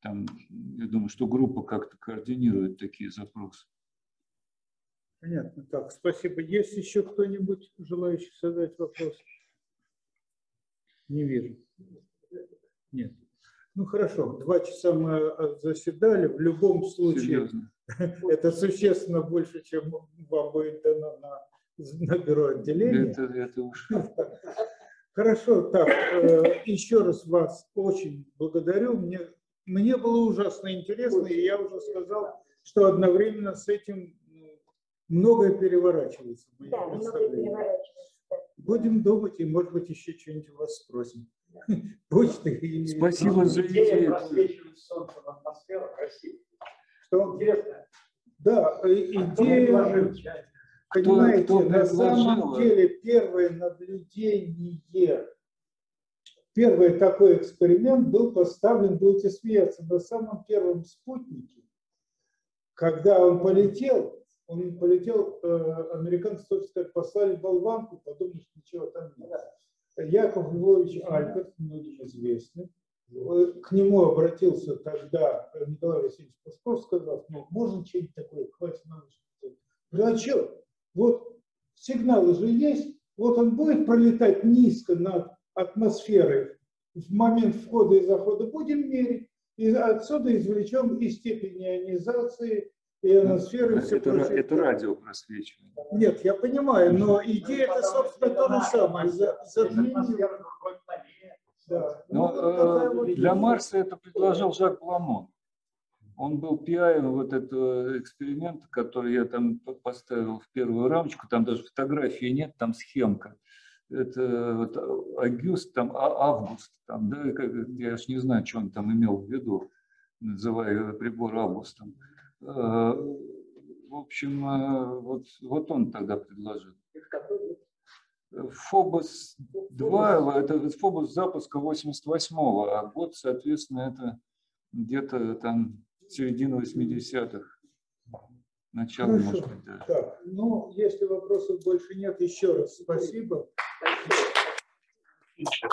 там, я думаю, что группа как-то координирует такие запросы.
Понятно. Так, спасибо. Есть еще кто-нибудь желающий задать вопрос? Не вижу. Нет. Ну хорошо, два часа мы э, заседали. В любом случае,
Серьезно. [LAUGHS]
это существенно больше, чем вам будет дано на, на бюро отделения.
Это, это уж [LAUGHS]
Хорошо, так, э, еще раз вас очень благодарю. Мне, мне было ужасно интересно, и я уже сказал, что одновременно с этим ну, многое переворачивается.
Да, много
представлении.
переворачивается.
Будем думать, и, может быть, еще что-нибудь у вас спросим. [LAUGHS] Почты или... [LAUGHS]
Спасибо за идею.
просвечивать солнце в атмосферу красиво.
Что?
Интересно.
Да, э, идея, понимаете,
кто
на самом деле первое наблюдение, первый такой эксперимент был поставлен, будете смеяться, на самом первом спутнике, когда он полетел, он полетел, э, американцы, только сказать, послали болванку, подумали, что ничего там нет. Яков Львович Альпert, многим известный, э, к нему обратился тогда Николай Васильевич Пушков, сказал, ну, можно что-нибудь такое, хватит нам. Говорю, а что? Вот сигналы же есть, вот он будет пролетать низко над атмосферой в момент входа и захода, будем мерить, и отсюда извлечем и степень ионизации, ионосферы, и все
это,
прочее.
это радио просвечивание.
Нет, я понимаю, но идея это, собственно, то же самое. За- Затмение. Да.
Но
Ну,
э,
вот
для. Марса это предложил Жак Бламон. Он был PI вот этого эксперимента, который я там по- поставил в первую рамочку. Там даже фотографии нет, там схемка. Это вот Агюст, там а- Август, там, да, я ж не знаю, что он там имел в виду, называя прибор Августом. Э, В общем, э, вот, вот он тогда предложил. Фобос 2, это Фобос запуска 88-го, а год, соответственно, это где-то там середина 80-х. Начало,
Хорошо.
может быть, да.
Так, ну, если вопросов больше нет, еще раз спасибо.
Сейчас.